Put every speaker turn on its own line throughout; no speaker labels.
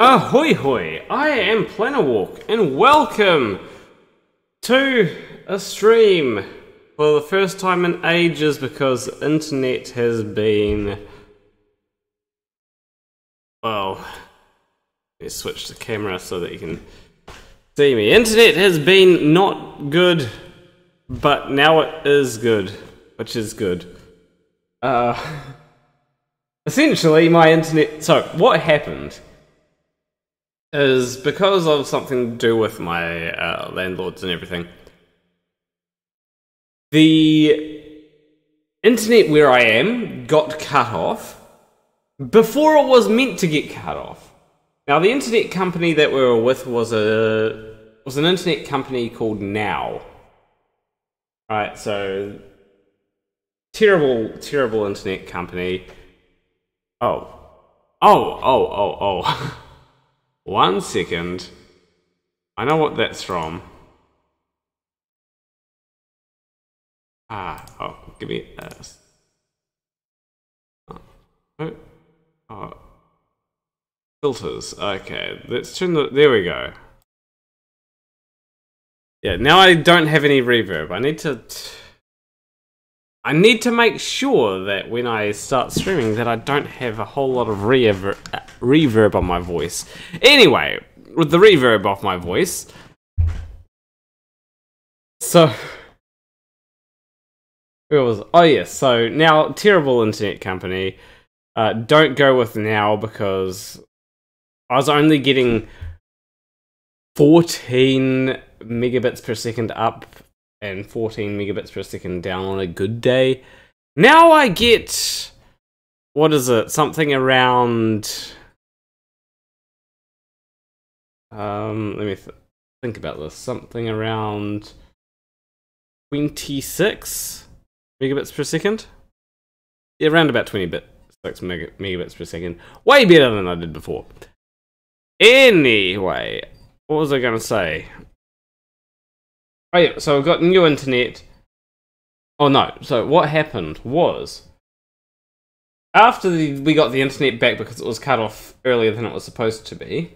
Ahoy hoy! I am Planarwalk and welcome to a stream for the first time in ages because internet has been well let's switch the camera so that you can see me. Internet has been not good but now it is good, which is good. Uh essentially my internet so what happened is because of something to do with my uh, landlords and everything. The internet where I am got cut off before it was meant to get cut off. Now, the internet company that we were with was a was an internet company called Now. Right, so terrible, terrible internet company. Oh, oh, oh, oh, oh. One second. I know what that's from. Ah, oh, give me this. Oh, oh. Filters. Okay, let's turn the. There we go. Yeah, now I don't have any reverb. I need to. I need to make sure that when I start streaming that I don't have a whole lot of reverb, reverb on my voice. Anyway, with the reverb off my voice. So where was oh yes, so now terrible internet company. Uh, don't go with now because I was only getting 14 megabits per second up and 14 megabits per second down on a good day. Now I get what is it? Something around um let me th think about this. Something around 26 megabits per second. Yeah, around about 20 bit 6 mega, megabits per second. Way better than I did before. Anyway, what was I going to say? Oh yeah, so I've got new internet. Oh no, so what happened was after the, we got the internet back because it was cut off earlier than it was supposed to be.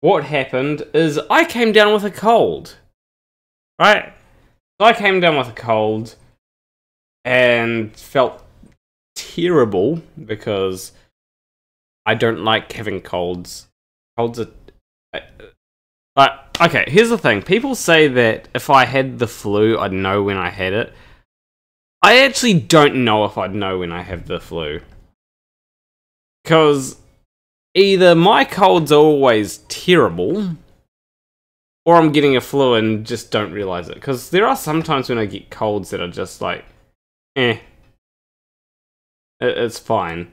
What happened is I came down with a cold. Right? So I came down with a cold and felt terrible because I don't like having colds. Colds are. Uh, okay, here's the thing. People say that if I had the flu, I'd know when I had it. I actually don't know if I'd know when I have the flu. Because either my colds are always terrible, or I'm getting a flu and just don't realize it. Because there are sometimes when I get colds that are just like, eh, it's fine.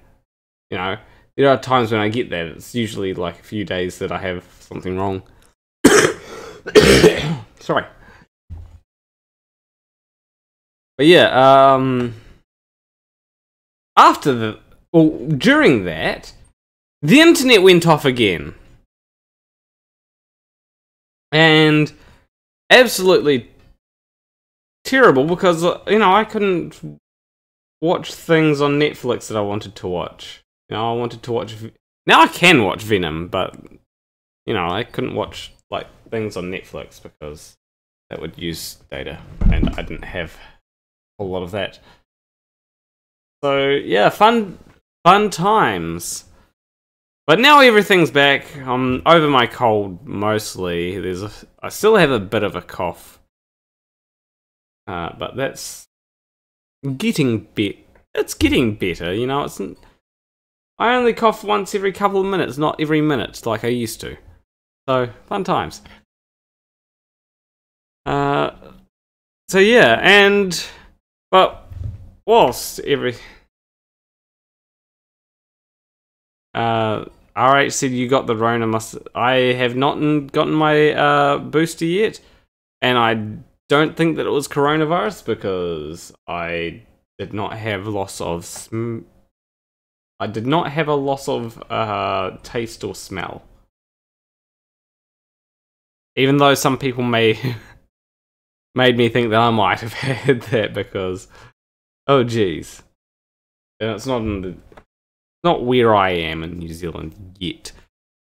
You know, there are times when I get that. It's usually like a few days that I have something wrong. Sorry. But yeah, um, after the, well, during that, the internet went off again. And absolutely terrible because, uh, you know, I couldn't watch things on Netflix that I wanted to watch. You know, I wanted to watch. Now I can watch Venom, but, you know, I couldn't watch, like, things on Netflix because that would use data, and I didn't have a lot of that. So, yeah, fun, fun times. But now everything's back. I'm over my cold mostly. There's a, I still have a bit of a cough, uh, but that's getting bit. It's getting better. You know, it's. I only cough once every couple of minutes, not every minute like I used to. So fun times. Uh, so yeah, and but whilst every Uh, RH said you got the Rona. Must I have not gotten my uh, booster yet, and I don't think that it was coronavirus because I did not have loss of. I did not have a loss of uh, taste or smell. Even though some people may made me think that I might have had that because, oh and it's not in the not where I am in New Zealand yet.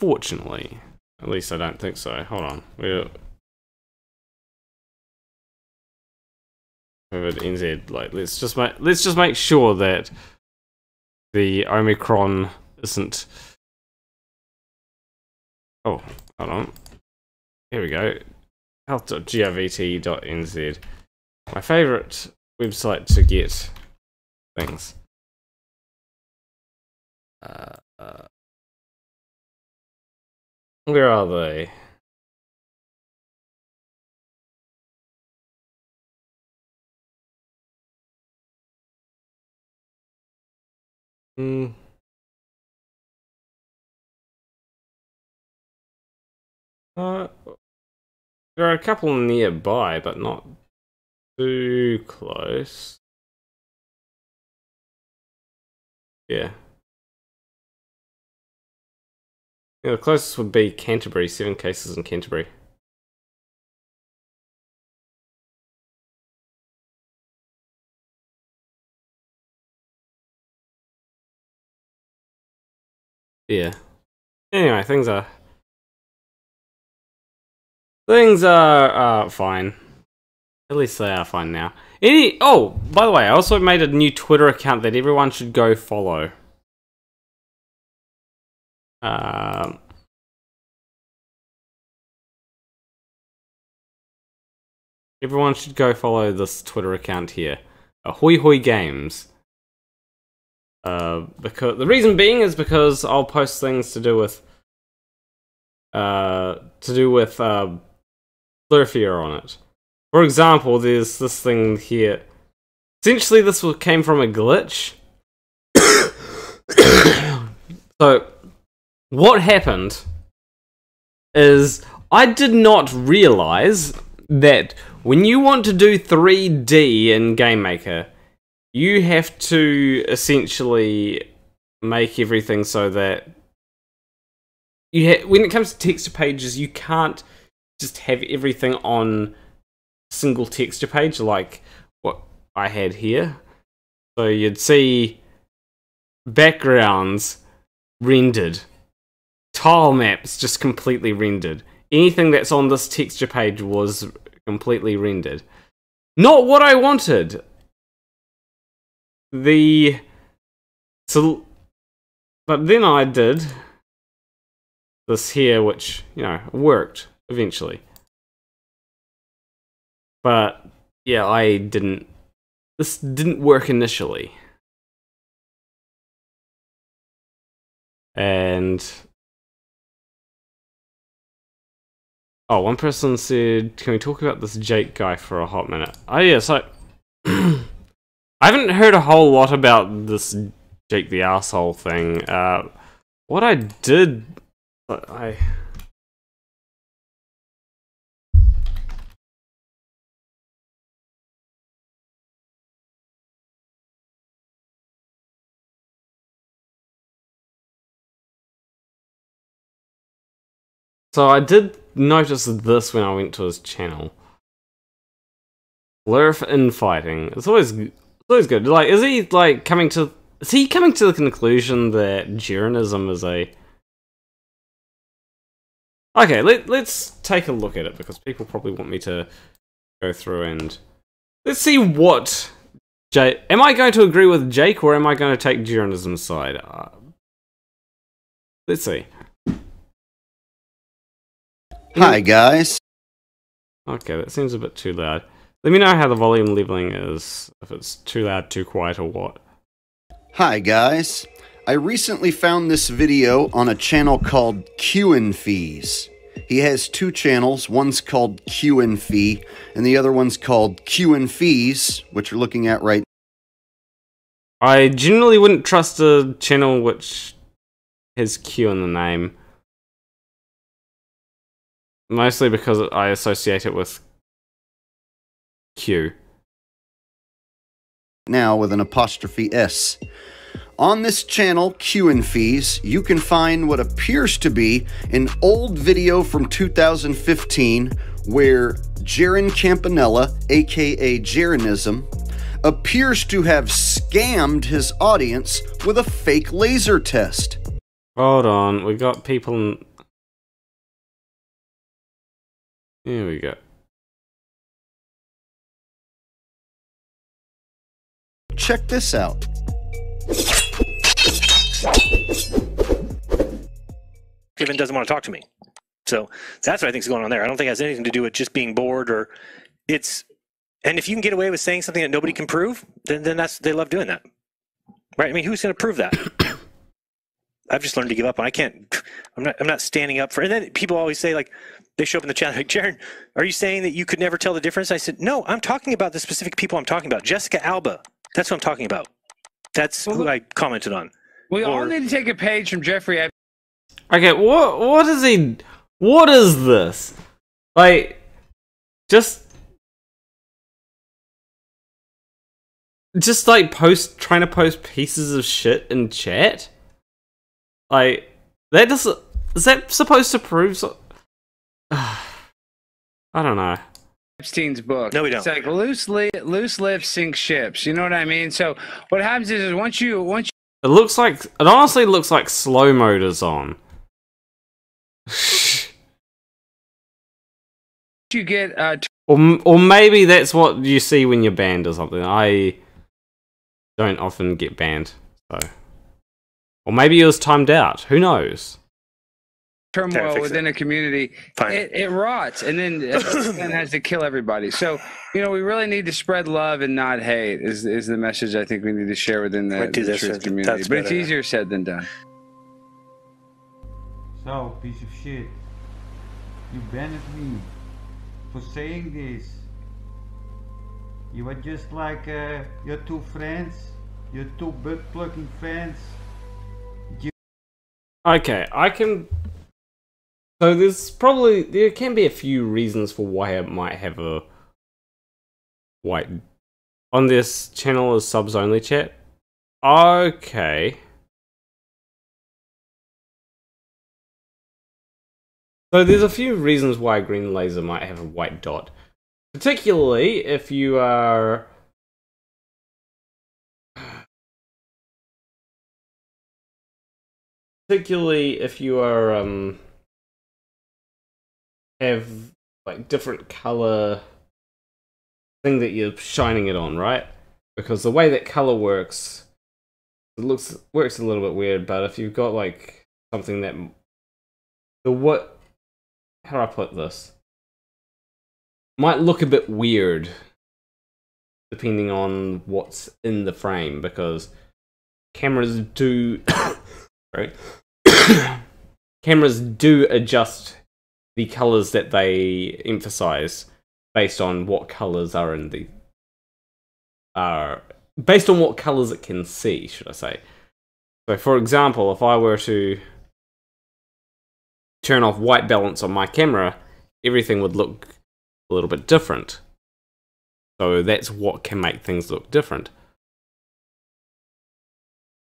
Fortunately, At least I don't think so. Hold on. We're COVID NZ. Like, let's just make let's just make sure that the Omicron isn't. Oh, hold on. Here we go. Health.govt.nz. My favorite website to get things. Uh, uh, where are they? Hmm. Uh, there are a couple nearby, but not too close. Yeah. Yeah, the closest would be Canterbury, seven cases in Canterbury. Yeah. Anyway, things are things are uh, fine. At least they are fine now. Any oh, by the way, I also made a new Twitter account that everyone should go follow. Um, everyone should go follow this Twitter account here, Ahoy Hoy Games. Uh, because the reason being is because I'll post things to do with uh, to do with uh, Flurfear on it. For example, there's this thing here. Essentially, this came from a glitch. so, what happened is I did not realize that when you want to do 3D in GameMaker, you have to essentially make everything so that you ha- when it comes to texture pages, you can't just have everything on single texture page like what I had here. So you'd see backgrounds rendered, tile maps just completely rendered. Anything that's on this texture page was completely rendered. Not what I wanted the so but then I did this here which you know worked eventually but yeah I didn't this didn't work initially and oh one person said can we talk about this Jake guy for a hot minute oh yeah so I haven't heard a whole lot about this Jake the asshole thing. Uh, what I did, I. So I did notice this when I went to his channel. Flerf infighting. It's always always good. Like, is he like coming to? Is he coming to the conclusion that Jeranism is a? Okay, let let's take a look at it because people probably want me to go through and let's see what Jake. Am I going to agree with Jake or am I going to take Jeranism's side? Uh, let's see.
Hi guys.
Okay, that seems a bit too loud. Let me know how the volume leveling is, if it's too loud, too quiet, or what.
Hi guys. I recently found this video on a channel called Q Fees. He has two channels. One's called Q Fee, and the other one's called Q Fees, which you're looking at right
I generally wouldn't trust a channel which has Q in the name. Mostly because I associate it with Q.
Now with an apostrophe S. On this channel, Q and Fees, you can find what appears to be an old video from 2015 where Jeran Campanella, aka Jeranism, appears to have scammed his audience with a fake laser test.
Hold on, we got people. Here we go.
Check this out.
Kevin doesn't want to talk to me. So that's what I think is going on there. I don't think it has anything to do with just being bored or it's and if you can get away with saying something that nobody can prove, then then that's they love doing that. Right? I mean, who's going to prove that? I've just learned to give up. I can't. I'm not. I'm not standing up for. And then people always say like, they show up in the chat like, Jeran, are you saying that you could never tell the difference? I said, no. I'm talking about the specific people I'm talking about. Jessica Alba. That's what I'm talking about. That's who I commented on.
We all need to take a page from Jeffrey Epstein.
Okay, what what is he? What is this? Like, just just like post trying to post pieces of shit in chat. Like that doesn't. is that supposed to prove? So- I don't know.
Epstein's book.
No, we don't.
like loose, li- loose lips sink ships. You know what I mean? So what happens is, is once you once you-
It looks like it honestly looks like slow motors on.
you get uh,
Or, or maybe that's what you see when you're banned or something. I don't often get banned, so. Or maybe it was timed out. Who knows?
turmoil
fix it.
within a community, it, it rots, and then then has to kill everybody. So you know we really need to spread love and not hate. Is is the message I think we need to share within the, the
this,
truth community.
that's
But it's easier said than done.
So, piece of shit. You banned me for saying this. You were just like uh, your two friends, your two butt plucking friends.
Okay, I can. So there's probably there can be a few reasons for why I might have a white on this channel as subs only chat. Okay. So there's a few reasons why a green laser might have a white dot. Particularly if you are particularly if you are um have like different color thing that you're shining it on, right? Because the way that color works, it looks works a little bit weird. But if you've got like something that the what, how do I put this? Might look a bit weird, depending on what's in the frame, because cameras do, right? cameras do adjust the colors that they emphasize based on what colors are in the are based on what colors it can see should i say. So for example if i were to turn off white balance on my camera everything would look a little bit different. So that's what can make things look different.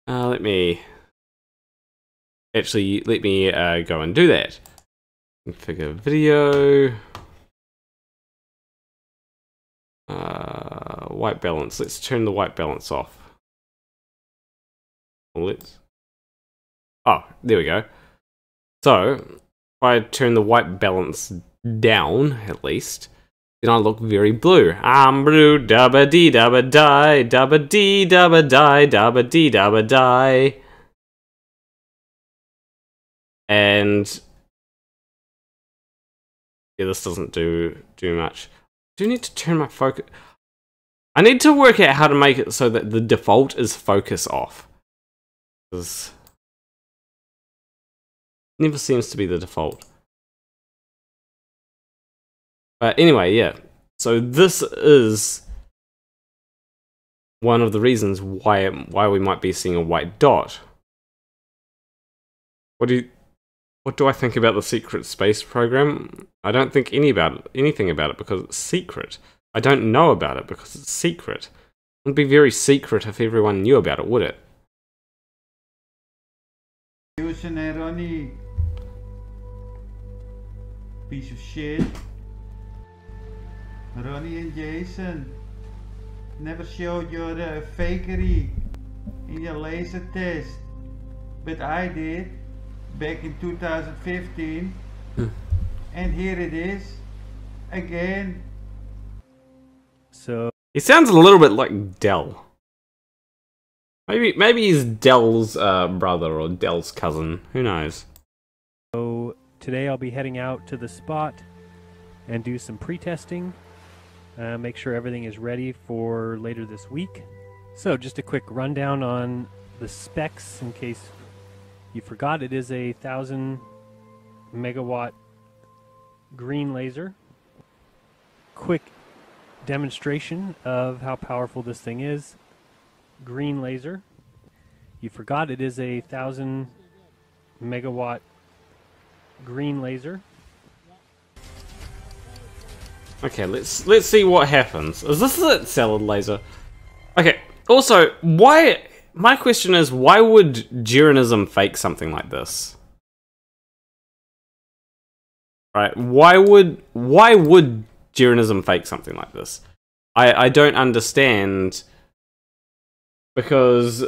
Uh, let me actually let me uh, go and do that. Configure video. Uh, white balance. Let's turn the white balance off. Let's. Oh, there we go. So, if I turn the white balance down, at least, then I look very blue. I'm blue, dabba dee dabba die, dabba dee dabba die, dabba dee dabba die and yeah, this doesn't do do much. Do need to turn my focus? I need to work out how to make it so that the default is focus off. Because never seems to be the default. But anyway, yeah. So this is one of the reasons why why we might be seeing a white dot. What do you what do I think about the secret space program? I don't think any about it, anything about it because it's secret. I don't know about it because it's secret. It would be very secret if everyone knew about it, would it?
Piece of shit. Ronnie and Jason. Never showed your uh, fakery in your laser test. But I did. Back in 2015.
Hmm.
and here it is again.
So
He sounds a little bit like Dell. Maybe maybe he's Dell's uh, brother or Dell's cousin. Who knows?
So today I'll be heading out to the spot and do some pre-testing. Uh, make sure everything is ready for later this week. So just a quick rundown on the specs in case you forgot. It is a thousand megawatt green laser. Quick demonstration of how powerful this thing is. Green laser. You forgot it is a thousand megawatt green laser.
Okay, let's let's see what happens. Is this a salad laser? Okay. Also, why? My question is, why would Jeranism fake something like this? Right? Why would why would Jeranism fake something like this? I I don't understand. Because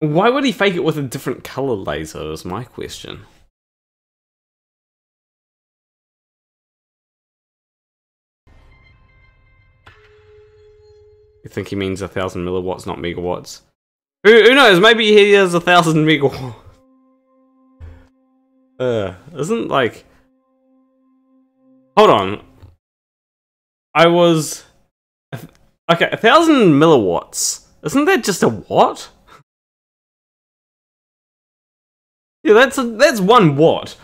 why would he fake it with a different color laser? Is my question. You think he means a thousand milliwatts, not megawatts? Who, who knows? Maybe he has a thousand megawatts. Uh, isn't like. Hold on. I was. Okay, a thousand milliwatts. Isn't that just a watt? Yeah, that's a, that's one watt.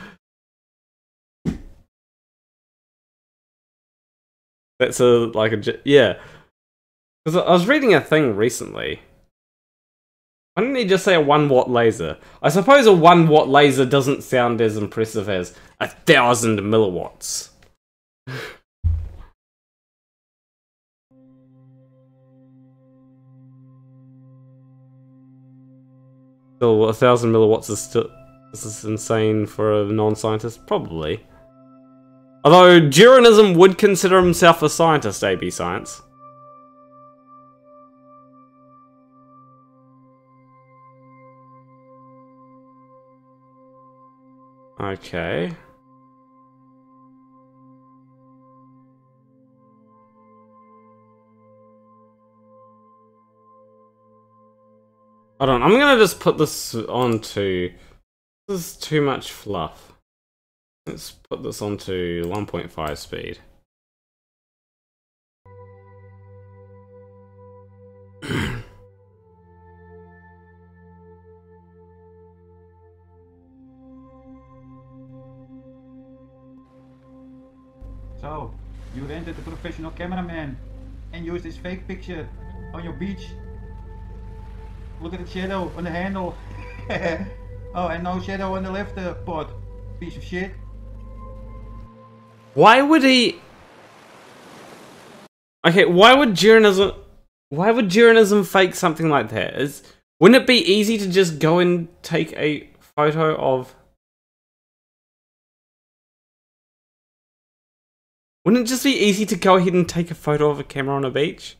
That's a like a yeah. Because I was reading a thing recently. Why didn't he just say a one watt laser? I suppose a one watt laser doesn't sound as impressive as a thousand milliwatts. Still, a thousand milliwatts is still this is insane for a non-scientist, probably. Although Jeranism would consider himself a scientist, AB Science. Okay. Hold on, I'm gonna just put this onto... This is too much fluff. Let's put this onto 1.5 speed.
Cameraman and used this fake picture on your beach. Look at the shadow on the handle. oh, and no shadow on the left uh. Piece of shit.
Why would he? Okay, why would Jeranism? Why would Jeranism fake something like that? Is wouldn't it be easy to just go and take a photo of? Wouldn't it just be easy to go ahead and take a photo of a camera on a beach?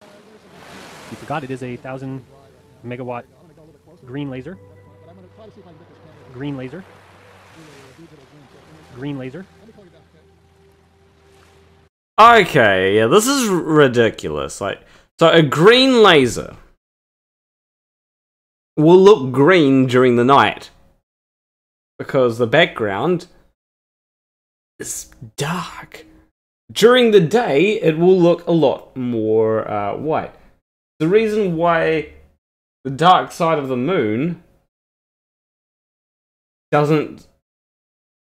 You forgot it is a thousand megawatt green laser. Green laser. Green laser.
Okay, yeah, this is ridiculous. Like, so a green laser will look green during the night because the background is dark. During the day, it will look a lot more uh, white. The reason why the dark side of the moon doesn't,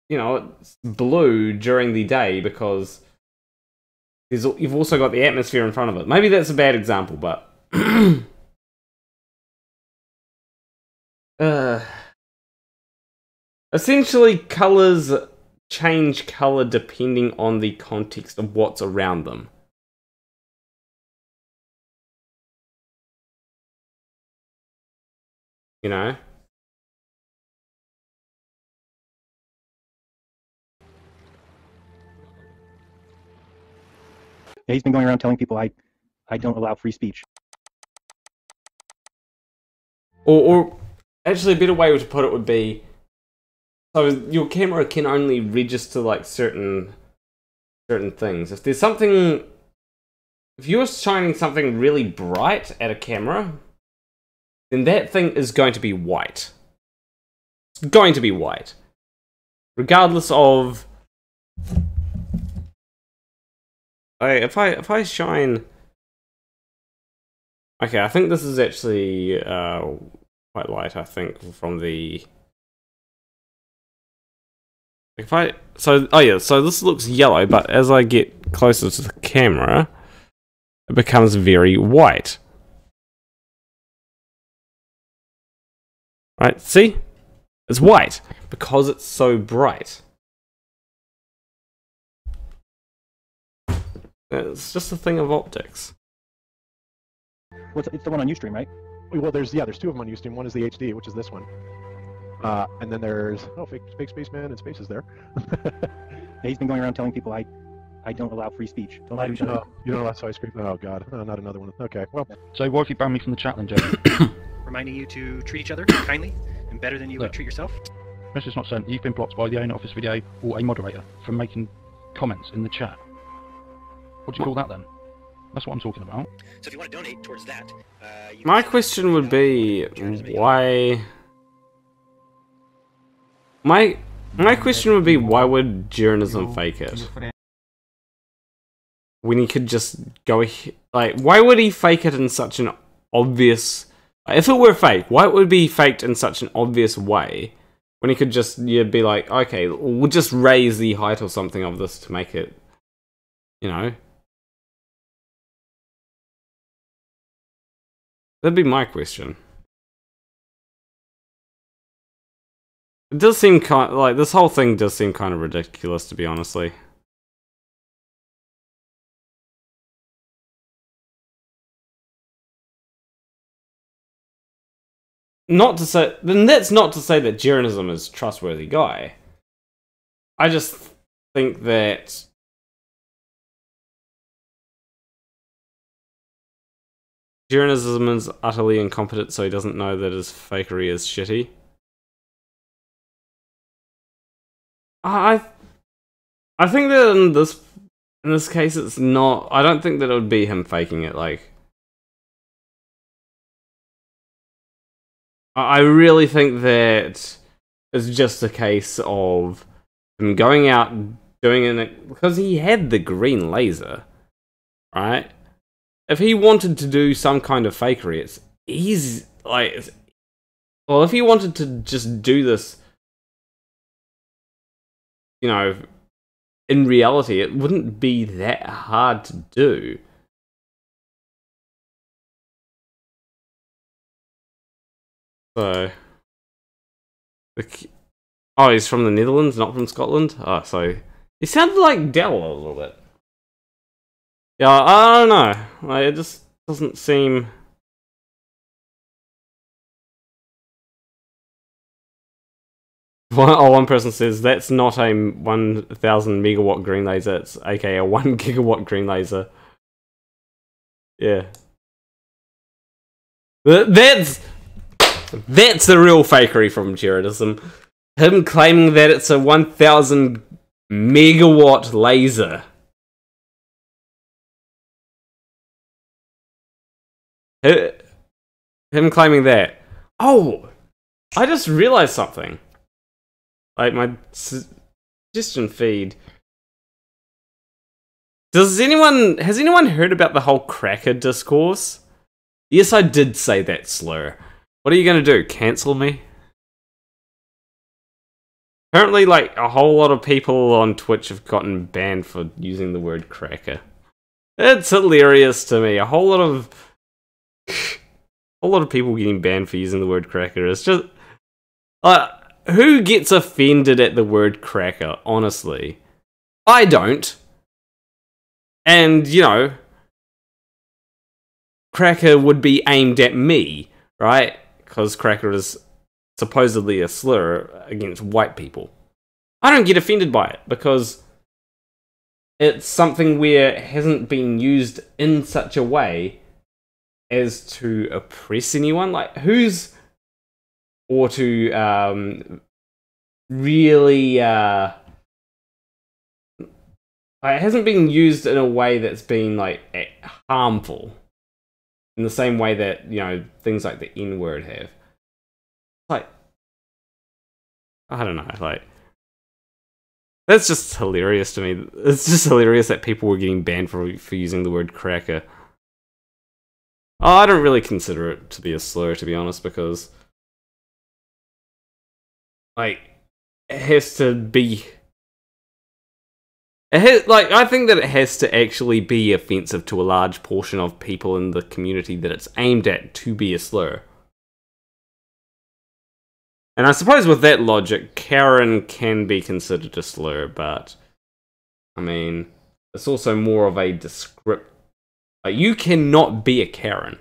you know, it's blue during the day because there's, you've also got the atmosphere in front of it. Maybe that's a bad example, but. uh, essentially, colors change color depending on the context of what's around them. You know?
Yeah, he's been going around telling people I, I don't allow free speech.
or, or actually a better way to put it would be so your camera can only register like certain certain things if there's something if you're shining something really bright at a camera then that thing is going to be white it's going to be white regardless of okay, if i if i shine okay i think this is actually uh quite light, I think, from the. If I so oh yeah, so this looks yellow, but as I get closer to the camera, it becomes very white. Right, see? It's white because it's so bright. It's just a thing of optics.
It's the one on UStream, right?
Well, there's yeah, there's two of them on Ustream. One is the HD, which is this one, uh, and then there's oh, fake, fake spaceman and space is there.
He's been going around telling people I, I don't allow free speech. Don't lie to each other.
oh, you don't know that's ice cream? Oh God, oh, not another one. Okay, well,
So why have you banned me from the chat then, Joe?
reminding you to treat each other kindly and better than you would treat yourself.
Message not sent. You've been blocked by the owner of this video or a moderator from making comments in the chat. What do you call that then? That's what I'm talking about.
So if you want to donate towards that, uh, you
My question would be
Jeranism aid.
why. My my question would be why would
Jeranism
fake it? when he could just go like why would he fake it in such an obvious if it were fake why would it be faked in such an obvious way when he could just you'd be like okay we'll just raise the height or something of this to make it you know? That'd be my question it does seem kind like this whole thing does seem kind of ridiculous to be honestly not to say then that's not to say that Jeranism is a trustworthy guy. I just think that Jeranism is utterly incompetent, so he doesn't know that his fakery is shitty. I I think that in this in this case it's not I don't think that it would be him faking it like I really think that it's just a case of him going out doing it because he had the green laser, right? If he wanted to do some kind of fakery, it's easy. Like, it's, well, if he wanted to just do this, you know, in reality, it wouldn't be that hard to do. So, the, oh, he's from the Netherlands, not from Scotland. Oh, so he sounded like Dell a little bit. Yeah, I don't know. Like, it just doesn't seem. One, oh, one person says that's not a 1000 megawatt green laser, it's aka a 1 gigawatt green laser. Yeah. That's that's the real fakery from Jeranism. Him claiming that it's a 1000 megawatt laser. Him claiming that. Oh, I just realized something. Like my su- suggestion feed. Does anyone has anyone heard about the whole cracker discourse? Yes, I did say that slur. What are you gonna do? Cancel me? Apparently, like a whole lot of people on Twitch have gotten banned for using the word cracker. It's hilarious to me. A whole lot of a whole lot of people getting banned for using the word cracker. It's just uh, who gets offended at the word cracker, honestly? I don't. And, you know, cracker would be aimed at me, right? Because cracker is supposedly a slur against white people. I don't get offended by it because it's something where it hasn't been used in such a way as to oppress anyone. Like, who's or to um, really uh, it hasn't been used in a way that's been like harmful in the same way that you know things like the N word have. Like, I don't know, like that's just hilarious to me. It's just hilarious that people were getting banned for for using the word cracker. Oh, I don't really consider it to be a slur, to be honest, because like it has to be. It has, like I think that it has to actually be offensive to a large portion of people in the community that it's aimed at to be a slur. And I suppose with that logic, Karen can be considered a slur, but I mean, it's also more of a descript. Like, you cannot be a Karen.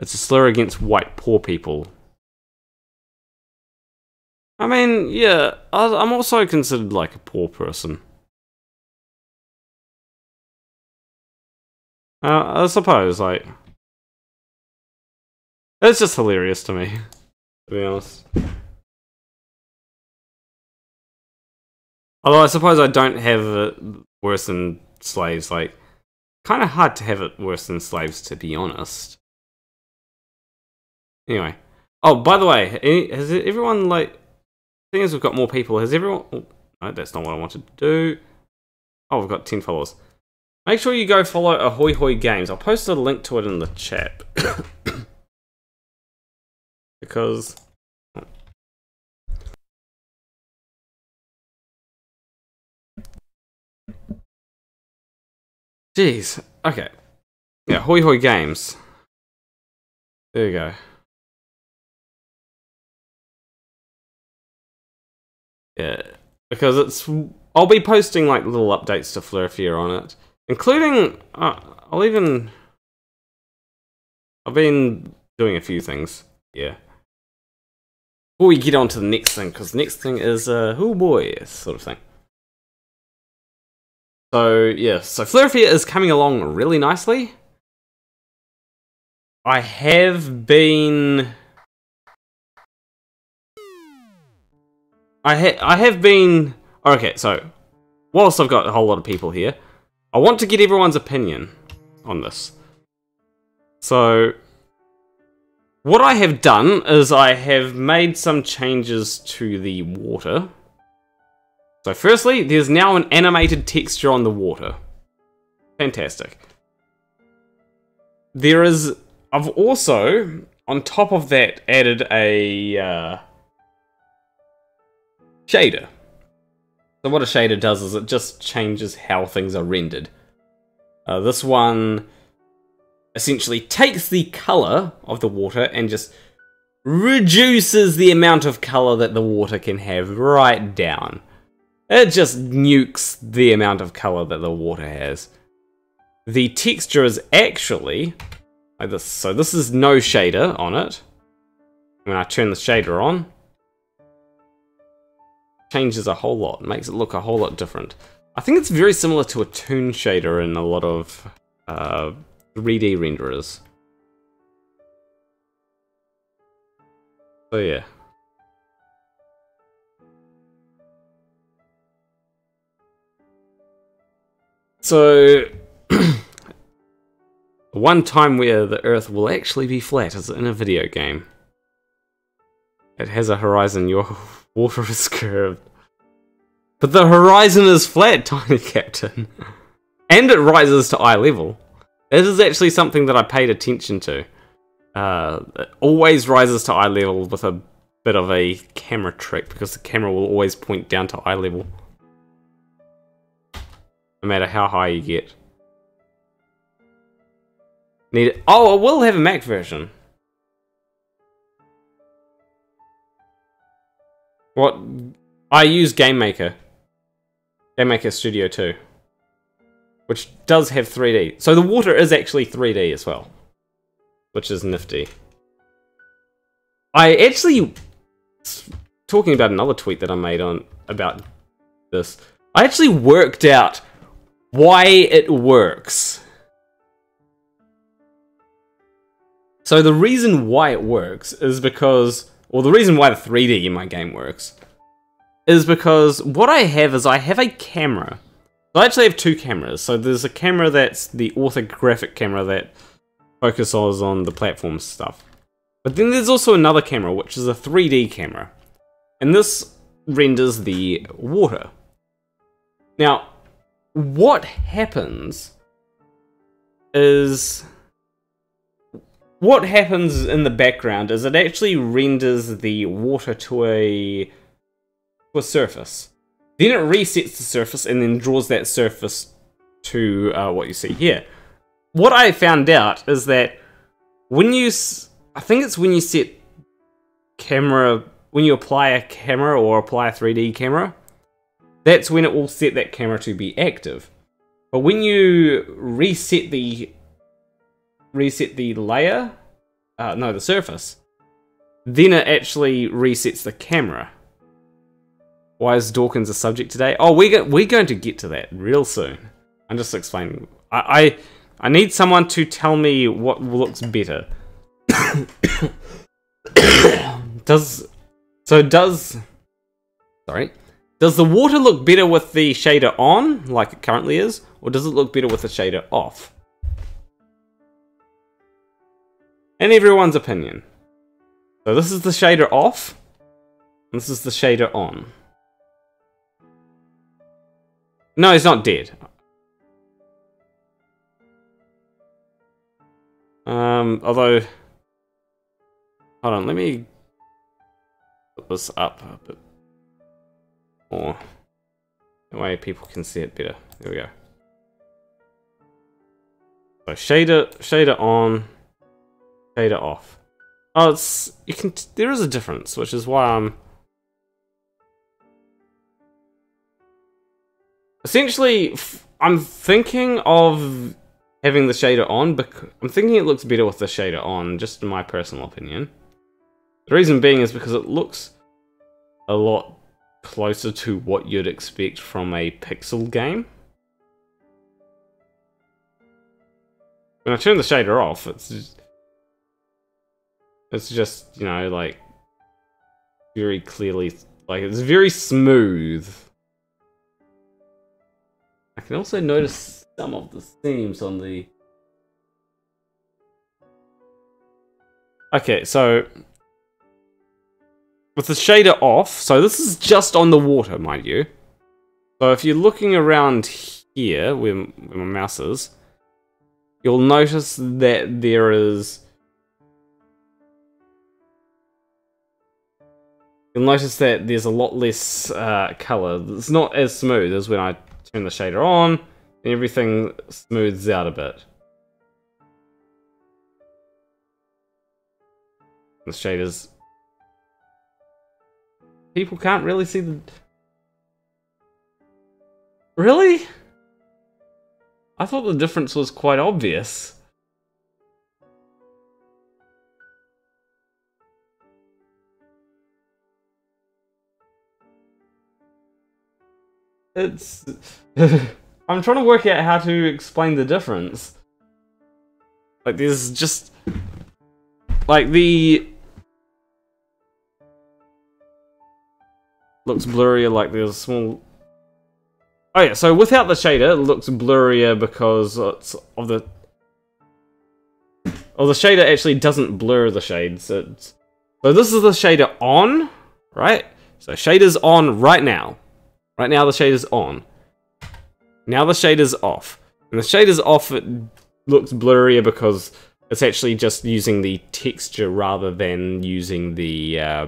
It's a slur against white poor people. I mean, yeah, I'm also considered like a poor person. Uh, I suppose, like, it's just hilarious to me, to be honest. Although I suppose I don't have it worse than slaves. Like, kind of hard to have it worse than slaves, to be honest. Anyway. Oh, by the way, has everyone, like, seeing as we've got more people, has everyone. Oh, no, that's not what I wanted to do. Oh, we've got 10 followers. Make sure you go follow Ahoy Hoy Games. I'll post a link to it in the chat. because. Oh. Jeez. Okay. Yeah, Hoy Hoy Games. There you go. Yeah, because it's. I'll be posting like little updates to Flurfear on it, including. Uh, I'll even. I've been doing a few things. Yeah. Before we get on to the next thing, because the next thing is uh, oh boy, sort of thing. So yeah, so Flurfear is coming along really nicely. I have been. I ha- I have been okay. So, whilst I've got a whole lot of people here, I want to get everyone's opinion on this. So, what I have done is I have made some changes to the water. So, firstly, there's now an animated texture on the water. Fantastic. There is. I've also, on top of that, added a. Uh, shader. So what a shader does is it just changes how things are rendered. Uh, this one essentially takes the color of the water and just reduces the amount of color that the water can have right down. It just nukes the amount of color that the water has. The texture is actually like this. So this is no shader on it. When I turn the shader on, changes a whole lot, makes it look a whole lot different. I think it's very similar to a toon shader in a lot of uh, 3D renderers. So yeah. So, one time where the Earth will actually be flat is in a video game. It has a horizon, your water is curved. But the horizon is flat, Tiny Captain. and it rises to eye level. This is actually something that I paid attention to. Uh, it always rises to eye level with a bit of a camera trick because the camera will always point down to eye level. No matter how high you get. Need it. Oh, I will have a Mac version. What? I use Game Maker. Game Maker Studio 2. Which does have 3D. So the water is actually 3D as well. Which is nifty. I actually... Talking about another tweet that I made on about this. I actually worked out why it works. So the reason why it works is because, or the reason why the 3D in my game works, is because what I have is I have a camera. I actually have two cameras. So there's a camera that's the orthographic camera that focuses on the platform stuff. But then there's also another camera, which is a 3D camera. And this renders the water. Now, what happens is what happens in the background is it actually renders the water to a to a surface. Then it resets the surface and then draws that surface to uh, what you see here. What I found out is that when you, I think it's when you set camera, when you apply a camera or apply a 3D camera, that's when it will set that camera to be active. But when you reset the reset the layer, uh, no, the surface, then it actually resets the camera. Why is Dawkins a subject today? Oh, we're, go- we're going to get to that real soon. I'm just explaining. I, I, I need someone to tell me what looks better. does so does sorry does the water look better with the shader on like it currently is or does it look better with the shader off in everyone's opinion so this is the shader off and this is the shader on no he's not dead um although hold on let me put this up a bit more. That way people can see it better. There we go. So shader, shader on, shader off. Oh, it's you can. There is a difference, which is why I'm. Essentially, I'm thinking of having the shader on, but I'm thinking it looks better with the shader on, just in my personal opinion. The reason being is because it looks a lot closer to what you'd expect from a pixel game. When I turn the shader off, it's just, it's just, you know, like very clearly like it's very smooth. I can also notice some of the seams on the Okay, so with the shader off, so this is just on the water, mind you. So if you're looking around here, where, where my mouse is, you'll notice that there is... You'll notice that there's a lot less uh, color. It's not as smooth as when I turn the shader on, and everything smooths out a bit. The shaders people can't really see the. Really? I thought the difference was quite obvious. It's. I'm trying to work out how to explain the difference. Like, there's just. Like, the looks blurrier like there's a small oh yeah so without the shader it looks blurrier because it's of the oh the shader actually doesn't blur the shades it's so this is the shader on right so shader's on right now right now the shader's on now the shader's off and the shader's off it looks blurrier because it's actually just using the texture rather than using the uh,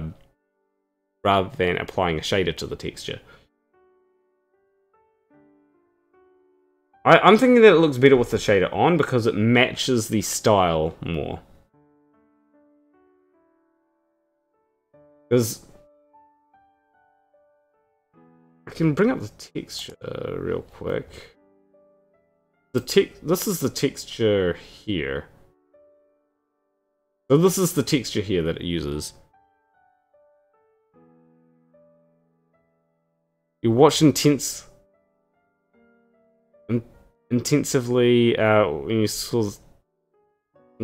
rather than applying a shader to the texture. I, I'm thinking that it looks better with the shader on because it matches the style more. Because I can bring up the texture real quick. The te this is the texture here. So this is the texture here that it uses. You watch intense, in, intensively uh, when you saw,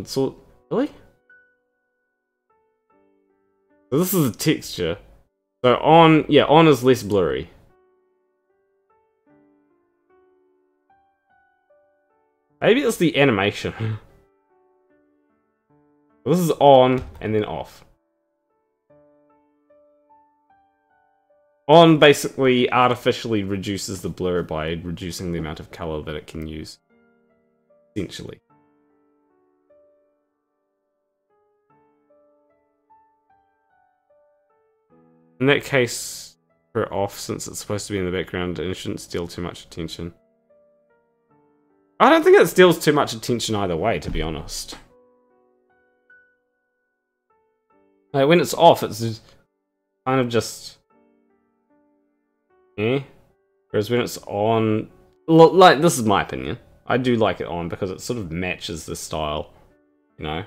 saw really. So this is the texture. So on, yeah, on is less blurry. Maybe it's the animation. this is on and then off. On basically artificially reduces the blur by reducing the amount of color that it can use. Essentially. In that case, we're off since it's supposed to be in the background and it shouldn't steal too much attention. I don't think it steals too much attention either way, to be honest. Like, when it's off, it's kind of just... Eh? Whereas when it's on... Look, like, this is my opinion. I do like it on because it sort of matches the style, you know?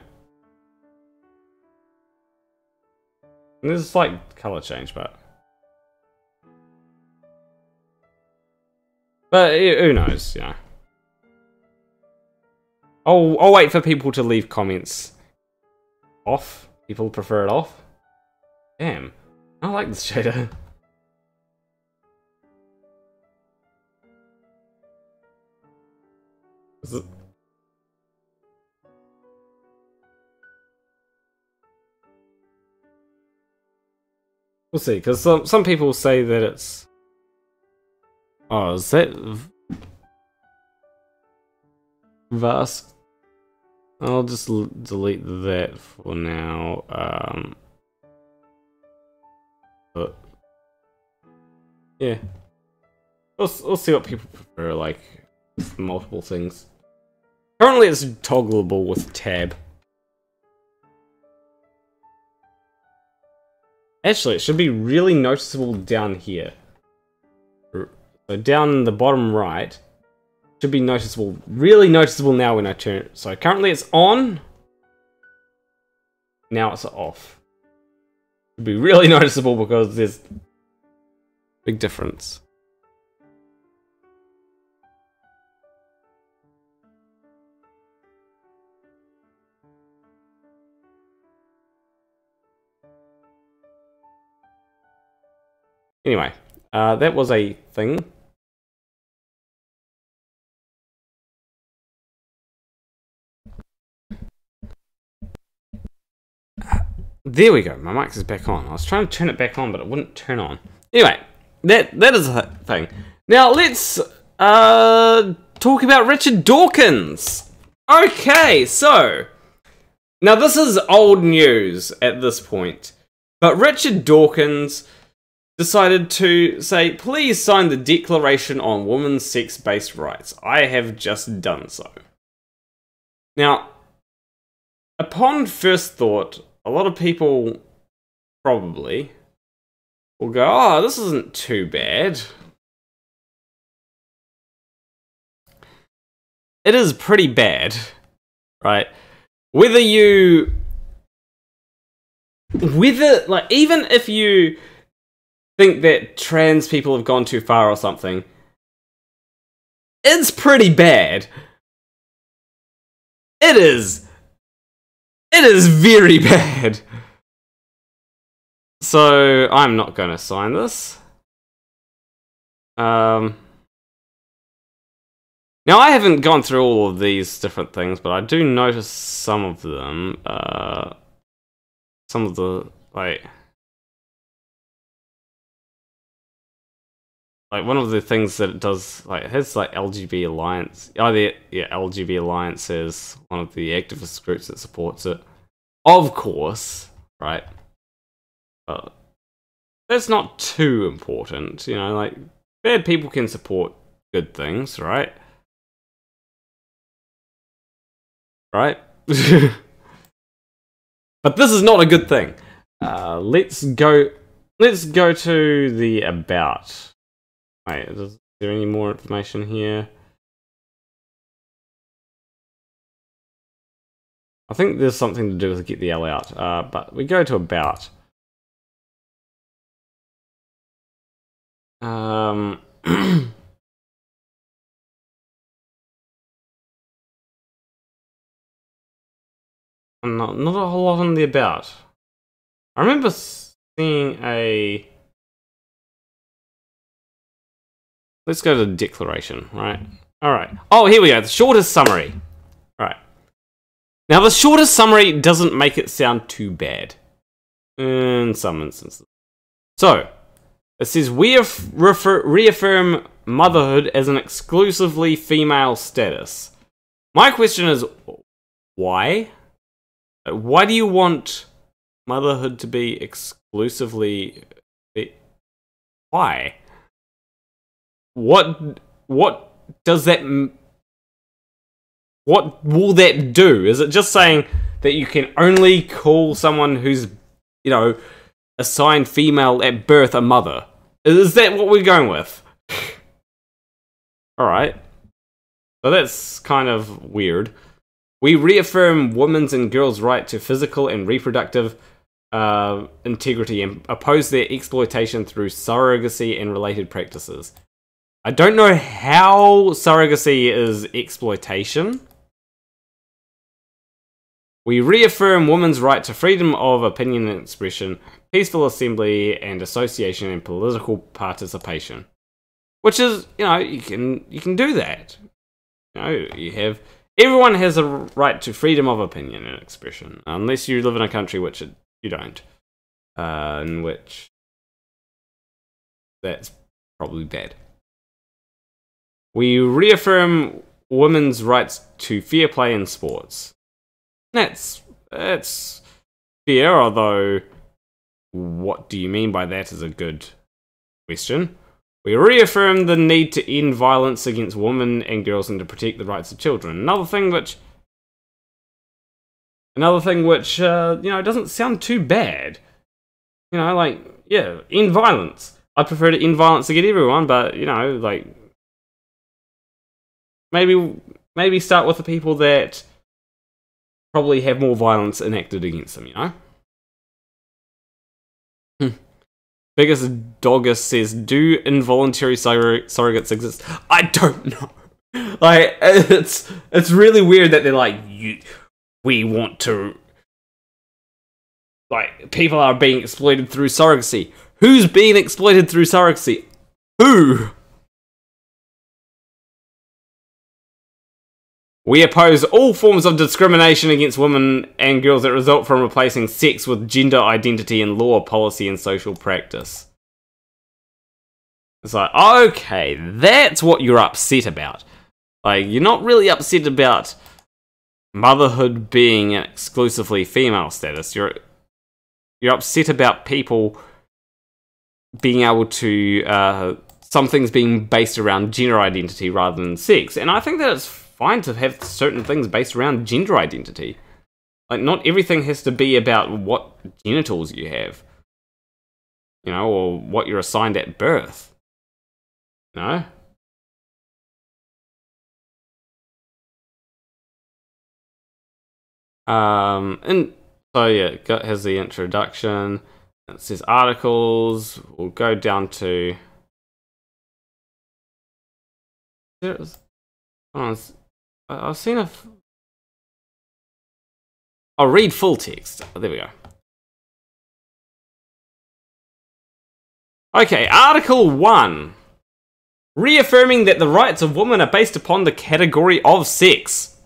And there's like color change, but... But eh, who knows, you know? I'll, I'll wait for people to leave comments off. People prefer it off. Damn. I like this shader. Is it... We'll see, because some, some people say that it's... Oh, is that... Vast? I'll just delete that for now. Um, but... Yeah. We'll, we'll see what people prefer, like, multiple things. Currently it's toggleable with tab. Actually, it should be really noticeable down here. So down in the bottom right, should be noticeable, really noticeable now when I turn it. So currently it's on, now it's off. Should be really noticeable because there's big difference. Anyway, uh, that was a thing. There we go. My mic is back on. I was trying to turn it back on, but it wouldn't turn on. Anyway, that that is a thing. Now let's uh, talk about Richard Dawkins. Okay, so now this is old news at this point, but Richard Dawkins decided to say, please sign the Declaration on Women's Sex Based Rights. I have just done so. Now, upon first thought, a lot of people probably will go, oh, this isn't too bad. It is pretty bad, right? Whether you. Whether, like, even if you think that trans people have gone too far or something. It's pretty bad. It is. It is very bad. So, I'm not going to sign this. Um. Now, I haven't gone through all of these different things, but I do notice some of them. Uh, some of the, like... like one of the things that it does like it has like LGB Alliance oh the yeah LGB Alliance is one of the activist groups that supports it. Of course, right? But that's not too important, you know, like bad people can support good things, right? Right? but this is not a good thing. Uh, let's go let's go to the about. Wait, is there any more information here? I think there's something to do with get the L out, uh, but we go to about. Um, not, not a whole lot on the about. I remember seeing a. Let's go to the declaration, right? All right. Oh, here we go. The shortest summary. Right. Now, the shortest summary doesn't make it sound too bad in some instances. So, it says we reaffirm motherhood as an exclusively female status. My question is why? Uh, Why do you want motherhood to be exclusively why? What what does that what will that do? Is it just saying that you can only call someone who's, you know, assigned female at birth a mother? Is that what we're going with? Alright. So that's kind of weird. We reaffirm women's and girls' right to physical and reproductive uh, integrity and oppose their exploitation through surrogacy and related practices. I don't know how surrogacy is exploitation. We reaffirm women's right to freedom of opinion and expression, peaceful assembly and association, and political participation. Which is, you know, you can you can do that. You know, you have everyone has a right to freedom of opinion and expression, unless you live in a country which it, you don't, uh, in which that's probably bad. We reaffirm women's rights to fair play in sports. That's that's fair, although what do you mean by that is a good question. We reaffirm the need to end violence against women and girls and to protect the rights of children. Another thing which another thing which uh, you know doesn't sound too bad. You know, like yeah, end violence. I prefer to end violence against everyone, but you know, like maybe maybe start with the people that probably have more violence enacted against them. You know. Hmm. Biggest Doggus says, "Do involuntary surrog- surrogates exist?" I don't know. Like it's it's really weird that they're like, you, we want to. Like people are being exploited through surrogacy. Who's being exploited through surrogacy? Who? We oppose all forms of discrimination against women and girls that result from replacing sex with gender identity in law, policy, and social practice. It's like, okay, that's what you're upset about. Like, you're not really upset about motherhood being an exclusively female status. You're you're upset about people being able to uh, some things being based around gender identity rather than sex. And I think that it's fine to have certain things based around gender identity. Like, not everything has to be about what genitals you have, you know, or what you're assigned at birth. No? Um, and so yeah, got has the introduction. It says articles. We'll go down to. I've seen a. F- I'll read full text. Oh, there we go. Okay, Article 1. Reaffirming that the rights of women are based upon the category of sex.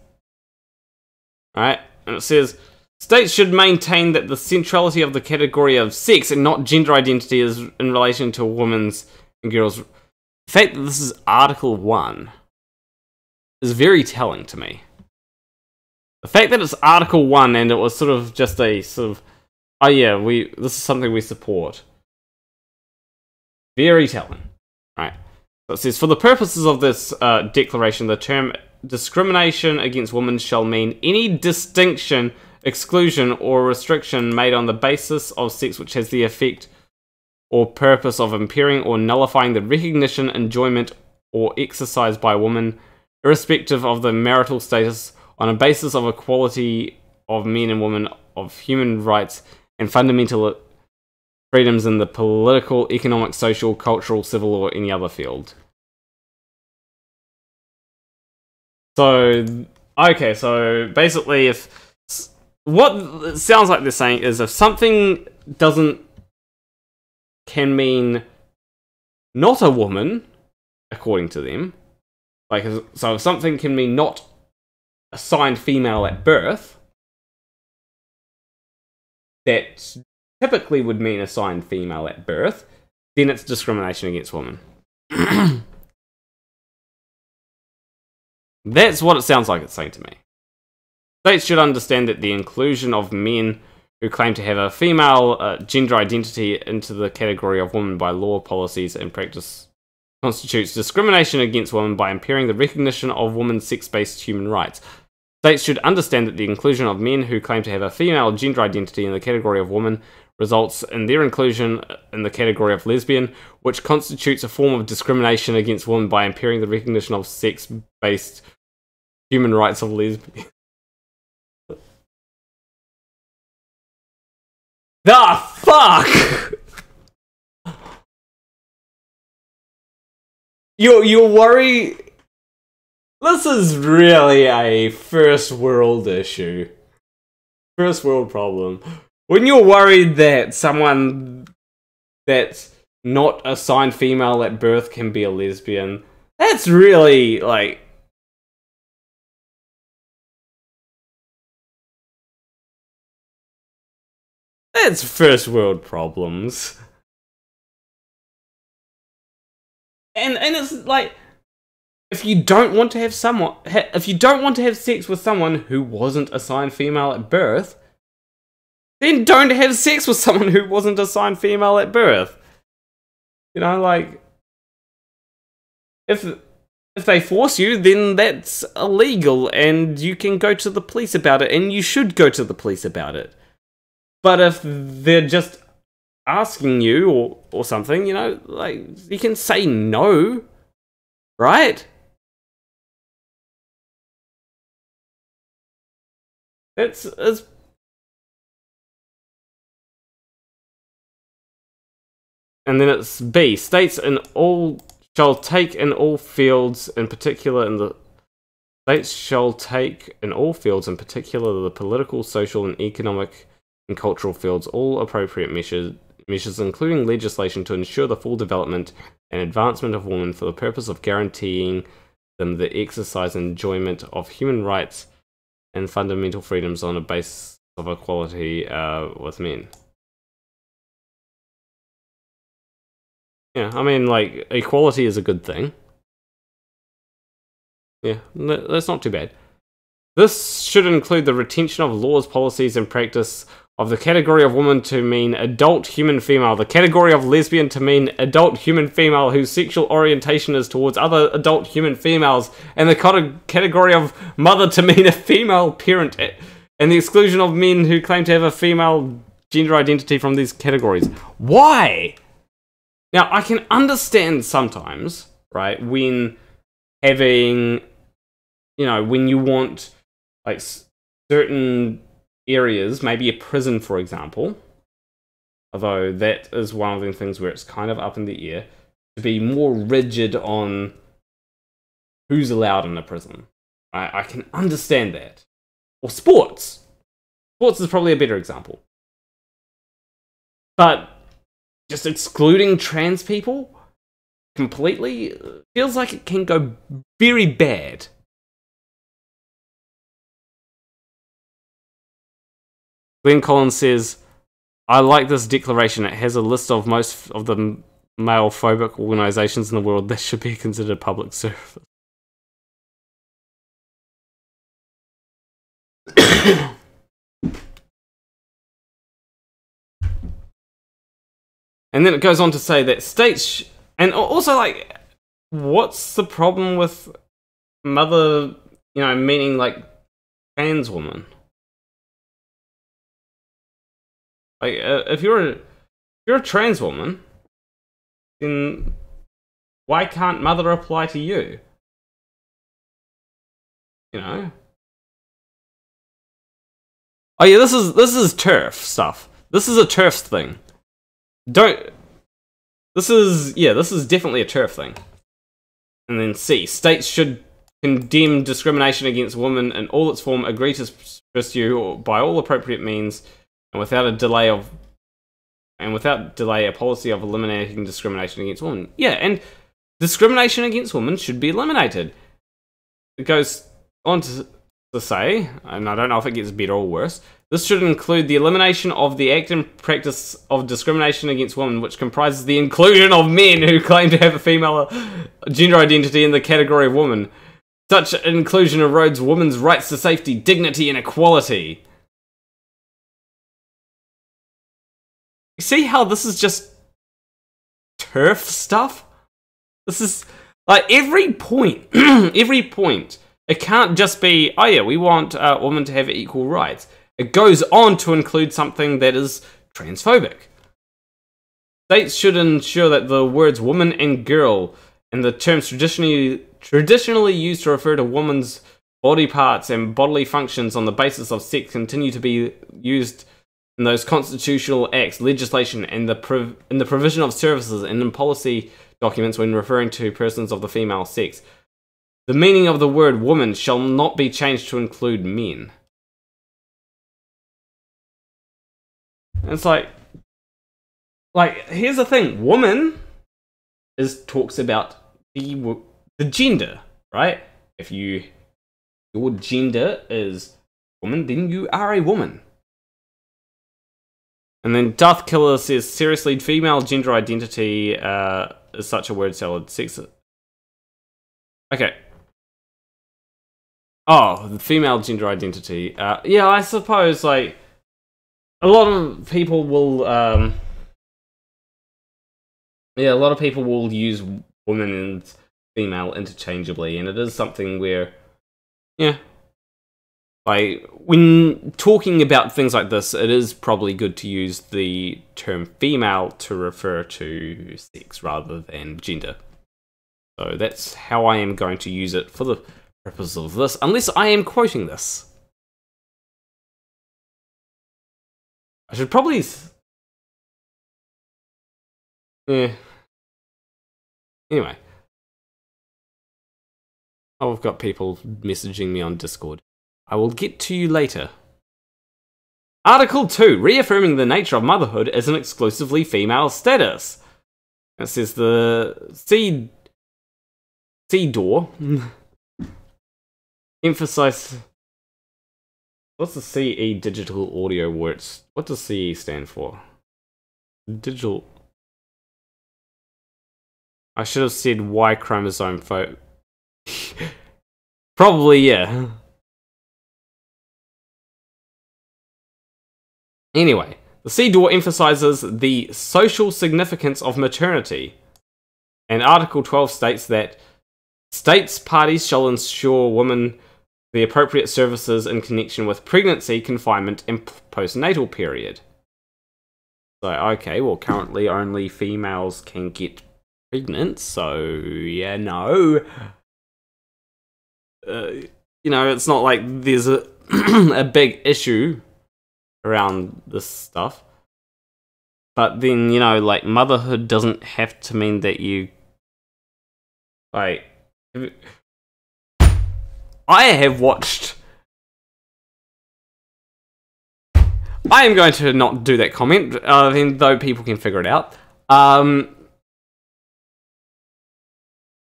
Right? And it says states should maintain that the centrality of the category of sex and not gender identity is in relation to women's and girls. The fact that this is Article 1 is very telling to me. The fact that it's Article 1 and it was sort of just a sort of, oh yeah, we this is something we support. Very telling. Right. So it says, for the purposes of this uh, declaration, the term discrimination against women shall mean any distinction, exclusion, or restriction made on the basis of sex which has the effect or purpose of impairing or nullifying the recognition, enjoyment, or exercise by women, irrespective of the marital status, on a basis of equality of men and women, of human rights, and fundamental freedoms in the political, economic, social, cultural, civil, or any other field. So, okay, so basically, if what sounds like they're saying is if something doesn't can mean not a woman, according to them. Like, so if something can mean not assigned female at birth, that typically would mean assigned female at birth, then it's discrimination against women. That's what it sounds like it's saying to me. States should understand that the inclusion of men who claim to have a female uh, gender identity into the category of women by law, policies, and practice constitutes discrimination against women by impairing the recognition of women's sex based human rights. States should understand that the inclusion of men who claim to have a female gender identity in the category of woman results in their inclusion in the category of lesbian, which constitutes a form of discrimination against women by impairing the recognition of sex based human rights of lesbians. The fuck! You you worry this is really a first world issue. First world problem. When you're worried that someone that's not assigned female at birth can be a lesbian, that's really like That's first world problems. And and it's like if you don't want to have someone if you don't want to have sex with someone who wasn't assigned female at birth, then don't have sex with someone who wasn't assigned female at birth. You know, like if if they force you, then that's illegal and you can go to the police about it and you should go to the police about it. But if they're just asking you or, or something, you know, like you can say no, right? It's it's and then it's B states in all shall take in all fields, in particular in the states shall take in all fields, in particular the political, social, and economic and cultural fields all appropriate measures, measures including legislation to ensure the full development and advancement of women for the purpose of guaranteeing them the exercise and enjoyment of human rights and fundamental freedoms on a basis of equality uh, with men. Yeah, I mean, like, equality is a good thing. Yeah, that's not too bad. This should include the retention of laws, policies, and practice of the category of woman to mean adult human female, the category of lesbian to mean adult human female whose sexual orientation is towards other adult human females, and the category of mother to mean a female parent, eh, and the exclusion of men who claim to have a female gender identity from these categories. Why? Now, I can understand sometimes, right, when having, you know, when you want, like, certain areas, maybe a prison, for example, although that is one of the things where it's kind of up in the air, to be more rigid on who's allowed in a prison. I, I can understand that. Or sports. Sports is probably a better example. But just excluding trans people completely uh, feels like it can go very bad. Glenn Collins says, I like this declaration. It has a list of most of the male phobic organizations in the world that should be considered public service. and then it goes on to say that states, and also like, what's the problem with mother, you know, meaning like trans woman? Like, uh, if you're if you're a trans woman, then why can't mother apply to you? You know. Oh yeah, this is this is TERF stuff. This is a TERF thing. Don't. This is yeah, this is definitely a TERF thing. And then C, states should condemn discrimination against women in all its form, agree to pursue by all appropriate means and without a delay of and without delay a policy of eliminating discrimination against women. Yeah, and discrimination against women should be eliminated. It goes on to, to say, and I don't know if it gets better or worse, this should include the elimination of the act and practice of discrimination against women, which comprises the inclusion of men who claim to have a female gender identity in the category of woman. Such inclusion erodes women's rights to safety, dignity, and equality. See how this is just TERF stuff? This is like every point, every point. It can't just be, oh yeah, we want uh, women to have equal rights. It goes on to include something that is transphobic. States should ensure that the words woman and girl and the terms traditionally traditionally used to refer to women's body parts and bodily functions on the basis of sex continue to be used in those constitutional acts, legislation, and the prov- in the provision of services and in policy documents when referring to persons of the female sex. The meaning of the word woman shall not be changed to include men. It's like, like here's the thing: woman is talks about the the gender, right? If you your gender is woman, then you are a woman. And then Doth Killer says, seriously, female gender identity uh, is such a word salad. Sex. Okay. Oh, the female gender identity. Uh, yeah, I suppose, like, a lot of people will, um, yeah, a lot of people will use woman and female interchangeably, and it is something where, yeah, like when talking about things like this, it is probably good to use the term female to refer to sex rather than gender. So that's how I am going to use it for the purpose of this, unless I am quoting this. I should probably. Yeah. Anyway. Oh, we've got people messaging me on Discord. I will get to you later. Article 2 Reaffirming the nature of motherhood as an exclusively female status. It says the C. CEDAW. Emphasize. What's the CE digital audio words? What does CE stand for? Digital. I should have said Y chromosome photo. Probably, yeah. Anyway, the CEDAW emphasizes the social significance of maternity. And Article 12 states that states parties shall ensure women the appropriate services in connection with pregnancy, confinement, and postnatal period. So, okay, well, currently only females can get pregnant, so yeah, no. Uh, you know, it's not like there's a, a big issue around this stuff. But then, you know, like motherhood doesn't have to mean that you like I have watched I am going to not do that comment, uh, even though people can figure it out. Um,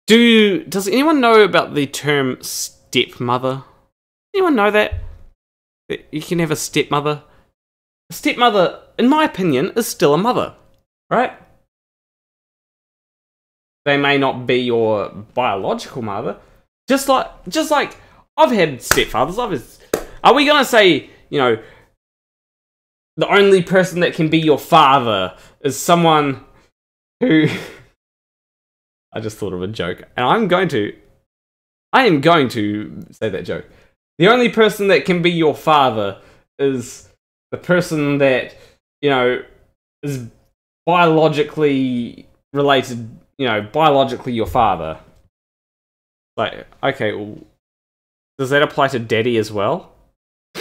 do does anyone know about the term stepmother? Anyone know? That you can have a stepmother. A stepmother, in my opinion, is still a mother, right? They may not be your biological mother, just like just like I've had stepfathers. I've are we gonna say you know the only person that can be your father is someone who I just thought of a joke, and I'm going to I am going to say that joke. The only person that can be your father is the person that you know is biologically related. You know, biologically your father. Like, okay, well, does that apply to daddy as well?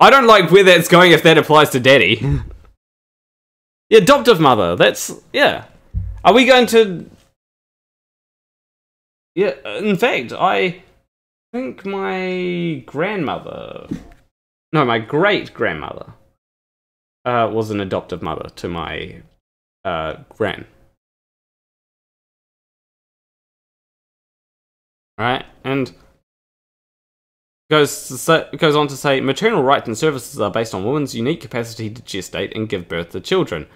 I don't like where that's going if that applies to daddy. the adoptive mother, that's, yeah. Are we going to. Yeah, in fact, I think my grandmother. No, my great grandmother. uh, was an adoptive mother to my uh, gran. Right, and goes to say, goes on to say maternal rights and services are based on women's unique capacity to gestate and give birth to children.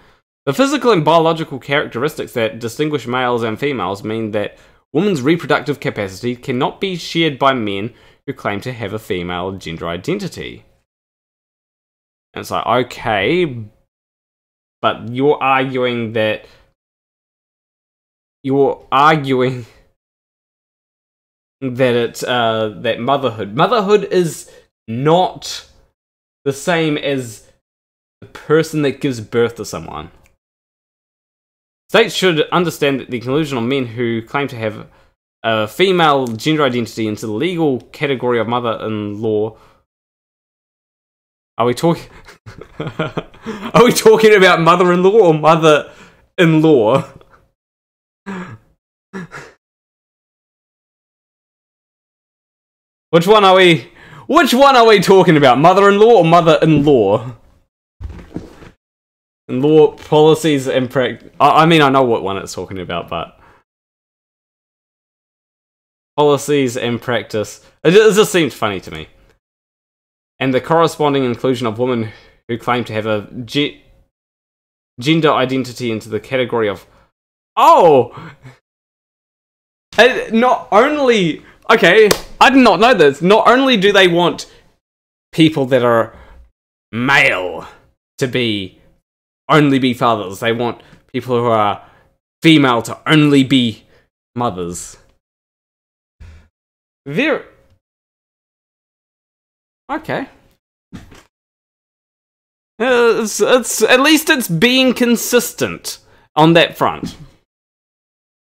The physical and biological characteristics that distinguish males and females mean that women's reproductive capacity cannot be shared by men who claim to have a female gender identity. And it's like, okay, but you're arguing that you're arguing that it's uh, that motherhood motherhood is not the same as the person that gives birth to someone. States should understand that the inclusion of men who claim to have a female gender identity into the legal category of mother-in-law. Are we talking? Are we talking about mother-in-law or mother-in-law? Which one are we? Which one are we talking about? Mother-in-law or mother-in-law? And law policies and practice. I mean, I know what one it's talking about, but policies and practice. It it just seemed funny to me. And the corresponding inclusion of women who claim to have a ge- gender identity into the category of oh, and not only okay, I did not know this. Not only do they want people that are male to be only be fathers, they want people who are female to only be mothers. Very okay. It's, it's at least it's being consistent on that front.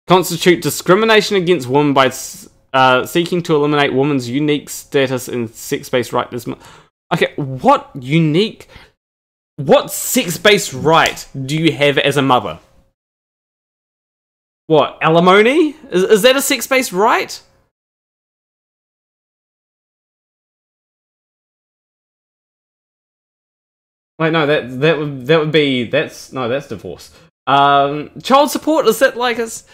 Constitute discrimination against women by uh, seeking to eliminate women's unique status in sex-based right. Okay, what unique, what sex-based right do you have as a mother? What alimony? Is is that a sex-based right? Wait, no, that that would that would be that's no, that's divorce. Um, child support is that like it's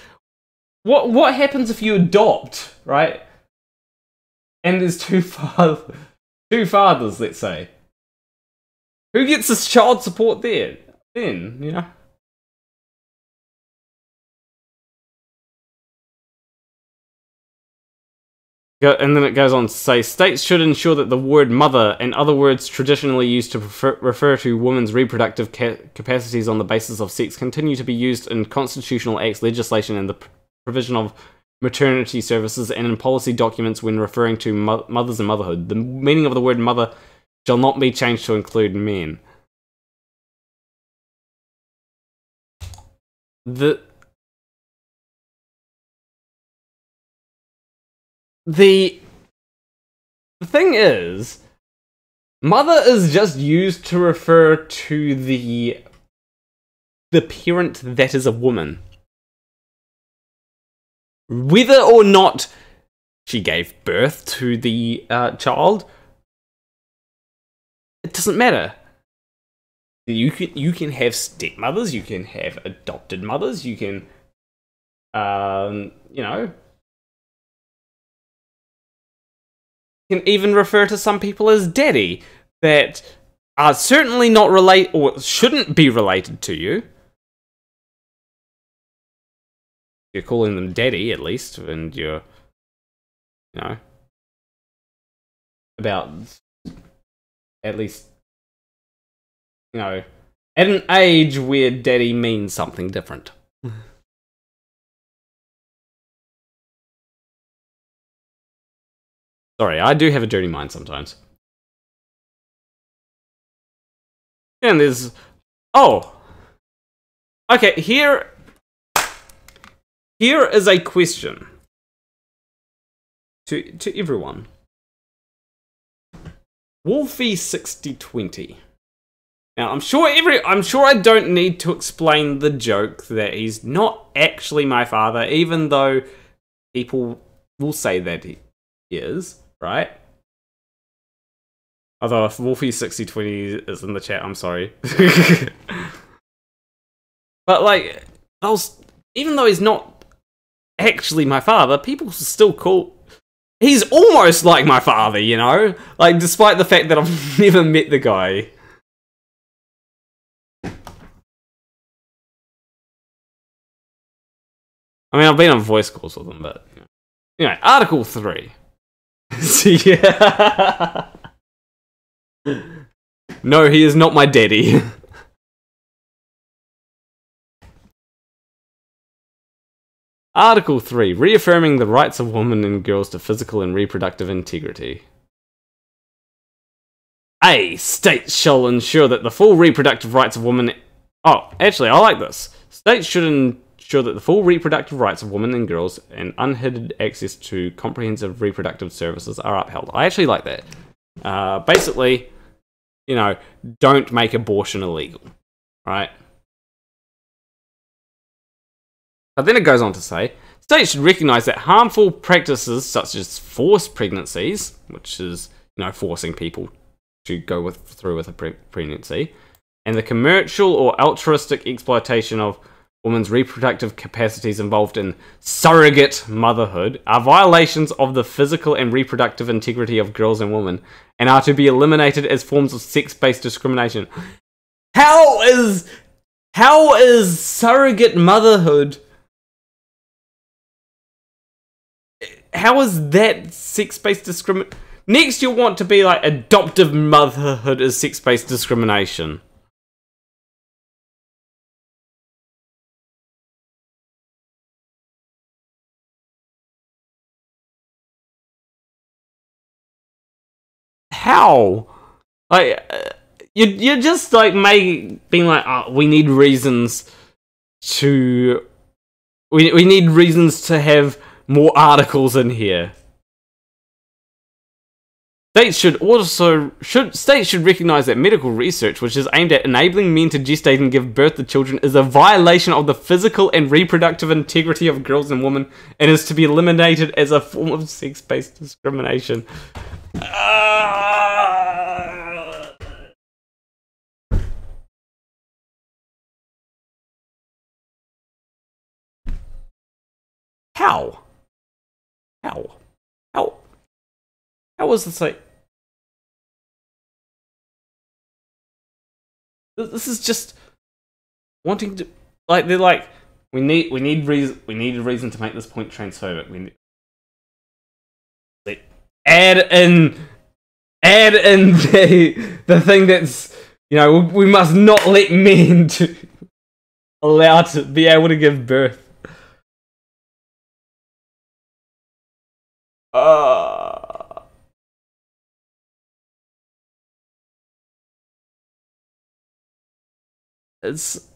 what what happens if you adopt right? And there's two fathers, two fathers, let's say. Who gets this child support there? Then you know. And then it goes on to say states should ensure that the word mother and other words traditionally used to refer, refer to women's reproductive ca capacities on the basis of sex continue to be used in constitutional acts, legislation, and the provision of maternity services and in policy documents when referring to mo mothers and motherhood. The meaning of the word mother shall not be changed to include men. The the the thing is mother is just used to refer to the the parent that is a woman whether or not she gave birth to the uh, child, it doesn't matter. You can you can have stepmothers, you can have adopted mothers, you can, um, you know, can even refer to some people as daddy that are certainly not relate or shouldn't be related to you. you're calling them daddy at least, and you're, you know, about at least, you know, at an age where daddy means something different. Sorry, I do have a dirty mind sometimes. And there's. Oh! Okay, here here is a question to to everyone. Wolfie sixty twenty. Now I'm sure every I'm sure I don't need to explain the joke that he's not actually my father, even though people will say that he is, right? Although if Wolfie6020 is in the chat, I'm sorry. but like, those, even though he's not actually my father, people still call. He's almost like my father, you know? Like, despite the fact that I've never met the guy. I mean, I've been on voice calls with him, but. Anyway, Article 3. Yeah. no, he is not my daddy. Article 3 Reaffirming the rights of women and girls to physical and reproductive integrity. A. States shall ensure that the full reproductive rights of women. Oh, actually, I like this. States should ensure that the full reproductive rights of women and girls and unhindered access to comprehensive reproductive services are upheld. I actually like that. Uh, basically, you know, don't make abortion illegal, right? But then it goes on to say states should recognize that harmful practices such as forced pregnancies, which is you know forcing people to go with, through with a pre- pregnancy, and the commercial or altruistic exploitation of women's reproductive capacities involved in surrogate motherhood are violations of the physical and reproductive integrity of girls and women and are to be eliminated as forms of sex-based discrimination. How is how is surrogate motherhood how is that sex-based discrimination? Next, you'll want to be like adoptive motherhood is sex-based discrimination. How? Like, uh, you you're just like make being like, oh, we need reasons to, we we need reasons to have more articles in here. States should also should states should recognize that medical research, which is aimed at enabling men to gestate and give birth to children, is a violation of the physical and reproductive integrity of girls and women, and is to be eliminated as a form of sex-based discrimination. Ah. How? How? How? How was this like? This is just wanting to like they're like we need we need reason we need a reason to make this point transphobic. We need, like, add in add in the the thing that's you know we must not let men to allow to be able to give birth. Uh, it's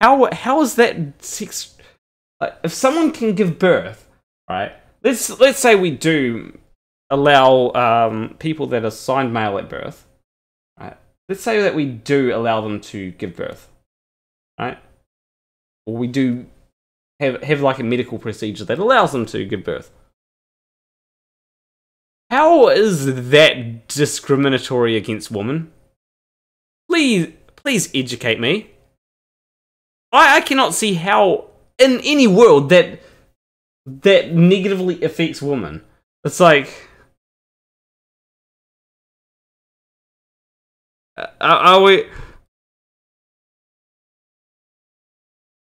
how how is that six? Like, if someone can give birth, right? Let's let's say we do allow um, people that are signed male at birth, right? Let's say that we do allow them to give birth, right? Or we do have have like a medical procedure that allows them to give birth. How is that discriminatory against women? Please, please educate me. I, I cannot see how in any world that that negatively affects women. It's like uh, are, are we?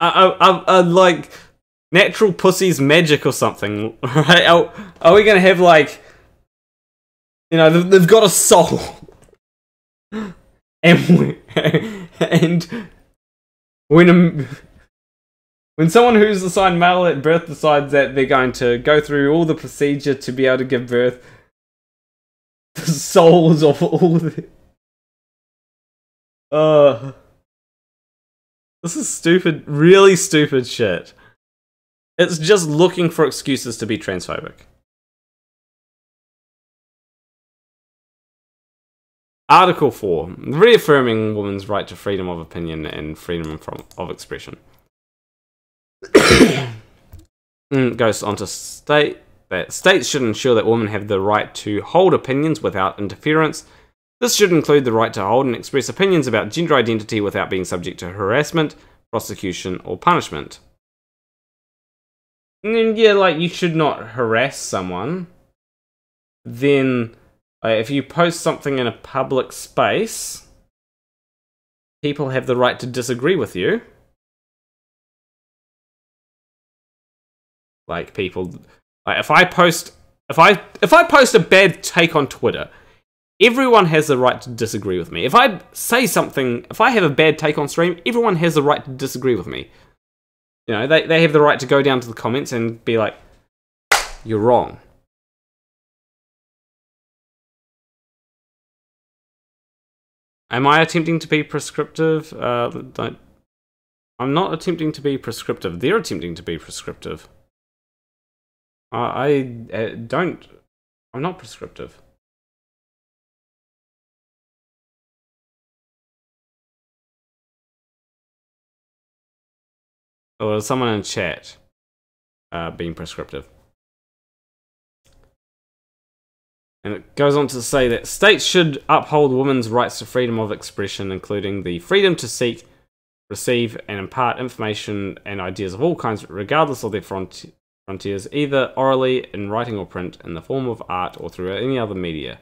Are, are, are, like natural pussy's magic or something? Right? Are, are we gonna have like you know they've, they've got a soul and we, and when a, when someone who's assigned male at birth decides that they're going to go through all the procedure to be able to give birth, the souls of all the uh this is stupid, really stupid shit. It's just looking for excuses to be transphobic. Article 4 Reaffirming women's right to freedom of opinion and freedom from, of expression. Mm, goes on to state that states should ensure that women have the right to hold opinions without interference. This should include the right to hold and express opinions about gender identity without being subject to harassment, prosecution, or punishment. And yeah, like you should not harass someone. Then, uh, if you post something in a public space, people have the right to disagree with you. Like people, like if I post, if I if I post a bad take on Twitter, everyone has the right to disagree with me. If I say something, if I have a bad take on stream, everyone has the right to disagree with me. You know, they, they have the right to go down to the comments and be like, you're wrong. Am I attempting to be prescriptive? Uh, don't. I'm not attempting to be prescriptive. They're attempting to be prescriptive. Uh, I uh, don't. I'm not prescriptive. Or someone in chat uh, being prescriptive. And it goes on to say that states should uphold women's rights to freedom of expression, including the freedom to seek, receive, and impart information and ideas of all kinds, regardless of their front frontiers, either orally, in writing or print, in the form of art, or through any other media.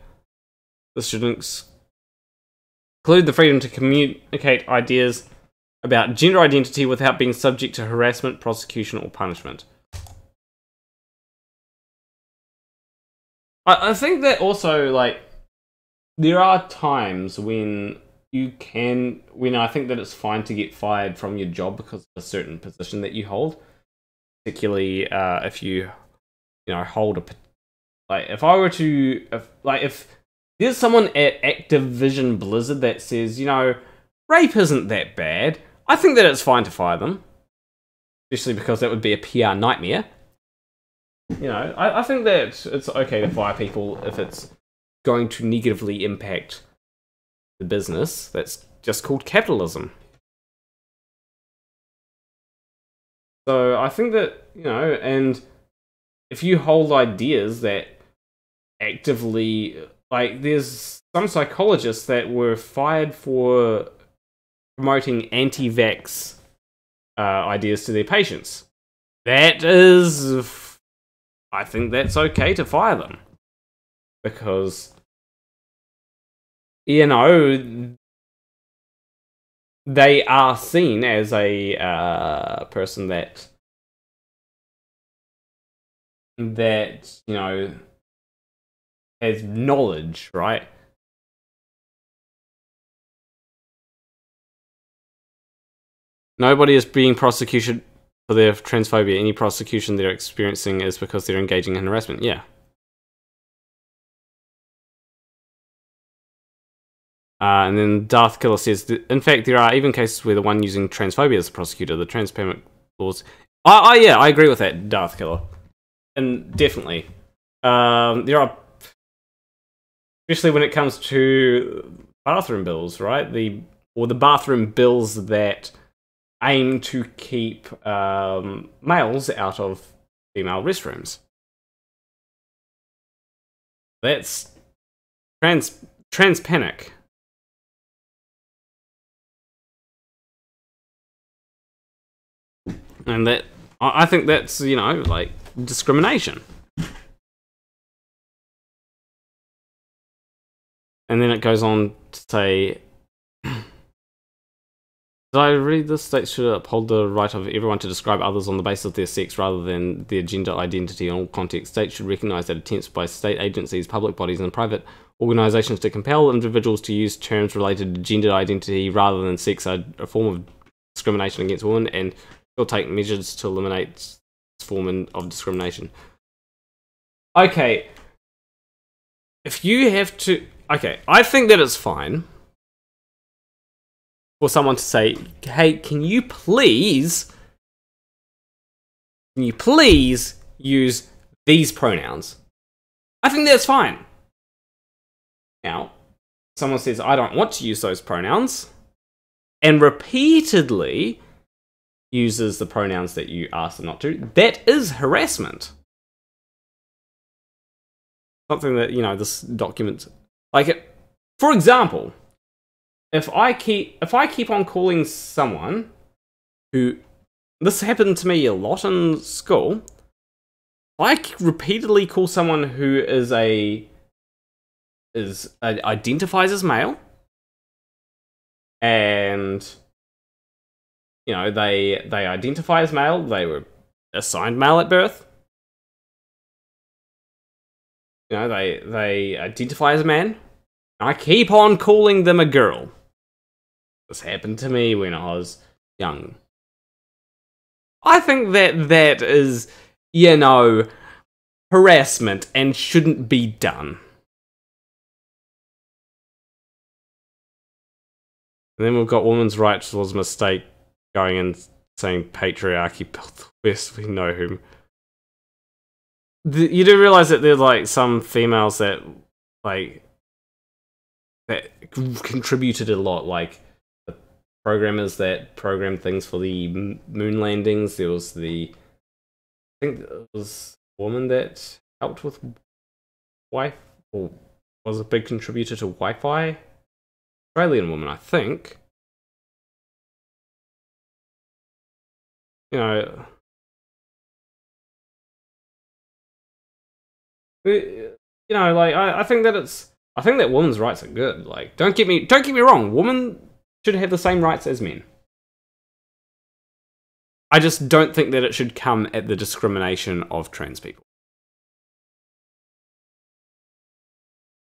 This should include the freedom to communicate ideas about gender identity without being subject to harassment, prosecution, or punishment. I, I think that also, like, there are times when you can, when I think that it's fine to get fired from your job because of a certain position that you hold, particularly uh, if you, you know, hold a, like, if I were to, if, like, if there's someone at Activision Blizzard that says, you know, rape isn't that bad, I think that it's fine to fire them. Especially because that would be a PR nightmare. You know, I, I think that it's okay to fire people if it's going to negatively impact the business. That's just called capitalism. So I think that, you know, and if you hold ideas that actively, like, there's some psychologists that were fired for promoting anti-vax uh, ideas to their patients. That is, I think that's okay to fire them because you know they are seen as a uh, person that that you know has knowledge, right? Nobody is being prosecuted for their transphobia. Any prosecution they're experiencing is because they're engaging in harassment. Yeah. Uh, and then Darth Killer says, in fact, there are even cases where the one using transphobia is prosecutor. The trans panic laws. Oh, oh, yeah, I agree with that, Darth Killer. And definitely. Um, there are, especially when it comes to bathroom bills, right? The or the bathroom bills that aim to keep um, males out of female restrooms. That's trans trans panic. And that I think that's you know like discrimination. And then it goes on to say did I read this? States should uphold the right of everyone to describe others on the basis of their sex rather than their gender identity in all contexts. States should recognize that attempts by state agencies, public bodies, and private organizations to compel individuals to use terms related to gender identity rather than sex are a form of discrimination against women and will take measures to eliminate this form of discrimination. Okay. If you have to. Okay, I think that it's fine for someone to say, hey, can you please, can you please use these pronouns? I think that's fine. Now, someone says, I don't want to use those pronouns, and repeatedly uses the pronouns that you ask them not to, that is harassment. something that you know this document, like, it, for example, if I keep if I keep on calling someone who this happened to me a lot in school. I repeatedly call someone who is a is identifies as male, and you know they they identify as male. They were assigned male at birth. You know they they identify as a man. I keep on calling them a girl. This happened to me when I was young. I think that that is, you know, harassment and shouldn't be done. And then we've got women's rights was a mistake going and saying patriarchy built the West. We know whom. The, you do realize that there's like some females that like that contributed a lot, like programmers that programmed things for the moon landings. There was the, I think it was a woman that helped with Wi, or was a big contributor to Wi-Fi. Australian woman, I think. You know. You know, like I, I think that it's I think that women's rights are good. Like, don't get me don't get me wrong, women should have the same rights as men. I just don't think that it should come at the discrimination of trans people.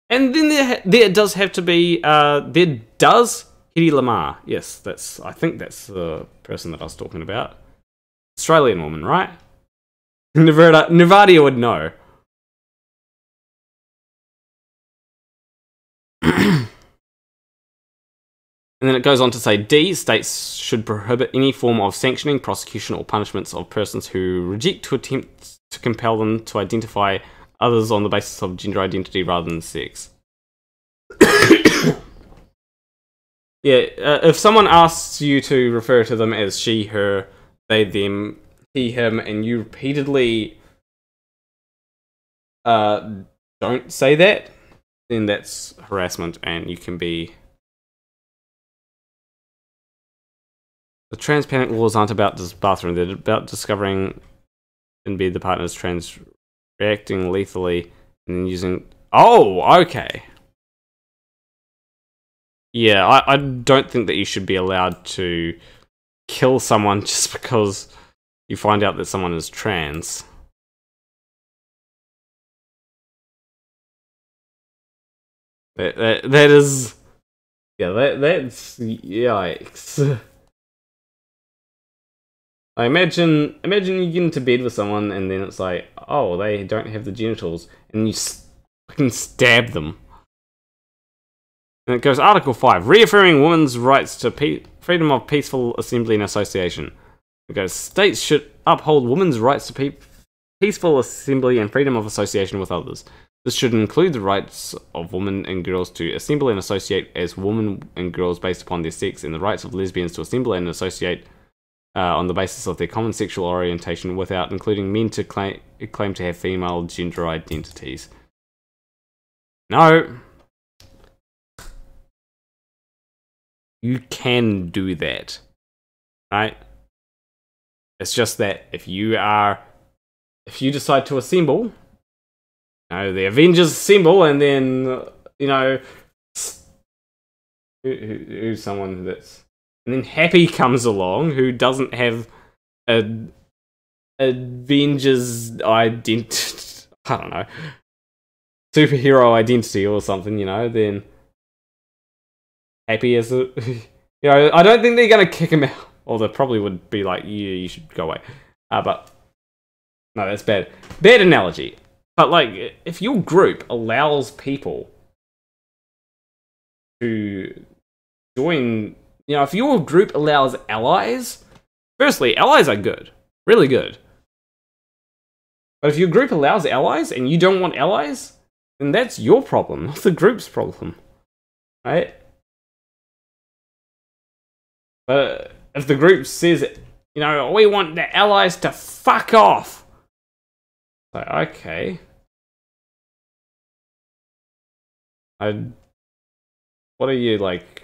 And then there, there does have to be, uh, there does Hedy Lamarr. Yes, that's, I think that's the person that I was talking about. Australian woman, right? Nevada, Nevadia would know. And then it goes on to say D states should prohibit any form of sanctioning, prosecution, or punishments of persons who reject to attempt to compel them to identify others on the basis of gender identity rather than sex. yeah, uh, if someone asks you to refer to them as she, her, they, them, he, him, and you repeatedly uh, don't say that, then that's harassment and you can be The trans panic laws aren't about this bathroom. They're about discovering and be the partner's trans reacting lethally and then using. Oh, okay. Yeah, I, I don't think that you should be allowed to kill someone just because you find out that someone is trans. That, that, that is. Yeah, that, that's. Yikes. I imagine imagine you get into bed with someone and then it's like, oh, they don't have the genitals, and you fucking stab them. And it goes Article Five, reaffirming women's rights to pe- freedom of peaceful assembly and association. It goes states should uphold women's rights to pe- peaceful assembly and freedom of association with others. This should include the rights of women and girls to assemble and associate as women and girls based upon their sex, and the rights of lesbians to assemble and associate uh, on the basis of their common sexual orientation without including men to claim, claim to have female gender identities. No. You can do that. Right? It's just that if you are. If you decide to assemble. You know, the Avengers assemble and then, you know. Who, who, who's someone that's and then Happy comes along, who doesn't have a Avengers identity. I don't know. Superhero identity or something, you know, then Happy as a. You know, I don't think they're going to kick him out. Or they probably would be like, yeah, you should go away. Uh, but. No, that's bad. Bad analogy. But, like, if your group allows people to join you know, if your group allows allies, firstly, allies are good, really good. But if your group allows allies and you don't want allies, then that's your problem, not the group's problem, right? But if the group says, you know, we want the allies to fuck off, like, okay. I. What are you like?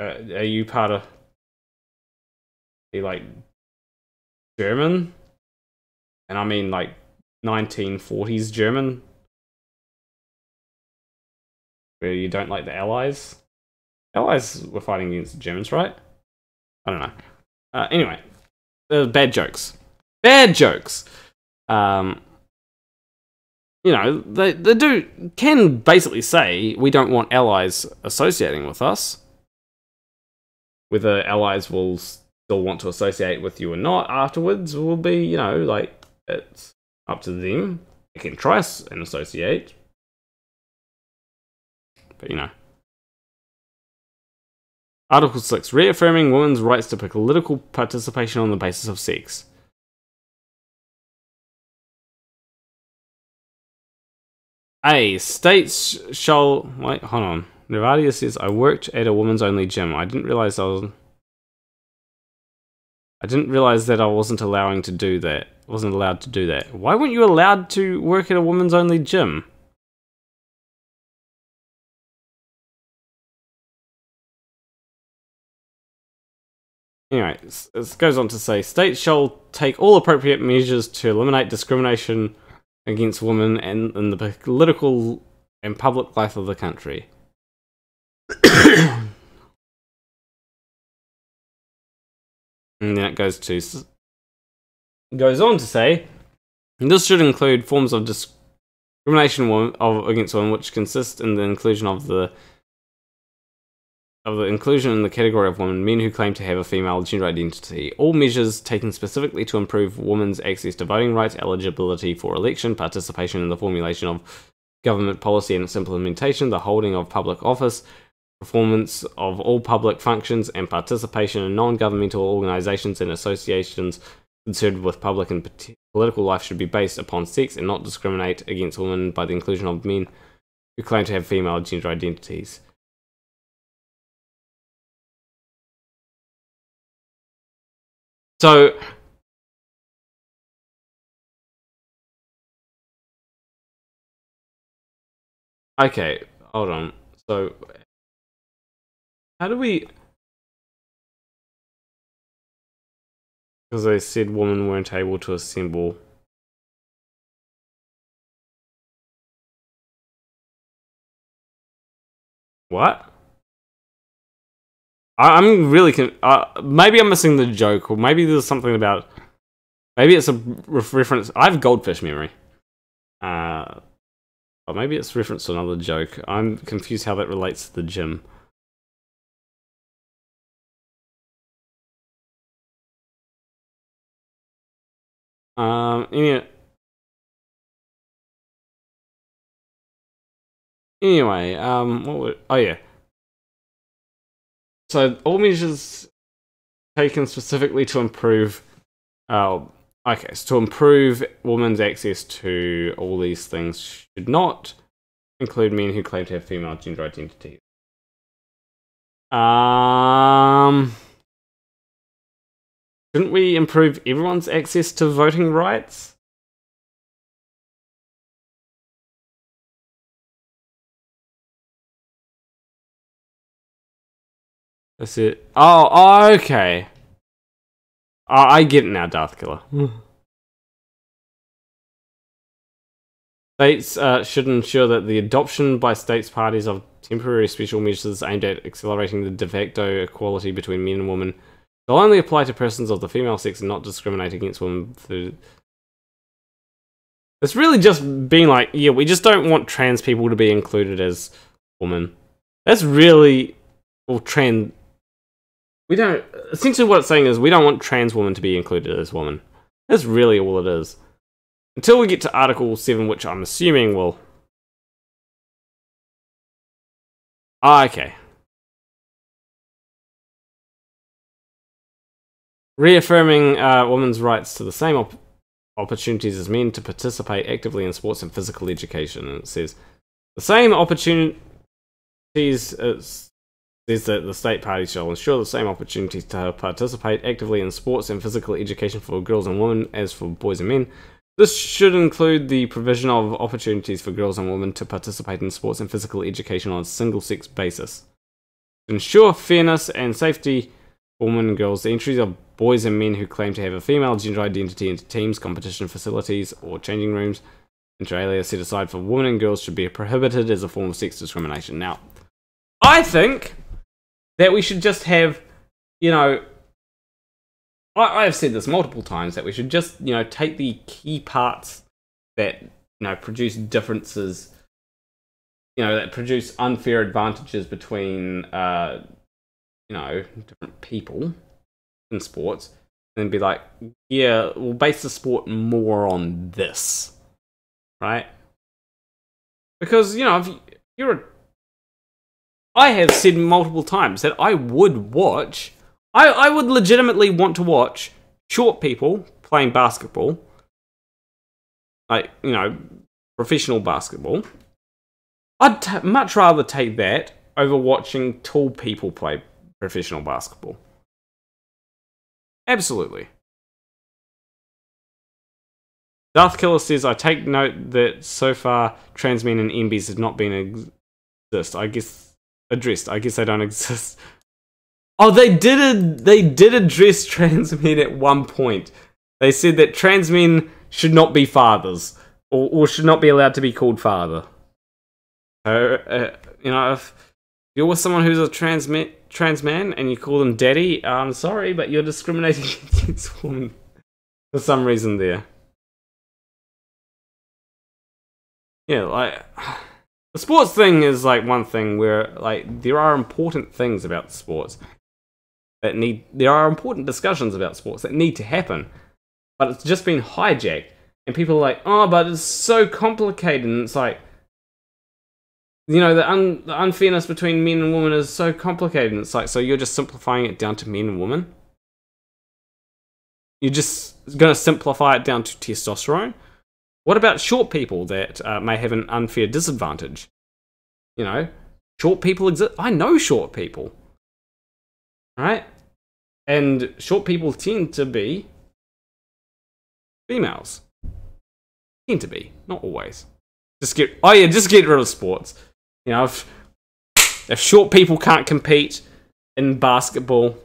Uh, are you part of? Are like German? And I mean like 1940s German, where you don't like the Allies. Allies were fighting against the Germans, right? I don't know. Uh, anyway, uh, bad jokes. Bad jokes. Um, you know, they, they do can basically say we don't want allies associating with us. Whether allies will still want to associate with you or not afterwards will be, you know, like it's up to them. They can try and associate, but you know. Article 6 Reaffirming women's rights to political participation on the basis of sex. A. States shall. Wait, hold on. Nevadia says, I worked at a women's only gym. I didn't realize I was. I didn't realize that I wasn't allowing to do that. I Wasn't allowed to do that. Why weren't you allowed to work at a women's only gym? Anyway, this goes on to say states shall take all appropriate measures to eliminate discrimination against women and in the political and public life of the country. and then it goes to goes on to say this should include forms of discrimination of, against women which consist in the inclusion of the of the inclusion in the category of women, men who claim to have a female gender identity. All measures taken specifically to improve women's access to voting rights, eligibility for election, participation in the formulation of government policy and its implementation, the holding of public office, performance of all public functions, and participation in non governmental organizations and associations concerned with public and political life should be based upon sex and not discriminate against women by the inclusion of men who claim to have female gender identities. So Okay, hold on. So how do we because they said women weren't able to assemble What? I, am really con- uh, maybe I'm missing the joke, or maybe there's something about. Maybe it's a re- reference. I have goldfish memory. Uh, or maybe it's reference to another joke. I'm confused how that relates to the gym. Um, anyway, anyway, um, what oh yeah. So all measures taken specifically to improve, uh, okay, so to improve women's access to all these things should not include men who claim to have female gender identity. Um, shouldn't we improve everyone's access to voting rights? That's it. Oh, oh okay. Oh, I get it now, Darth Killer. States uh, should ensure that the adoption by states parties of temporary special measures aimed at accelerating the de facto equality between men and women will only apply to persons of the female sex and not discriminate against women through. It's really just being like, yeah, we just don't want trans people to be included as women. That's really well, trans we don't. Essentially, what it's saying is we don't want trans women to be included as women. That's really all it is. Until we get to Article 7, which I'm assuming will. Ah, okay. Reaffirming uh, women's rights to the same op opportunities as men to participate actively in sports and physical education. And it says the same opportunities as says that the state party shall ensure the same opportunities to participate actively in sports and physical education for girls and women as for boys and men. This should include the provision of opportunities for girls and women to participate in sports and physical education on a single sex basis. To ensure fairness and safety women and girls, the entries of boys and men who claim to have a female gender identity into teams, competition facilities, or changing rooms, inter alia set aside for women and girls should be prohibited as a form of sex discrimination. Now, I think that we should just have, you know, I, have said this multiple times that we should just, you know, take the key parts that, you know, produce differences, you know, that produce unfair advantages between, uh, you know, different people in sports, and be like, yeah, we'll base the sport more on this, right? Because, you know, if you're a I have said multiple times that I would watch, I, I would legitimately want to watch short people playing basketball, like, you know, professional basketball. I'd much rather take that over watching tall people play professional basketball. Absolutely. Darth Killer says, I take note that so far trans men and MBs have not been exist. I guess addressed. I guess they don't exist. Oh, they did they did address trans men at one point. They said that trans men should not be fathers or, or should not be allowed to be called father. So, uh, you know, if you're with someone who's a trans, man, trans man and you call them daddy, I'm sorry, but you're discriminating against women for some reason there. Yeah, like the sports thing is like one thing where like there are important things about sports that need there are important discussions about sports that need to happen but it's just been hijacked and people are like oh but it's so complicated and it's like you know the, un- the unfairness between men and women is so complicated and it's like so you're just simplifying it down to men and women you're just going to simplify it down to testosterone what about short people that uh, may have an unfair disadvantage? You know, short people exist. I know short people, right? And short people tend to be females. Tend to be, not always. Just get oh yeah, just get rid of sports. You know, if if short people can't compete in basketball,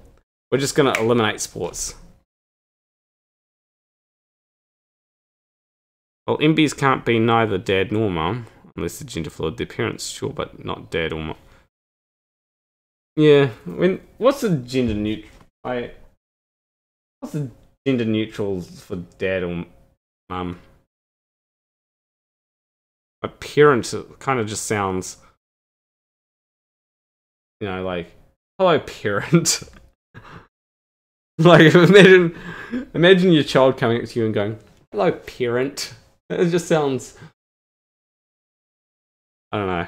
we're just gonna eliminate sports. Well, MBs can't be neither dad nor mum, unless the gender fluid. The parents, sure, but not dad or mum. Yeah, when what's the gender neutral? I what's the gender neutral for dad or mum? A parent kind of just sounds, you know, like hello, parent. like imagine, imagine your child coming up to you and going, "Hello, parent." It just sounds. I don't know.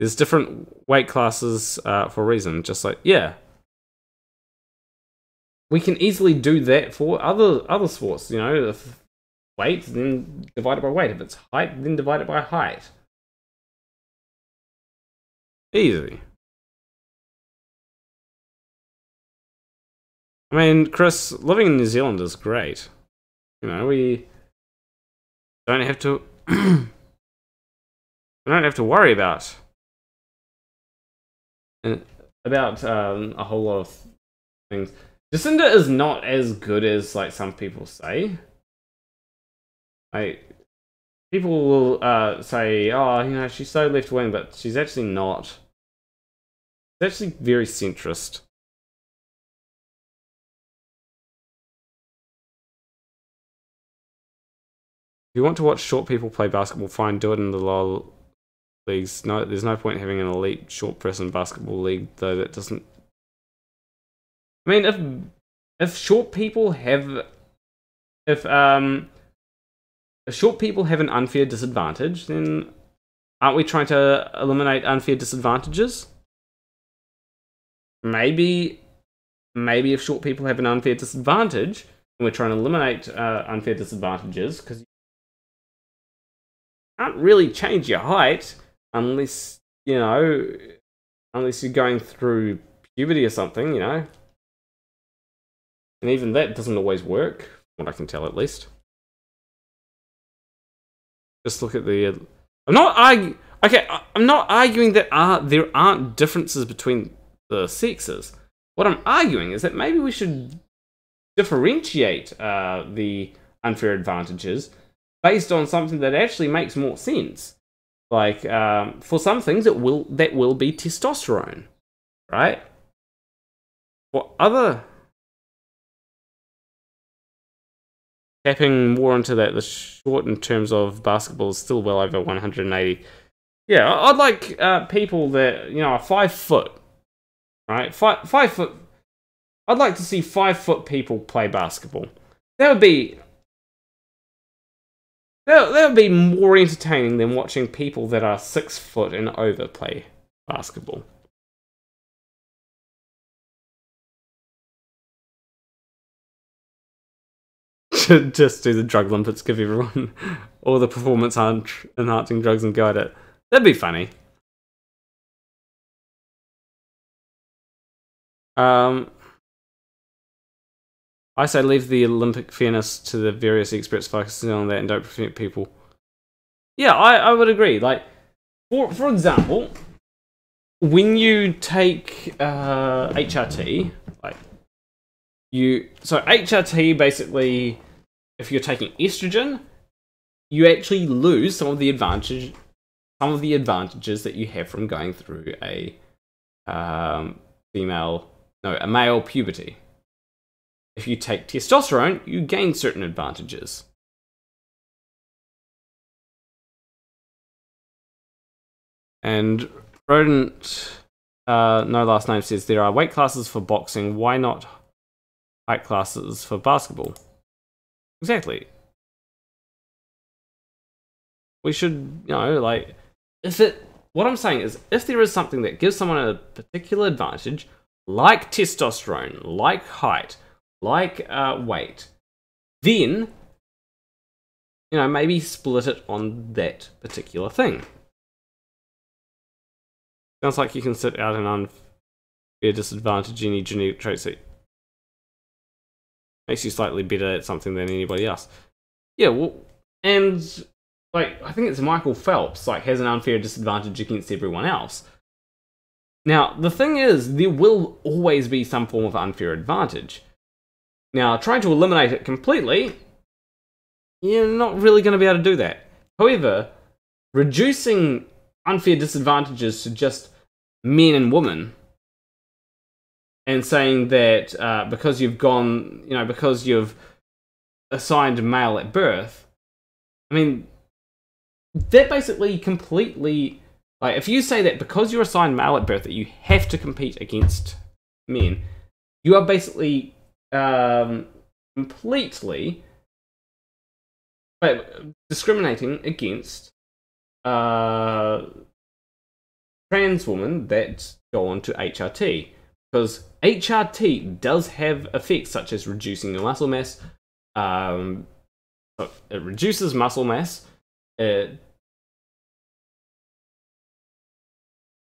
There's different weight classes uh, for a reason. Just like yeah, we can easily do that for other other sports. You know, if weight then divide it by weight. If it's height, then divide it by height. Easy. I mean, Chris, living in New Zealand is great. You know, we don't have to we don't have to worry about uh, about um, a whole lot of things. Jacinda is not as good as like some people say. Like people will uh, say, "Oh, you know, she's so left wing," but she's actually not. She's actually very centrist. If you want to watch short people play basketball, fine, do it in the lower leagues. No, there's no point having an elite short person basketball league, though. That doesn't. I mean, if if short people have, if um, if short people have an unfair disadvantage, then aren't we trying to eliminate unfair disadvantages? Maybe, maybe if short people have an unfair disadvantage, and we're trying to eliminate uh, unfair disadvantages because can't really change your height unless, you know, unless you're going through puberty or something, you know. And even that doesn't always work, what I can tell at least. Just look at the. I'm not argu- Okay, I'm not arguing that there aren't differences between the sexes. What I'm arguing is that maybe we should differentiate uh, the unfair advantages based on something that actually makes more sense. Like um, for some things, it will that will be testosterone, right? For other tapping more into that, the short in terms of basketball is still well over 180. Yeah, I'd like uh, people that you know are five foot, right? Five five foot. I'd like to see five foot people play basketball. That would be that, would be more entertaining than watching people that are six foot and over play basketball. Just do the drug Olympics, give everyone all the performance enhancing drugs and go at it. That'd be funny. Um, I say leave the Olympic fairness to the various experts focusing on that and don't prevent people. Yeah, I, I would agree. Like, for for example, when you take uh, HRT, like you so HRT basically, if you're taking estrogen, you actually lose some of the advantage, some of the advantages that you have from going through a um, female, no, a male puberty. If you take testosterone, you gain certain advantages. And Rodent, uh, no last name says there are weight classes for boxing. Why not height classes for basketball? Exactly. We should, you know, like, if it. What I'm saying is, if there is something that gives someone a particular advantage, like testosterone, like height, like uh, weight, then, you know, maybe split it on that particular thing. Sounds like you can sit out an unfair disadvantage any genetic traits that makes you slightly better at something than anybody else. Yeah, well, and like I think it's Michael Phelps like has an unfair disadvantage against everyone else. Now the thing is, there will always be some form of unfair advantage. Now trying to eliminate it completely, you're not really going to be able to do that. However, reducing unfair disadvantages to just men and women and saying that uh, because you've gone, you know, because you've assigned male at birth, I mean, that basically completely, like, if you say that because you're assigned male at birth that you have to compete against men, you are basically um, completely but discriminating against uh, trans women that go on to HRT because HRT does have effects such as reducing your muscle mass. Um, it reduces muscle mass. It,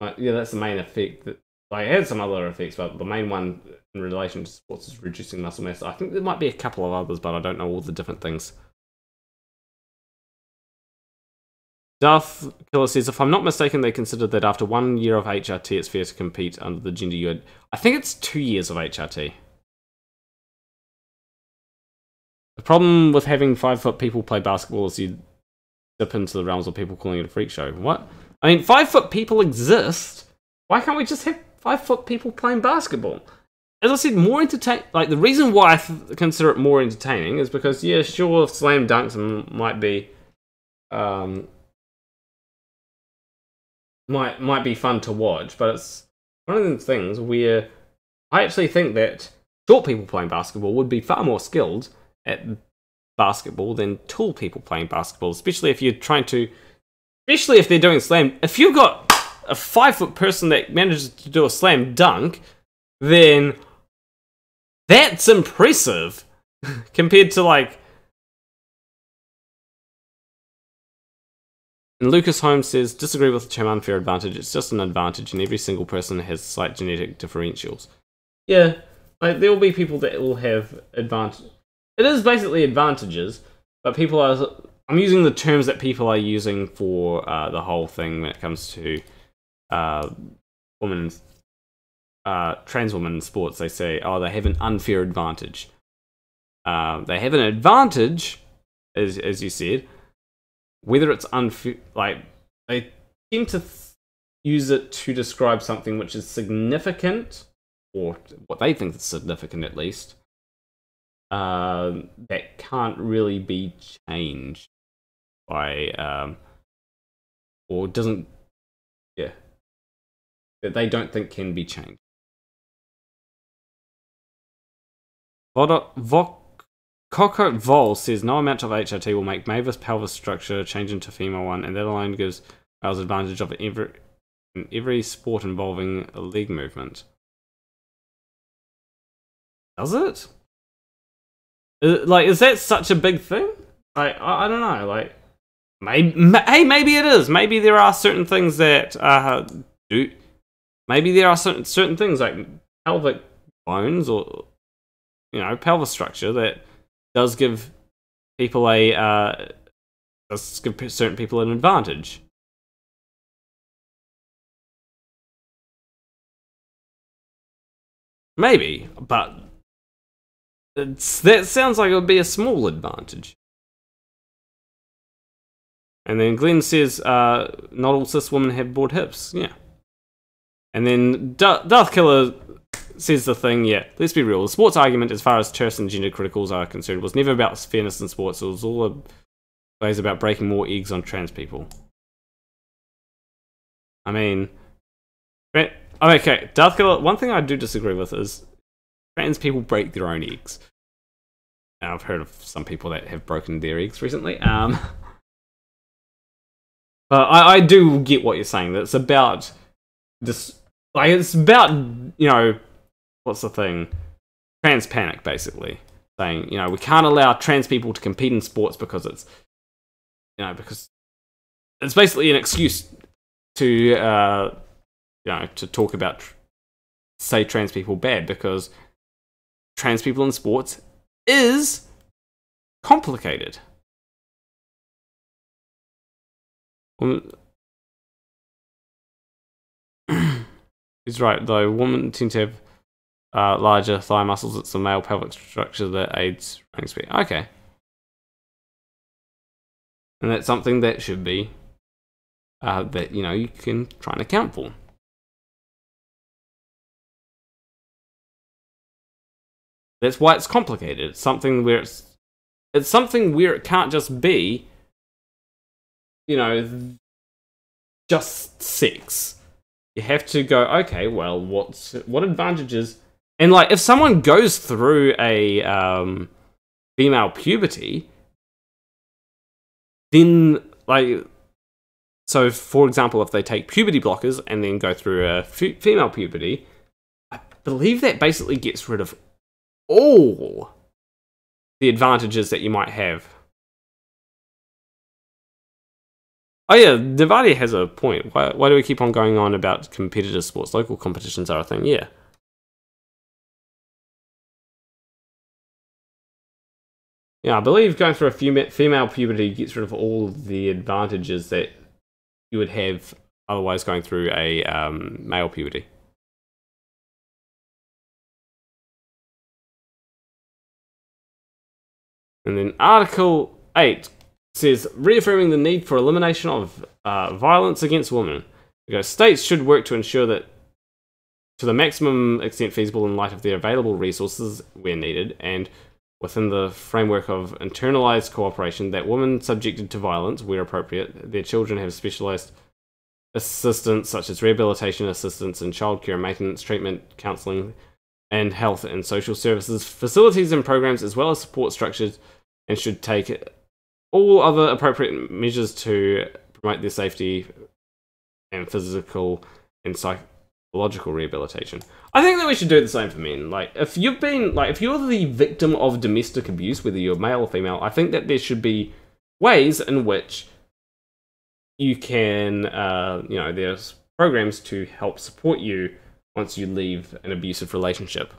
yeah, that's the main effect. That, like, it has some other effects, but the main one in relation to sports is reducing muscle mass. I think there might be a couple of others, but I don't know all the different things. Darth Killer says, if I'm not mistaken, they considered that after one year of HRT, it's fair to compete under the gender you had. I think it's two years of HRT. The problem with having five foot people play basketball is you dip into the realms of people calling it a freak show. What? I mean, five foot people exist. Why can't we just have five foot people playing basketball? As I said, more entertain. Like the reason why I th- consider it more entertaining is because yeah, sure, slam dunks might be, um, might might be fun to watch, but it's one of those things where I actually think that short people playing basketball would be far more skilled at basketball than tall people playing basketball, especially if you're trying to, especially if they're doing slam. If you've got a five foot person that manages to do a slam dunk, then that's impressive compared to like. And Lucas Holmes says, disagree with the term unfair advantage. It's just an advantage, and every single person has slight genetic differentials. Yeah, like there will be people that will have advantage. It is basically advantages, but people are I'm using the terms that people are using for uh, the whole thing when it comes to uh, women, uh, trans women in sports. They say, oh, they have an unfair advantage. Uh, they have an advantage, as as you said. Whether it's unfair, like they seem to th- use it to describe something which is significant, or what they think is significant at least, uh, that can't really be changed by, um, or doesn't, yeah, that they don't think can be changed. Coco Vol says no amount of HRT will make Mavis pelvis structure change into female one, and that alone gives males advantage of every in every sport involving leg movement. Does it? Uh, Like, is that such a big thing? Like, I, I don't know. Like, maybe, ma- hey, maybe it is. Maybe there are certain things that uh, do. Maybe there are certain certain things like pelvic bones or you know pelvis structure that does give people a uh, does give certain people an advantage. Maybe, but it's, that sounds like it would be a small advantage. And then Glenn says, uh, not all cis women have broad hips. Yeah. And then Da- Darth Killer says the thing, yeah, let's be real. The sports argument, as far as TERFs and gender criticals are concerned, was never about fairness in sports. It was all always about breaking more eggs on trans people. I mean, oh, okay, Darth Killer, one thing I do disagree with is trans people break their own eggs. And I've heard of some people that have broken their eggs recently. Um, but I, I do get what you're saying. That it's about this, like it's about you know, what's the thing? Trans panic, basically saying you know we can't allow trans people to compete in sports because it's you know because it's basically an excuse to uh, you know to talk about say trans people bad because trans people in sports is complicated. He's right, though. Women tend to have uh, larger thigh muscles. It's the male pelvic structure that aids running speed. Okay. And that's something that should be, uh, that, you know, you can try and account for. That's why it's complicated. It's something where it's it's something where it can't just be, you know, just sex. You have to go, okay, well, what's what advantages? And like, if someone goes through a um, female puberty, then like, so for example, if they take puberty blockers and then go through a f- female puberty, I believe that basically gets rid of all the advantages that you might have. Oh yeah, Devati has a point. Why, why do we keep on going on about competitive sports? Local competitions are a thing, yeah. Yeah, I believe going through a fema- female puberty gets rid of all the advantages that you would have otherwise going through a um, male puberty. And then Article 8 says reaffirming the need for elimination of uh, violence against women. Because states should work to ensure that, to the maximum extent feasible in light of their available resources where needed, and within the framework of internalized cooperation, that women subjected to violence, where appropriate, their children have specialized assistance such as rehabilitation assistance and childcare, maintenance, treatment, counseling, and health and social services facilities and programs, as well as support structures, and should take all other appropriate measures to promote their safety and physical and psychological rehabilitation. I think that we should do the same for men. Like, if you've been, like, if you're the victim of domestic abuse, whether you're male or female, I think that there should be ways in which you can, uh, you know, there's programs to help support you once you leave an abusive relationship.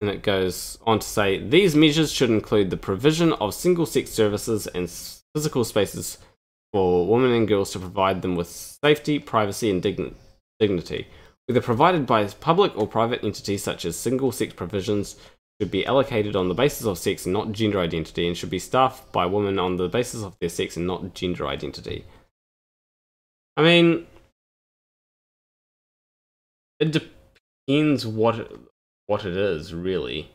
and it goes on to say these measures should include the provision of single sex services and physical spaces for women and girls to provide them with safety, privacy, and dign- dignity. Whether provided by public or private entities such as single sex provisions should be allocated on the basis of sex and not gender identity and should be staffed by women on the basis of their sex and not gender identity. I mean, it depends what what it is really,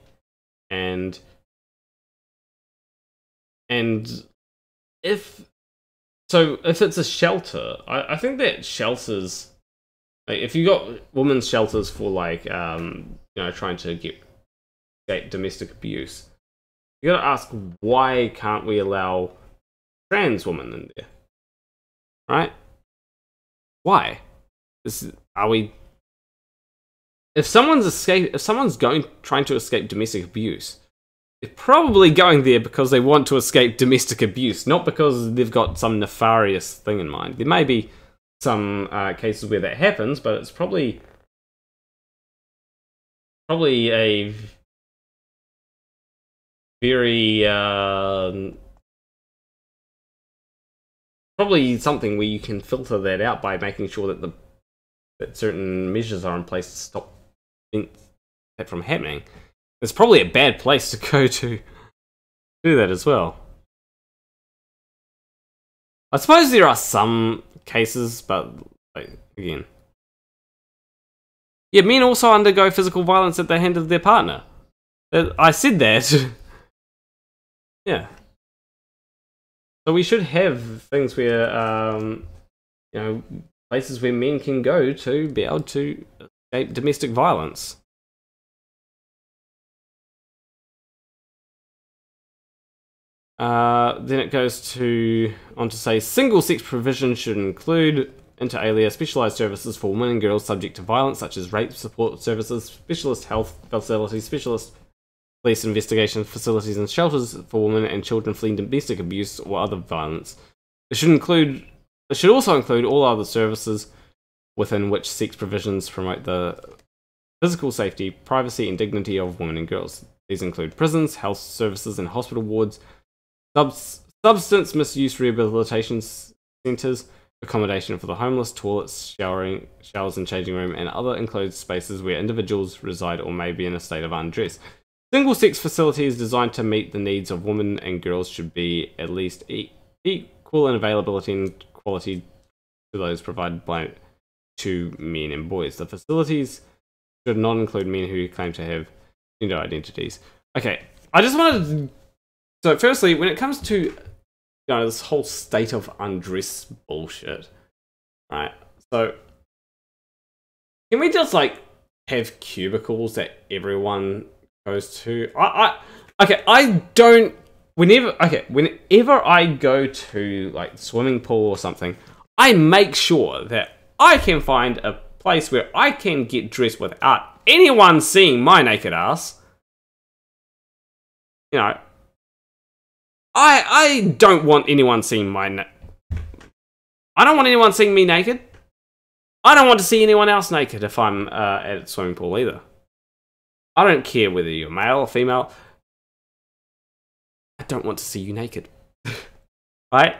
and and if so, if it's a shelter, I, I think that shelters, like if you got women's shelters for like um you know trying to get escape domestic abuse, you gotta ask why can't we allow trans women in there, right? Why? Is, are we if someone's escape if someone's going trying to escape domestic abuse they're probably going there because they want to escape domestic abuse not because they've got some nefarious thing in mind there may be some uh, cases where that happens but it's probably probably a very um probably something where you can filter that out by making sure that the that certain measures are in place to stop that from happening. It's probably a bad place to go to do that as well. I suppose there are some cases, but like, again, yeah, men also undergo physical violence at the hand of their partner. I said that. yeah. So we should have things where, um, you know, places where men can go to be able to escape domestic violence. Uh, then it goes to on to say single sex provision should include inter alia specialized services for women and girls subject to violence such as rape support services specialist health facilities specialist police investigation facilities and shelters for women and children fleeing domestic abuse or other violence it should include it should also include all other services within which sex provisions promote the physical safety, privacy, and dignity of women and girls. These include prisons, health services, and hospital wards, subs- substance misuse rehabilitation centers, accommodation for the homeless, toilets, showering, showers and changing room, and other enclosed spaces where individuals reside or may be in a state of undress. Single sex facilities designed to meet the needs of women and girls should be at least e- equal in availability and quality to those provided by to men and boys. The facilities should not include men who claim to have gender identities. Okay, I just wanted to. So, firstly, when it comes to you know this whole state of undress bullshit, right? So, can we just like have cubicles that everyone goes to? I, I okay, I don't. Whenever okay, whenever I go to like swimming pool or something, I make sure that I can find a place where I can get dressed without anyone seeing my naked ass. You know, I I don't want anyone seeing my. I don't want anyone seeing me naked. I don't want to see anyone else naked if I'm uh, at a swimming pool either. I don't care whether you're male or female. I don't want to see you naked. right?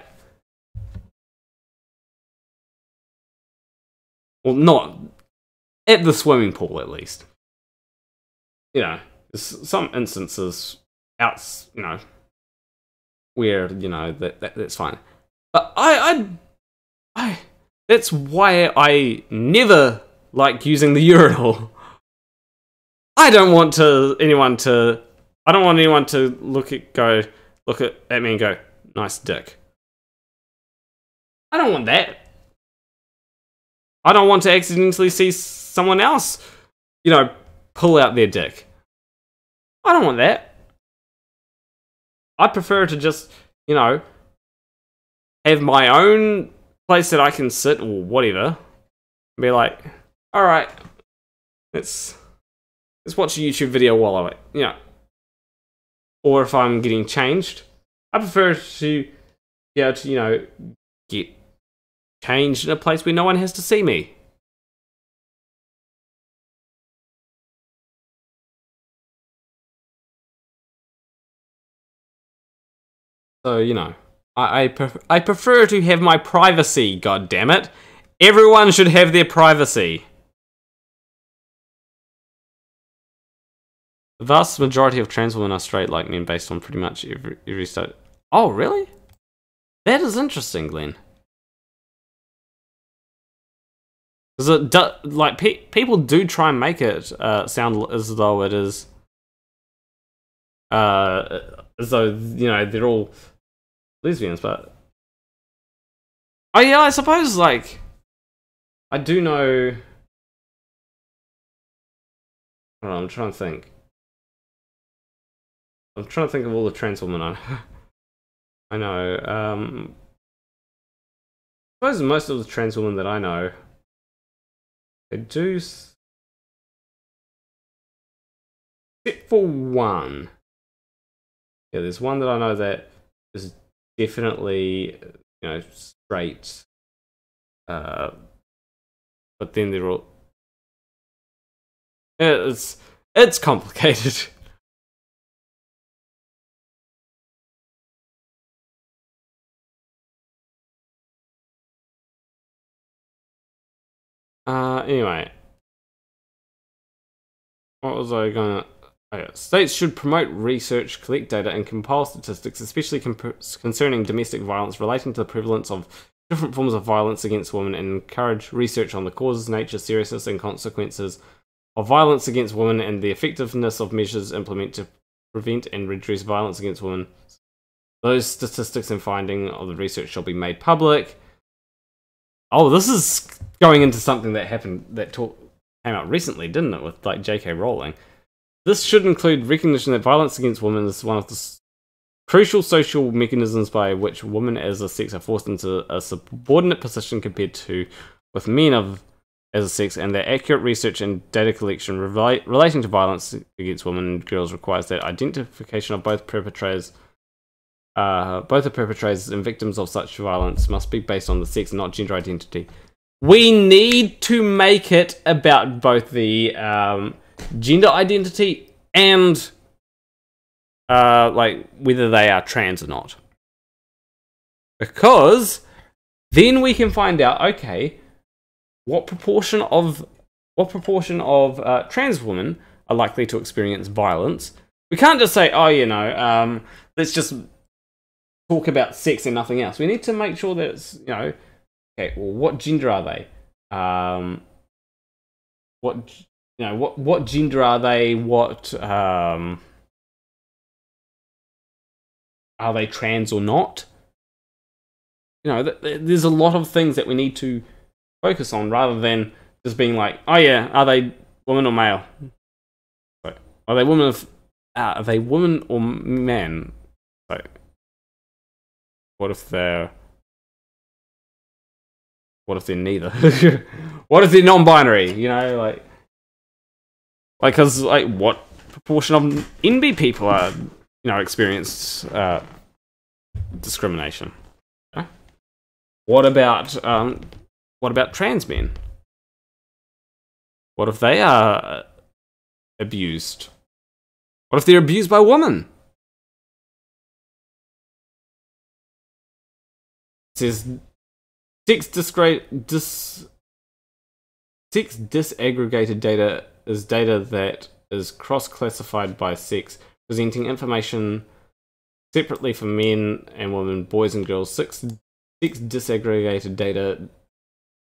Well, not at the swimming pool, at least. You know, some instances out, you know, where you know that, that that's fine. But I, I, I, that's why I never like using the urinal. I don't want to anyone to. I don't want anyone to look at go look at, at me and go nice dick. I don't want that. I don't want to accidentally see someone else, you know, pull out their dick. I don't want that. I prefer to just, you know, have my own place that I can sit or whatever. And be like, all right, let's let's watch a YouTube video while I, you know, or if I'm getting changed, I prefer to be able to, you know, get changed in a place where no one has to see me. So you know, I I, pref- I prefer to have my privacy. God damn it! Everyone should have their privacy. The vast majority of trans women are straight like men based on pretty much every, every study. Oh, really? That is interesting, Glenn. Because it do, like pe- people do try and make it uh, sound as though it is, uh, as though you know they're all lesbians, but oh yeah, I suppose like I do know. On, I'm trying to think. I'm trying to think of all the trans women I know. I know. Um, I suppose most of the trans women that I know, they do. Except for one. Yeah, there's one that I know that is definitely, you know, straight. Uh, but then they're all. It's it's complicated. Uh, anyway. What was I gonna... States should promote research, collect data, and compile statistics, especially concerning domestic violence relating to the prevalence of different forms of violence against women, and encourage research on the causes, nature, seriousness, and consequences of violence against women, and the effectiveness of measures implemented to prevent and reduce violence against women. Those statistics and finding of the research shall be made public. Oh, this is going into something that happened that talk, came out recently, didn't it, with like J.K. Rowling? This should include recognition that violence against women is one of the crucial social mechanisms by which women as a sex are forced into a subordinate position compared to with men of as a sex, and that accurate research and data collection rela- relating to violence against women and girls requires that identification of both perpetrators uh, both the perpetrators and victims of such violence must be based on the sex, not gender identity. We need to make it about both the um, gender identity and uh, like whether they are trans or not, because then we can find out okay what proportion of what proportion of uh, trans women are likely to experience violence. We can't just say, oh, you know, um, let's just talk about sex and nothing else. We need to make sure that it's, you know, okay, well, what gender are they? Um, what, you know, what, what gender are they? What, um, are they trans or not? You know, th- th- there's a lot of things that we need to focus on rather than just being like, oh yeah, are they woman or male? Sorry. Are they women of, uh, are they woman or man? Sorry. What if they're what if they're neither? what if they're non-binary? You know, like, like, cause like, what proportion of NB people are, you know, experienced uh, discrimination? What about um, what about trans men? What if they are abused? What if they're abused by women? says six dis six disaggregated data is data that is cross-classified by sex, presenting information separately for men and women, boys and girls. Six six disaggregated data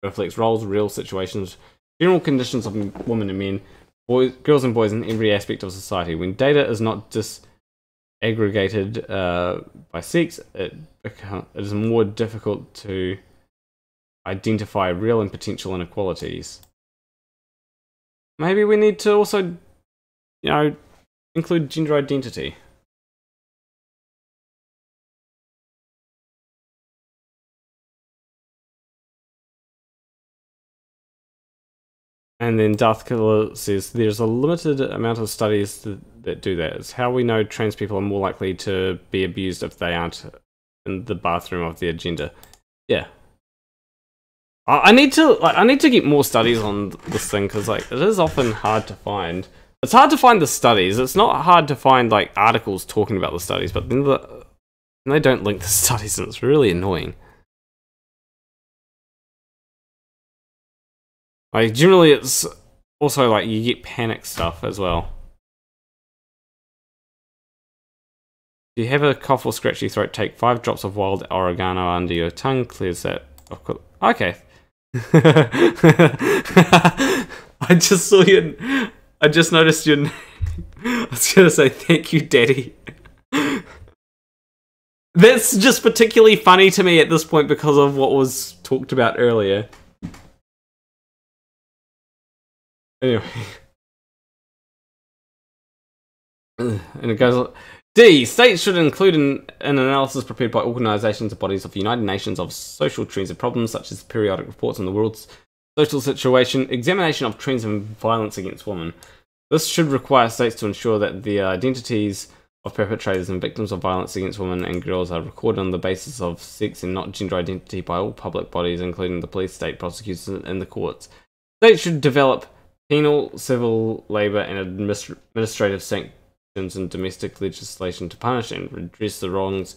reflects roles, real situations, general conditions of women and men, boys, girls and boys in every aspect of society. When data is not disaggregated uh, by sex, it, become, it is more difficult to identify real and potential inequalities. Maybe we need to also, you know, include gender identity. And then Darth Killer says there's a limited amount of studies that, that do that. It's how we know trans people are more likely to be abused if they aren't in the bathroom of their gender. Yeah. I, I need to like I need to get more studies on this thing because like it is often hard to find. It's hard to find the studies. It's not hard to find like articles talking about the studies, but then the they don't link the studies, and it's really annoying. Like, generally, it's also like you get panic stuff as well. If you have a cough or scratchy throat, take five drops of wild oregano under your tongue, clears that. Okay. I just saw your. I just noticed your. I was gonna say thank you, Daddy. That's just particularly funny to me at this point because of what was talked about earlier. Anyway. and it goes. D. States should include an, an analysis prepared by organizations and bodies of the United Nations of social trends and problems, such as periodic reports on the world's social situation, examination of trends in violence against women. This should require states to ensure that the identities of perpetrators and victims of violence against women and girls are recorded on the basis of sex and not gender identity by all public bodies, including the police, state prosecutors, and the courts. States should develop penal, civil, labor, and administ- administrative sanctions in domestic legislation to punish and redress the wrongs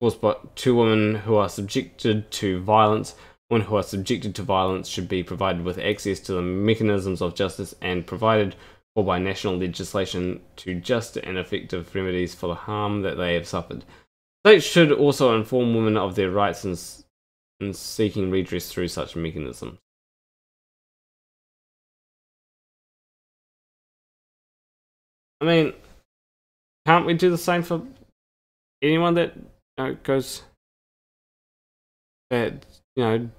caused by to women who are subjected to violence. Women who are subjected to violence should be provided with access to the mechanisms of justice and provided or by national legislation to just and effective remedies for the harm that they have suffered. States should also inform women of their rights in, in seeking redress through such mechanisms. I mean, can't we do the same for anyone that you know, goes that you know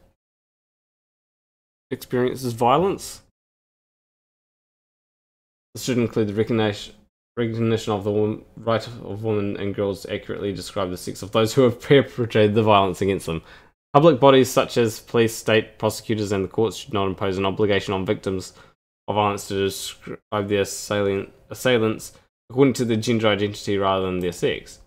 experiences violence? This should include the recognition recognition of the right of women and girls to accurately describe the sex of those who have perpetrated the violence against them. Public bodies such as police, state prosecutors, and the courts should not impose an obligation on victims of violence to describe their assailant, assailants according to the gender identity rather than their sex.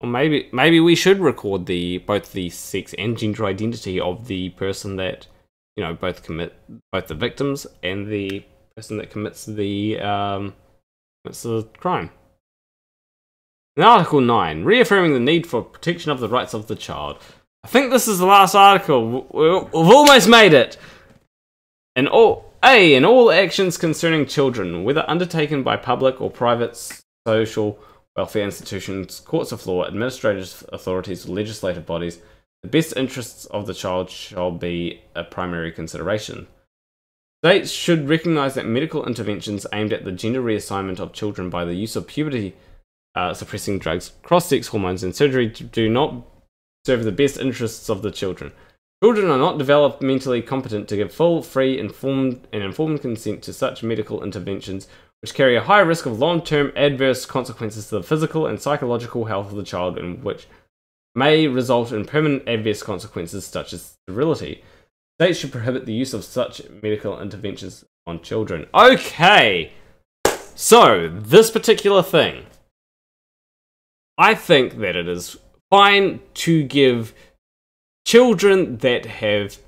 Or maybe maybe we should record the both the sex and gender identity of the person that you know both commit both the victims and the person that commits the um, commits the crime. In Article 9, reaffirming the need for protection of the rights of the child. I think this is the last article. We've almost made it. In all, A, in all actions concerning children, whether undertaken by public or private social welfare institutions, courts of law, administrative authorities, or legislative bodies, the best interests of the child shall be a primary consideration. States should recognize that medical interventions aimed at the gender reassignment of children by the use of puberty uh, suppressing drugs, cross sex hormones, and surgery do not serve the best interests of the children. Children are not developmentally competent to give full, free, informed, and informed consent to such medical interventions, which carry a high risk of long term adverse consequences to the physical and psychological health of the child, and which may result in permanent adverse consequences such as sterility. States should prohibit the use of such medical interventions on children. Okay! So, this particular thing. I think that it is fine to give children that have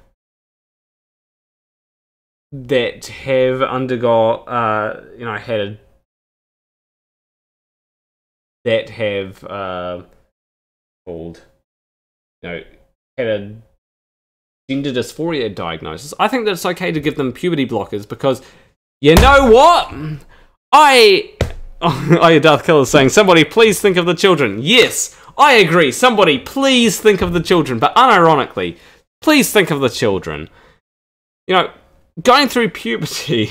that have undergone uh you know had a, that have uh called you know had a gender dysphoria diagnosis i think that it's okay to give them puberty blockers because you know what? I oh your darth killer is saying somebody please think of the children. Yes I agree. Somebody, please think of the children. But unironically, please think of the children. You know, going through puberty,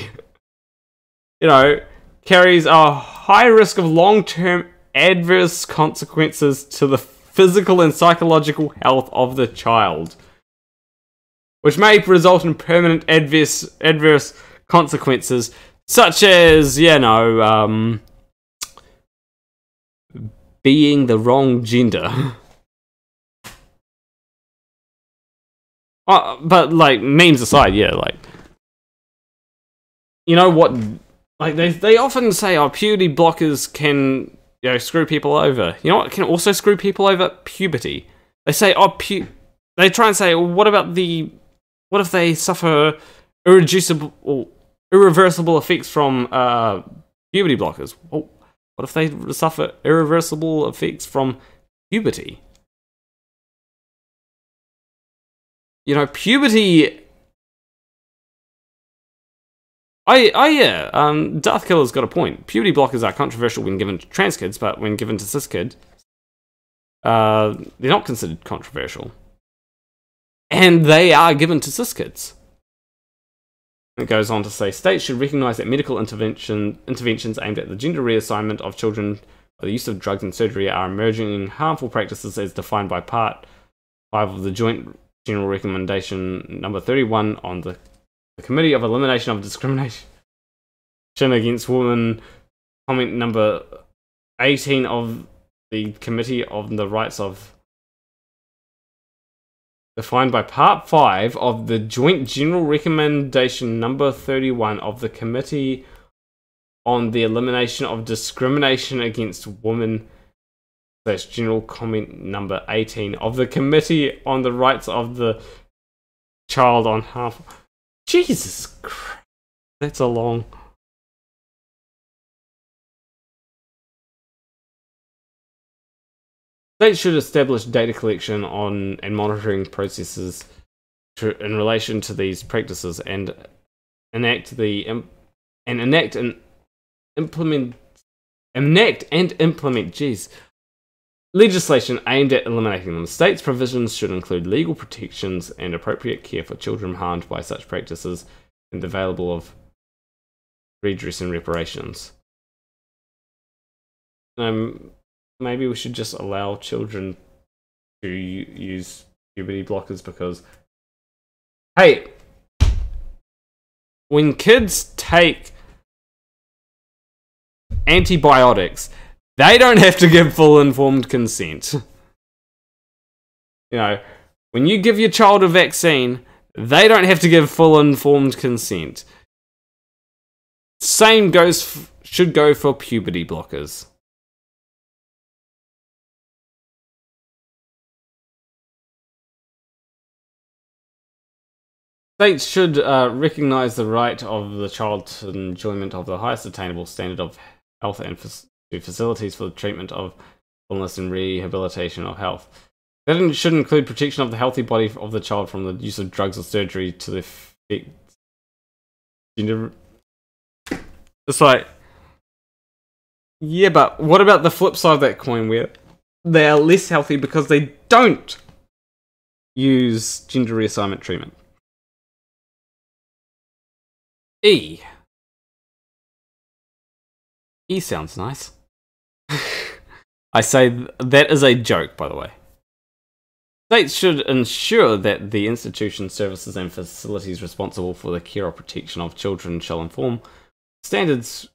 you know, carries a high risk of long term adverse consequences to the physical and psychological health of the child, which may result in permanent adverse adverse consequences, such as you know, um, being the wrong gender. uh, but like memes aside, yeah, like you know what? Like they they often say, "Oh, puberty blockers can you know screw people over." You know what can also screw people over? Puberty. They say, "Oh, pu." They try and say, well, "What about the? What if they suffer irreducible irreversible effects from uh, puberty blockers?" Well, What if they suffer irreversible effects from puberty? You know, puberty. I, I, yeah, um, Darth Killer's got a point. Puberty blockers are controversial when given to trans kids, but when given to cis kids, uh, they're not considered controversial. And they are given to cis kids. It goes on to say states should recognize that medical intervention interventions aimed at the gender reassignment of children by the use of drugs and surgery are emerging harmful practices as defined by Part 5 of the Joint General Recommendation number 31 on the, the Committee of Elimination of Discrimination Against Women, comment number 18 of the Committee on the Rights of defined by Part 5 of the Joint General Recommendation number 31 of the Committee on the Elimination of Discrimination Against Women. That's General Comment number 18 of the Committee on the Rights of the Child on Half. Jesus Christ. That's a long. States should establish data collection on and monitoring processes to, in relation to these practices and enact the and enact and implement enact and implement geez legislation aimed at eliminating them. States' provisions should include legal protections and appropriate care for children harmed by such practices and available of redress and reparations. Um, maybe we should just allow children to use puberty blockers because hey when kids take antibiotics they don't have to give full informed consent. You know when you give your child a vaccine they don't have to give full informed consent. Same goes should go for puberty blockers States should uh, recognize the right of the child to enjoyment of the highest attainable standard of health and fac- facilities for the treatment of illness and rehabilitation of health. That should include protection of the healthy body of the child from the use of drugs or surgery to the effect. It's like, yeah, but what about the flip side of that coin where they are less healthy because they don't use gender reassignment treatment? E. E sounds nice. I say th- that is a joke, by the way. States should ensure that the institutions, services, and facilities responsible for the care or protection of children shall inform standards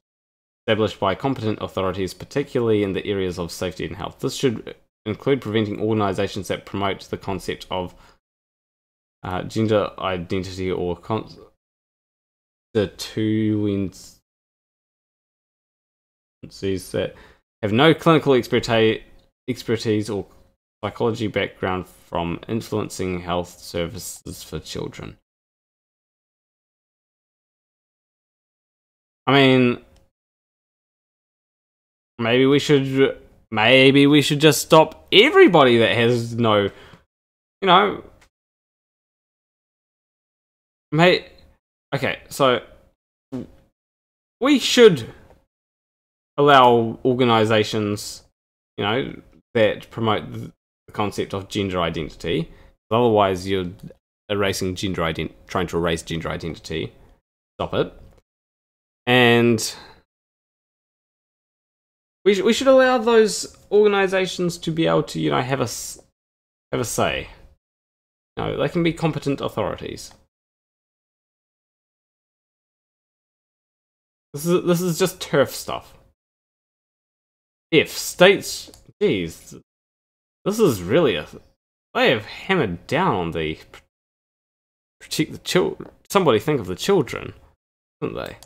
established by competent authorities, particularly in the areas of safety and health. This should include preventing organizations that promote the concept of uh, gender identity or the two instances that have no clinical expertise, expertise or psychology background from influencing health services for children. I mean, maybe we should, maybe we should just stop everybody that has no, you know, mate. Okay, so we should allow organizations, you know, that promote the concept of gender identity. Otherwise, you're erasing gender ident- trying to erase gender identity. Stop it. And we, sh- we should allow those organizations to be able to, you know, have a, have a say. Know, they can be competent authorities. This is this is just TERF stuff. If states, geez, this is really a. They have hammered down on the protect the children. Somebody think of the children, haven't they?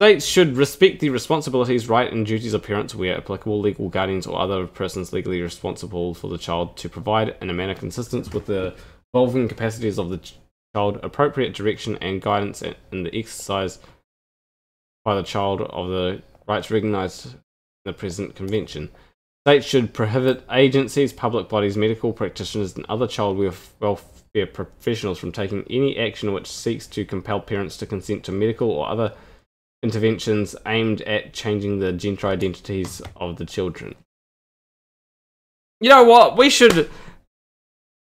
States should respect the responsibilities, right, and duties of parents where applicable, legal guardians or other persons legally responsible for the child to provide, in a manner consistent with the evolving capacities of the ch- child, appropriate direction and guidance in the exercise by the child of the rights recognized in the present convention. States should prohibit agencies, public bodies, medical practitioners, and other child welfare professionals from taking any action which seeks to compel parents to consent to medical or other interventions aimed at changing the gender identities of the children. You know what? We should.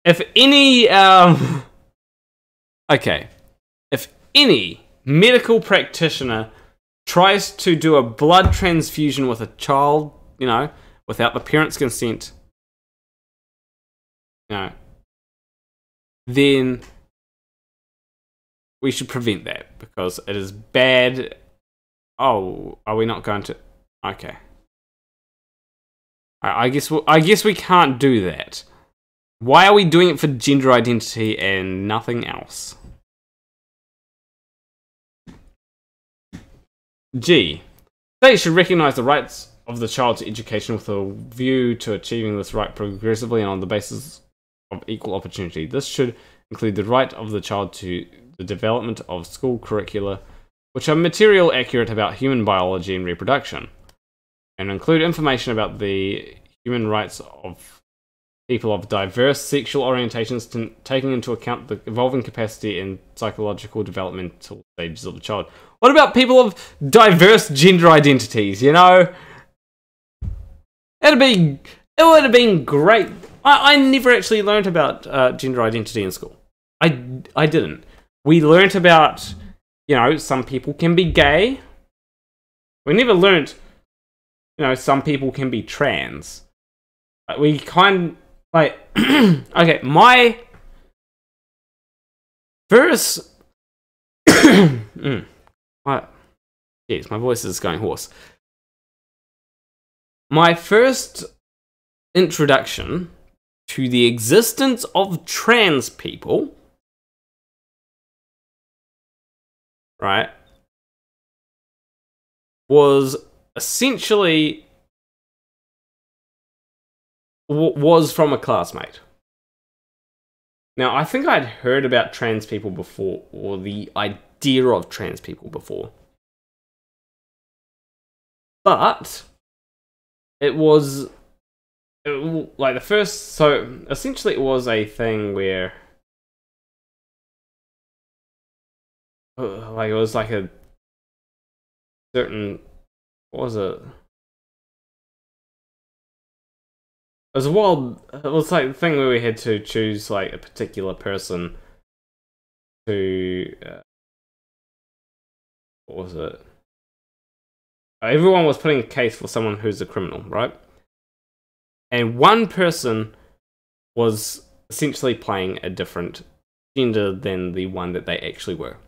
If any. Um, okay. If any medical practitioner tries to do a blood transfusion with a child, you know, without the parent's consent, you know, then we should prevent that because it is bad. Oh, are we not going to? Okay. I, guess we I guess we can't do that. Why are we doing it for gender identity and nothing else? G. States should recognize the rights of the child to education with a view to achieving this right progressively and on the basis of equal opportunity. This should include the right of the child to the development of school curricula which are material accurate about human biology and reproduction, and include information about the human rights of people of diverse sexual orientations, taking into account the evolving capacity and psychological developmental stages of the child. What about people of diverse gender identities? You know, it'd be it would have been great. I, I never actually learned about uh, gender identity in school. I I didn't. We learnt about you know some people can be gay. We never learnt you know some people can be trans. We kind like okay my first mm, my, jeez, my voice is going hoarse. My first introduction to the existence of trans people, right, was essentially was from a classmate. Now, I think I'd heard about trans people before, or the idea of trans people before. But it was it, like the first. So essentially, it was a thing where, uh, like, it was like a certain. What was it? It was a wild. It was like the thing where we had to choose like a particular person to. Uh, what was it? Uh, Everyone was putting a case for someone who's a criminal, right? And one person was essentially playing a different gender than the one that they actually were.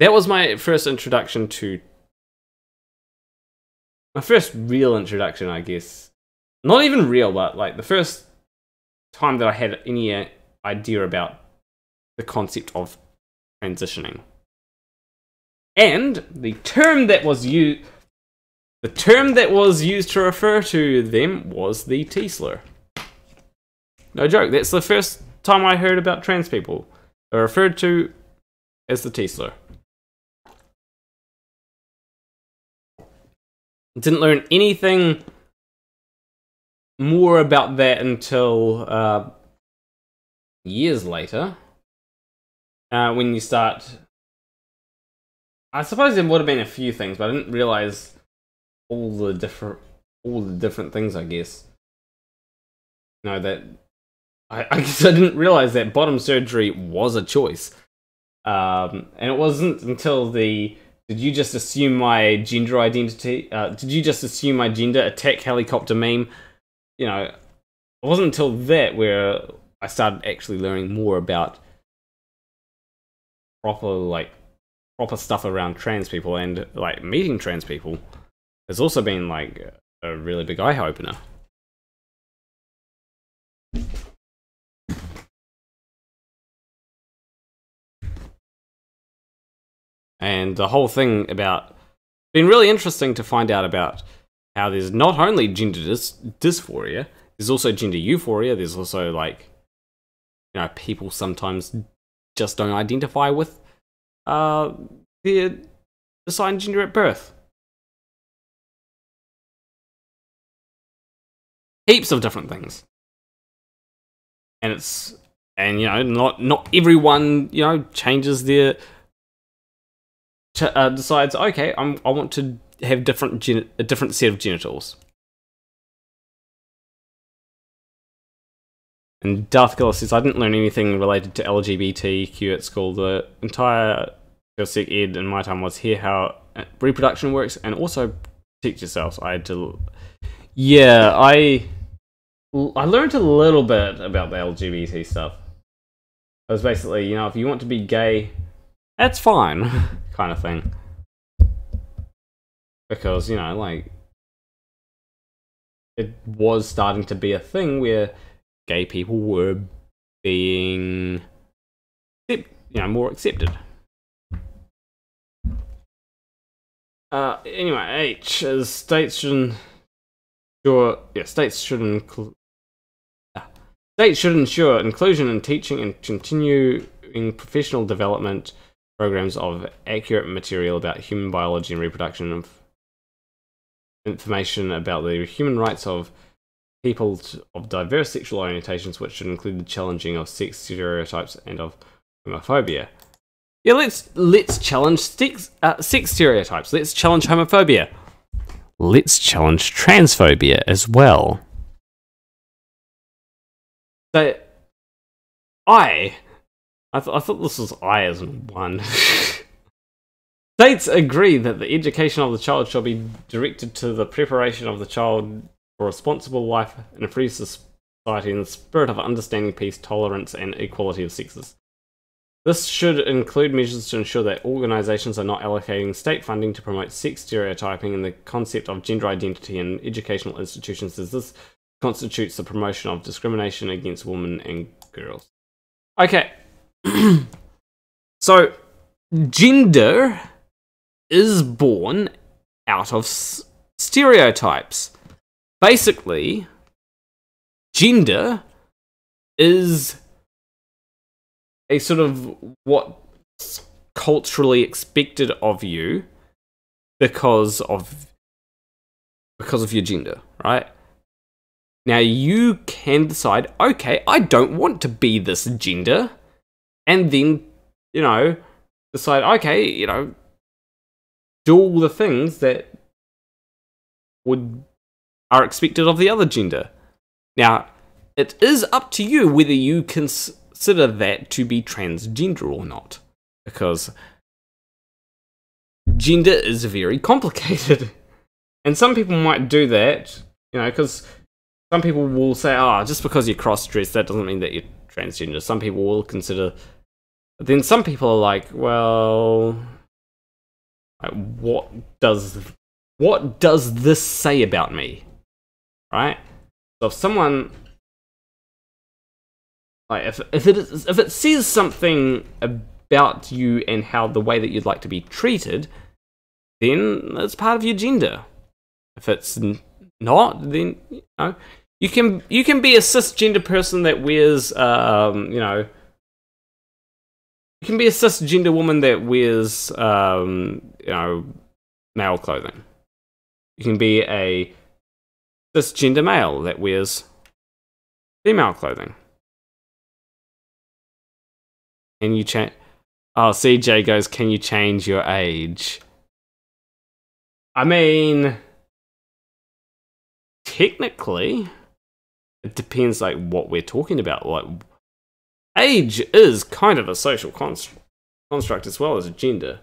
That was my first introduction to. My first real introduction, I guess, not even real, but like the first time that I had any uh, idea about the concept of transitioning. And the term that was used, the term that was used to refer to them was the T slur. No joke. That's the first time I heard about trans people. They're referred to as the T slur. Didn't learn anything more about that until uh, years later. Uh, when you start. I suppose there would have been a few things, but I didn't realize all the different all the different things. I guess. Know that. I, I guess I didn't realize that bottom surgery was a choice, um, and it wasn't until the did you just assume my gender identity? Uh, did you just assume my gender? Attack helicopter meme. You know, it wasn't until that where I started actually learning more about proper like proper stuff around trans people and like meeting trans people. Has also been like a really big eye opener. and the whole thing about been really interesting to find out about how there's not only gender dys- dysphoria, there's also gender euphoria. There's also like, you know, people sometimes just don't identify with uh, the assigned gender at birth. Heaps of different things. And it's and you know not not everyone you know changes their uh, decides okay I'm, i want to have different a different set of genitals And Darth Gillis says, I didn't learn anything related to LGBTQ at school. The entire Sex Ed in my time was hear how uh, reproduction works and also protect yourselves. I had to. Yeah, I. I learned a little bit about the LGBT stuff. It was basically, you know, if you want to be gay, that's fine, kind of thing. Because, you know, like. It was starting to be a thing where gay people were being you know more accepted. Uh anyway h is states should ensure yeah states should include states should ensure inclusion in teaching and continuing professional development programs of accurate material about human biology and reproduction of information about the human rights of people of diverse sexual orientations, which should include the challenging of sex stereotypes and of homophobia. Yeah, let's let's challenge sex, uh, sex stereotypes. Let's challenge homophobia. Let's challenge transphobia as well. So, I, I, th- I thought this was I as in one. States agree that the education of the child shall be directed to the preparation of the child for responsible life and a free society in the spirit of understanding, peace, tolerance, and equality of sexes. This should include measures to ensure that organizations are not allocating state funding to promote sex stereotyping and the concept of gender identity in educational institutions, as this constitutes the promotion of discrimination against women and girls. Okay. so, gender is born out of stereotypes basically, gender is a sort of what's culturally expected of you because of because of your gender, right? Now you can decide, okay, I don't want to be this gender, and then you know decide, okay, you know, do all the things that would are expected of the other gender. Now, it is up to you whether you consider that to be transgender or not, because gender is very complicated. And some people might do that, you know, because some people will say, oh, just because you're cross dressed, that doesn't mean that you're transgender. Some people will consider. But then some people are like, well, like, what does what does this say about me? Right? So if someone like if if it is, if it says something about you and how the way that you'd like to be treated, then it's part of your gender. If it's not, then you know you can you can be a cisgender person that wears um you know you can be a cisgender woman that wears um you know male clothing. You can be a cisgender male that wears female clothing. Can you change? Oh, CJ goes, can you change your age? I mean, technically, it depends like what we're talking about. Like, age is kind of a social construct, construct as well as a gender.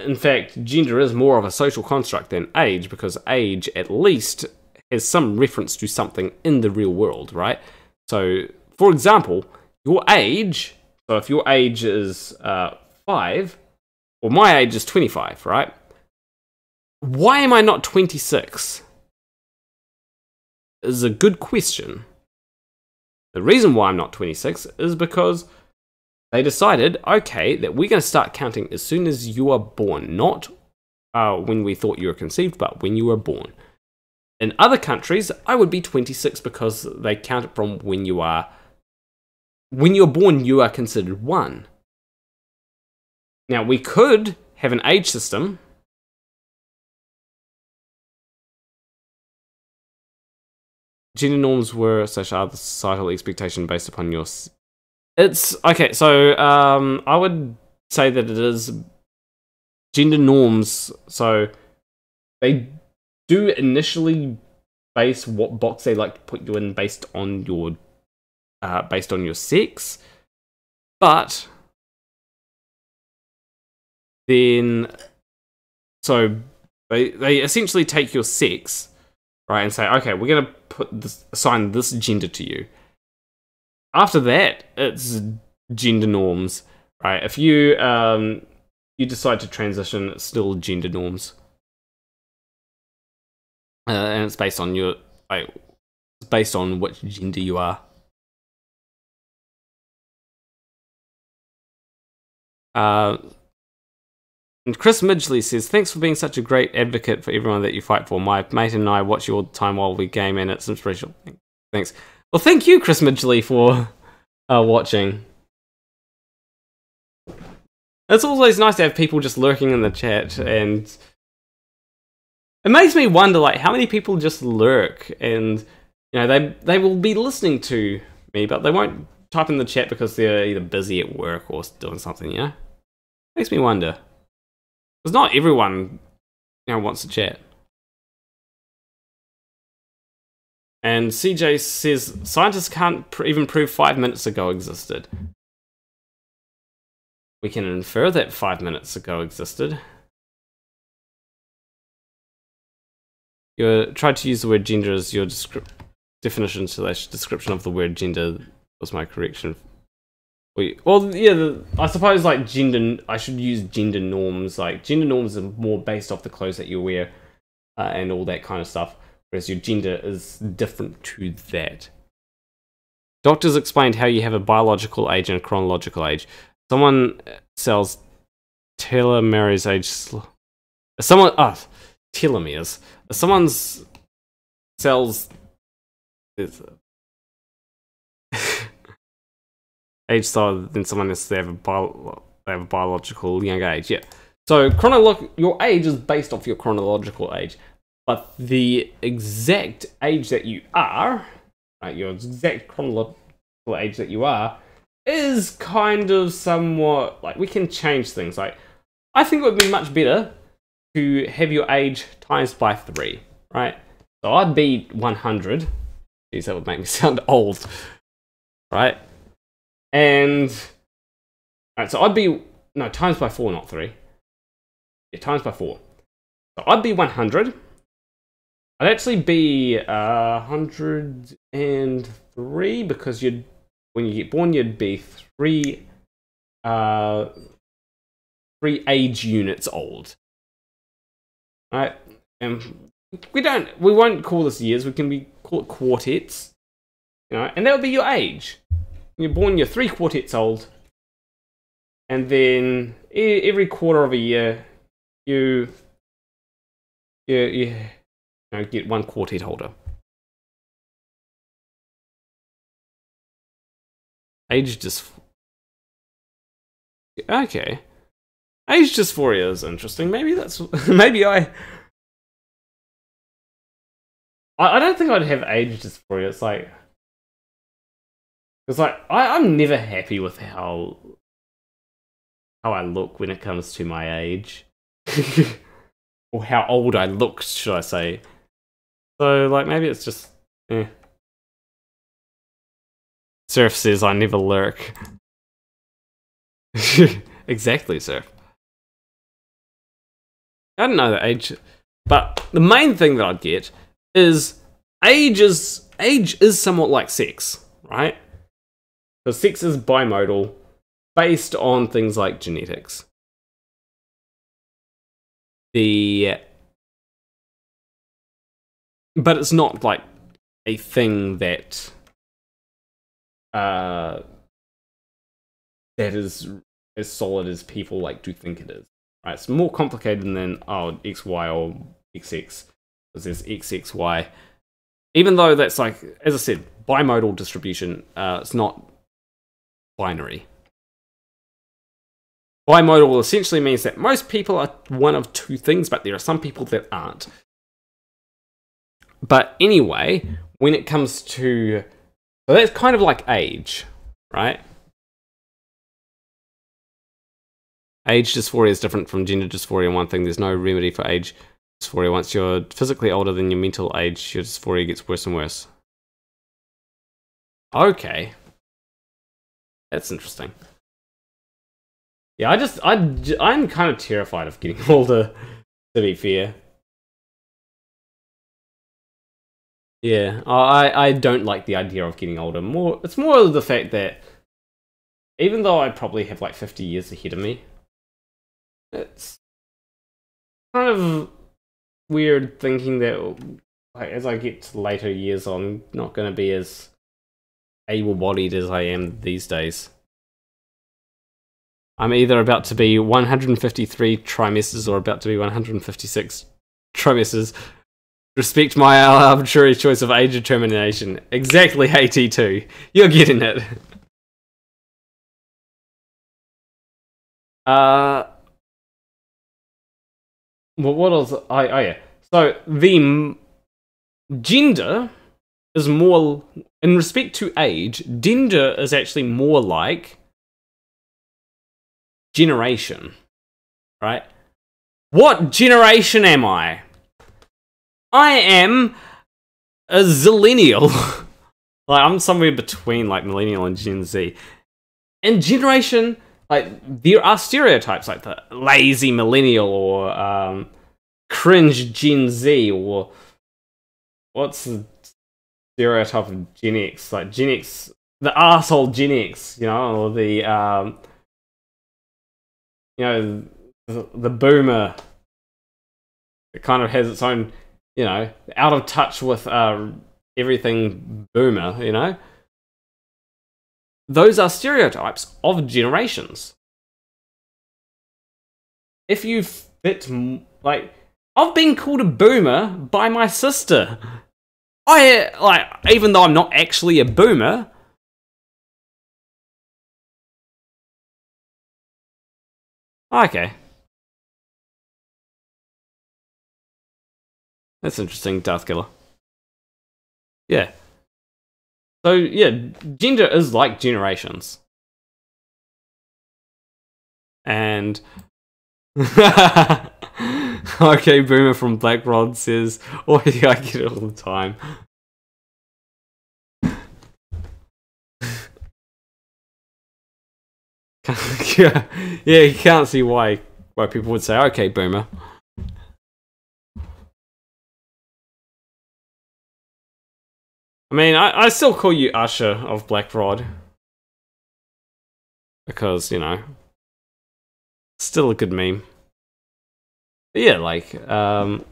In fact, gender is more of a social construct than age because age, at least, has some reference to something in the real world, right? So, for example, your age, so if your age is uh, 5, or my age is 25, right? Why am I not 26? Is a good question. The reason why I'm not 26 is because they decided, okay, that we're going to start counting as soon as you are born, not uh, when we thought you were conceived, but when you were born. In other countries, I would be 26 because they count it from when you are. When you're born, you are considered one. Now, we could have an age system gender norms were such are the societal expectation based upon your. It's okay. So um, I would say that it is gender norms. So they do initially base what box they like to put you in based on your uh, based on your sex, but then so they they essentially take your sex right and say okay we're gonna put this assign this gender to you after that it's gender norms right if you um you decide to transition it's still gender norms uh, and it's based on your like it's based on which gender you are uh and Chris Midgley says, Thanks for being such a great advocate for everyone that you fight for. My mate and I watch you all the time while we game, and it's inspirational. Thanks. Well, thank you, Chris Midgley, for uh, watching. It's always nice to have people just lurking in the chat, and it makes me wonder, like, how many people just lurk, and you know, they they will be listening to me, but they won't type in the chat because they're either busy at work or doing something. You know, makes me wonder. Because not everyone, you know, wants to chat. And CJ says scientists can't pr- even prove five minutes ago existed. We can infer that five minutes ago existed. You tried to use the word gender as your definition slash description of the word gender. Was my correction we- Well, yeah, the, I suppose like gender. I should use gender norms. Like gender norms are more based off the clothes that you wear uh, and all that kind of stuff, whereas your gender is different to that. Doctors explained how you have a biological age and a chronological age. Someone sells telomeres age. Someone ah telomeres. Someone's cells age slower than someone else. They have a bio, they have a biological young age. Yeah. So chronolo- your age is based off your chronological age, but the exact age that you are, right, your exact chronological age that you are, is kind of somewhat like we can change things. Like I think it would be much better to have your age times by three, right? So I'd be 100. Jeez, that would make me sound old, right? And right, so I'd be no times by four, not three. Yeah, times by four. So I'd be 100. I'd actually be uh, 103 because you'd when you get born you'd be three uh three age units old. Right? And we don't we won't call this years, we can be call it quartets. You know, and that would be your age. When you're born, you're three quartets old, and then every quarter of a year, you you, you know, get one quartet holder. Age just okay. Age dysphoria is interesting. Maybe that's maybe I. I don't think I'd have age dysphoria. It's like it's like I, I'm never happy with how how I look when it comes to my age. or how old I look, should I say. So like maybe it's just eh. Surf says I never lurk. exactly, Surf. I don't know the age, but the main thing that I'd get is age is age is somewhat like sex, right? So sex is bimodal, based on things like genetics. The but it's not like a thing that uh that is as solid as people like to think it is. Right? It's more complicated than oh XY or XX. Because there's XXY. Even though that's like as I said, bimodal distribution, uh, it's not binary. Bimodal essentially means that most people are one of two things, but there are some people that aren't. But anyway, when it comes to so that's kind of like age, right? Age dysphoria is different from gender dysphoria. One thing, there's no remedy for age dysphoria. Once you're physically older than your mental age, your dysphoria gets worse and worse. Okay. That's interesting. Yeah, I just, I, I'm kind of terrified of getting older, to be fair. Yeah, I, I don't like the idea of getting older. More, it's more the fact that even though I probably have like 50 years ahead of me, it's kind of weird thinking that like, as I get to later years, I'm not going to be as able-bodied as I am these days. I'm either about to be 153 trimesters or about to be 156 trimesters. Respect my arbitrary choice of age determination. Exactly, AT2. You're getting it. Uh, well, what else? I, oh yeah. So the gender is more, in respect to age, gender is actually more like generation, right? What generation am I? I am a zillennial. like I'm somewhere between like millennial and Gen Z. And generation, like there are stereotypes like the lazy millennial or um, cringe Gen Z or what's the stereotype of Gen X? Like Gen X, the asshole Gen X, you know, or the um, you know, the, the boomer. It kind of has its own, you know, out of touch with uh, everything boomer, you know. Those are stereotypes of generations. If you fit, like, I've been called a boomer by my sister. I, like, even though I'm not actually a boomer, Okay. That's interesting, Darth Killer. Yeah. So, yeah, gender is like generations. And. okay, Boomer from Black Rod says, Oh, yeah, I get it all the time. yeah, yeah, you can't see why why people would say, "Okay, boomer." I mean, I, I still call you Usher of Black Rod because you know, still a good meme. But yeah, like um,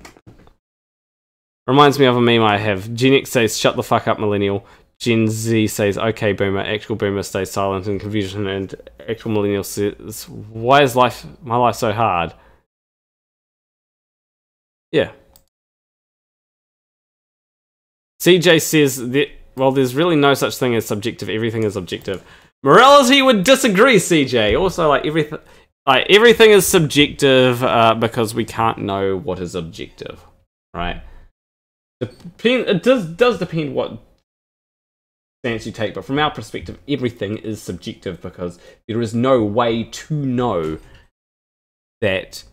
reminds me of a meme I have. Gen X says, "Shut the fuck up, millennial." Gen Z says, okay, boomer. Actual boomer stays silent in confusion, and actual millennial says, why is life, my life so hard? Yeah. CJ says that, well, there's really no such thing as subjective. Everything is objective. Morality would disagree, CJ. Also, like everything, like everything is subjective uh, because we can't know what is objective, right? Depend, it does does depend what stance you take, but from our perspective, everything is subjective because there is no way to know that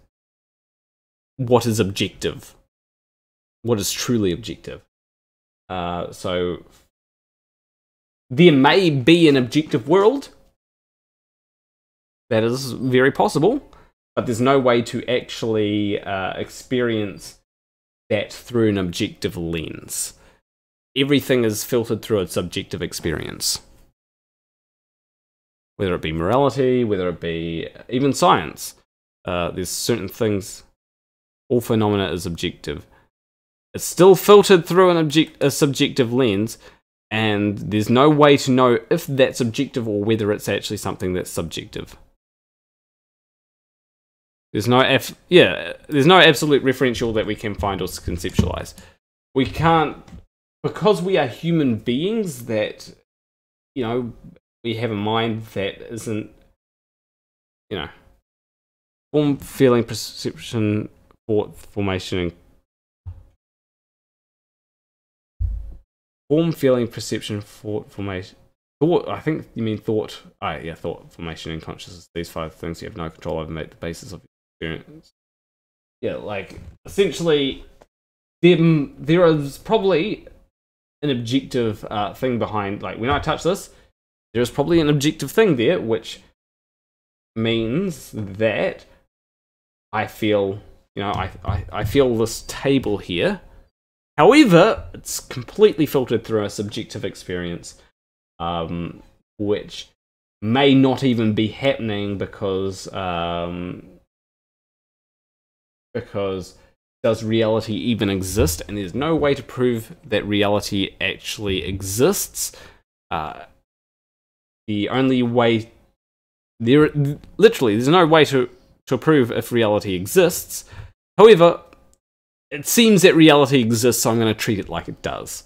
what is objective, what is truly objective. Uh, so there may be an objective world. That is very possible, but there's no way to actually uh, experience that through an objective lens everything is filtered through a subjective experience. Whether it be morality, whether it be even science, uh, there's certain things, all phenomena is objective. It's still filtered through an object, a subjective lens, and there's no way to know if that's objective or whether it's actually something that's subjective. There's no F, yeah, there's no absolute referential that we can find or conceptualize. We can't because we are human beings that you know we have a mind that isn't you know form feeling perception thought formation and form, feeling, perception, thought, formation. Thought, I think you mean thought. Ah, yeah, thought, formation, and consciousness. These five things you have no control over make the basis of your experience. Yeah, like essentially, them there is probably an objective uh, thing behind. Like when I touch this, there is probably an objective thing there, which means that I feel, you know, I, I, I feel this table here. However, it's completely filtered through a subjective experience, um, which may not even be happening because um, because does reality even exist? And there's no way to prove that reality actually exists. Uh, the only way there literally there's no way to to prove if reality exists. However, it seems that reality exists, so I'm going to treat it like it does.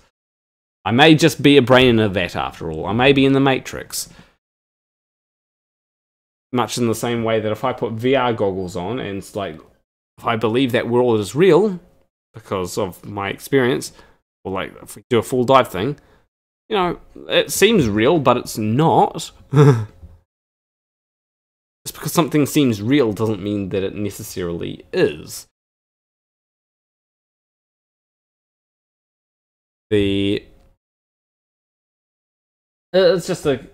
I may just be a brain in a vat after all. I may be in the Matrix. Much in the same way that if I put VR goggles on and it's like, if I believe that world is real because of my experience, or like if we do a full dive thing, you know, it seems real, but it's not. Just because something seems real doesn't mean that it necessarily is. The uh, it's just a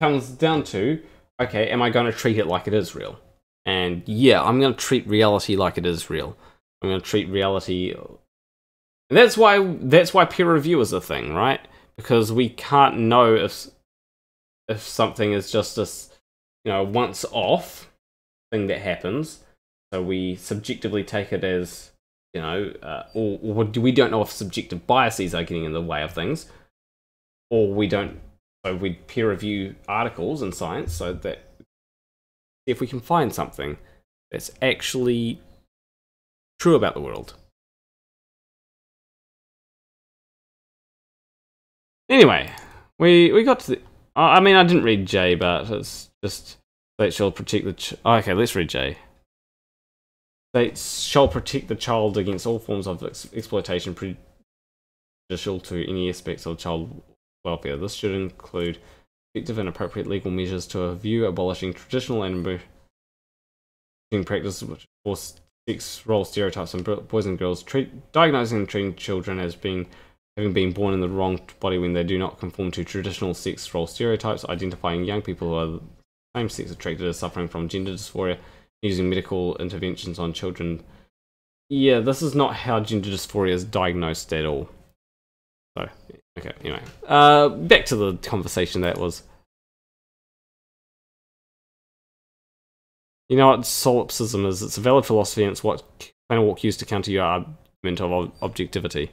comes down to okay, am I going to treat it like it is real? And yeah, I'm going to treat reality like it is real. I'm going to treat reality. And that's why that's why peer review is a thing, right? Because we can't know if if something is just a you know once off thing that happens. So we subjectively take it as you know, uh, or, or we don't know if subjective biases are getting in the way of things, or we don't. So we peer review articles in science so that if we can find something that's actually true about the world. Anyway, we we got to the. I mean, I didn't read J, but it's just that shall protect the. Oh, okay, let's read J. States shall protect the child against all forms of ex- exploitation prejudicial to any aspects of child welfare. This should include effective and appropriate legal measures to a view abolishing traditional and practices for sex role stereotypes and boys and girls, treat, diagnosing and treating children as being having been born in the wrong body when they do not conform to traditional sex role stereotypes, identifying young people who are same sex attracted as suffering from gender dysphoria, using medical interventions on children. Yeah, this is not how gender dysphoria is diagnosed at all. So, okay, anyway. Uh, back to the conversation that was. You know what solipsism is? It's a valid philosophy and it's what Planarwalk used to counter your argument of objectivity.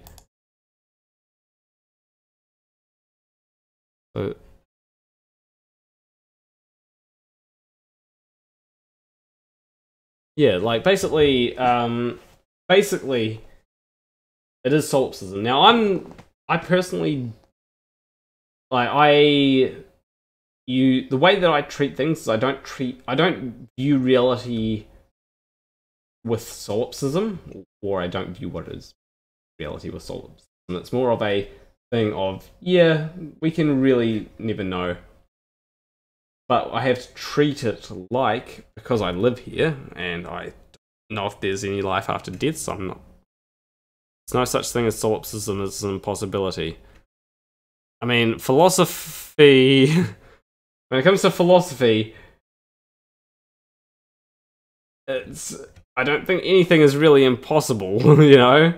So, yeah, like basically, um, basically, it is solipsism. Now, I'm, I personally, like, I, you, the way that I treat things is I don't treat, I don't view reality with solipsism, or I don't view what is reality with solipsism. It's more of a thing of, yeah, we can really never know but I have to treat it like because I live here and I don't know if there's any life after death, so I'm not. There's no such thing as solipsism as an impossibility. I mean, philosophy. when it comes to philosophy, it's. I don't think anything is really impossible, you know?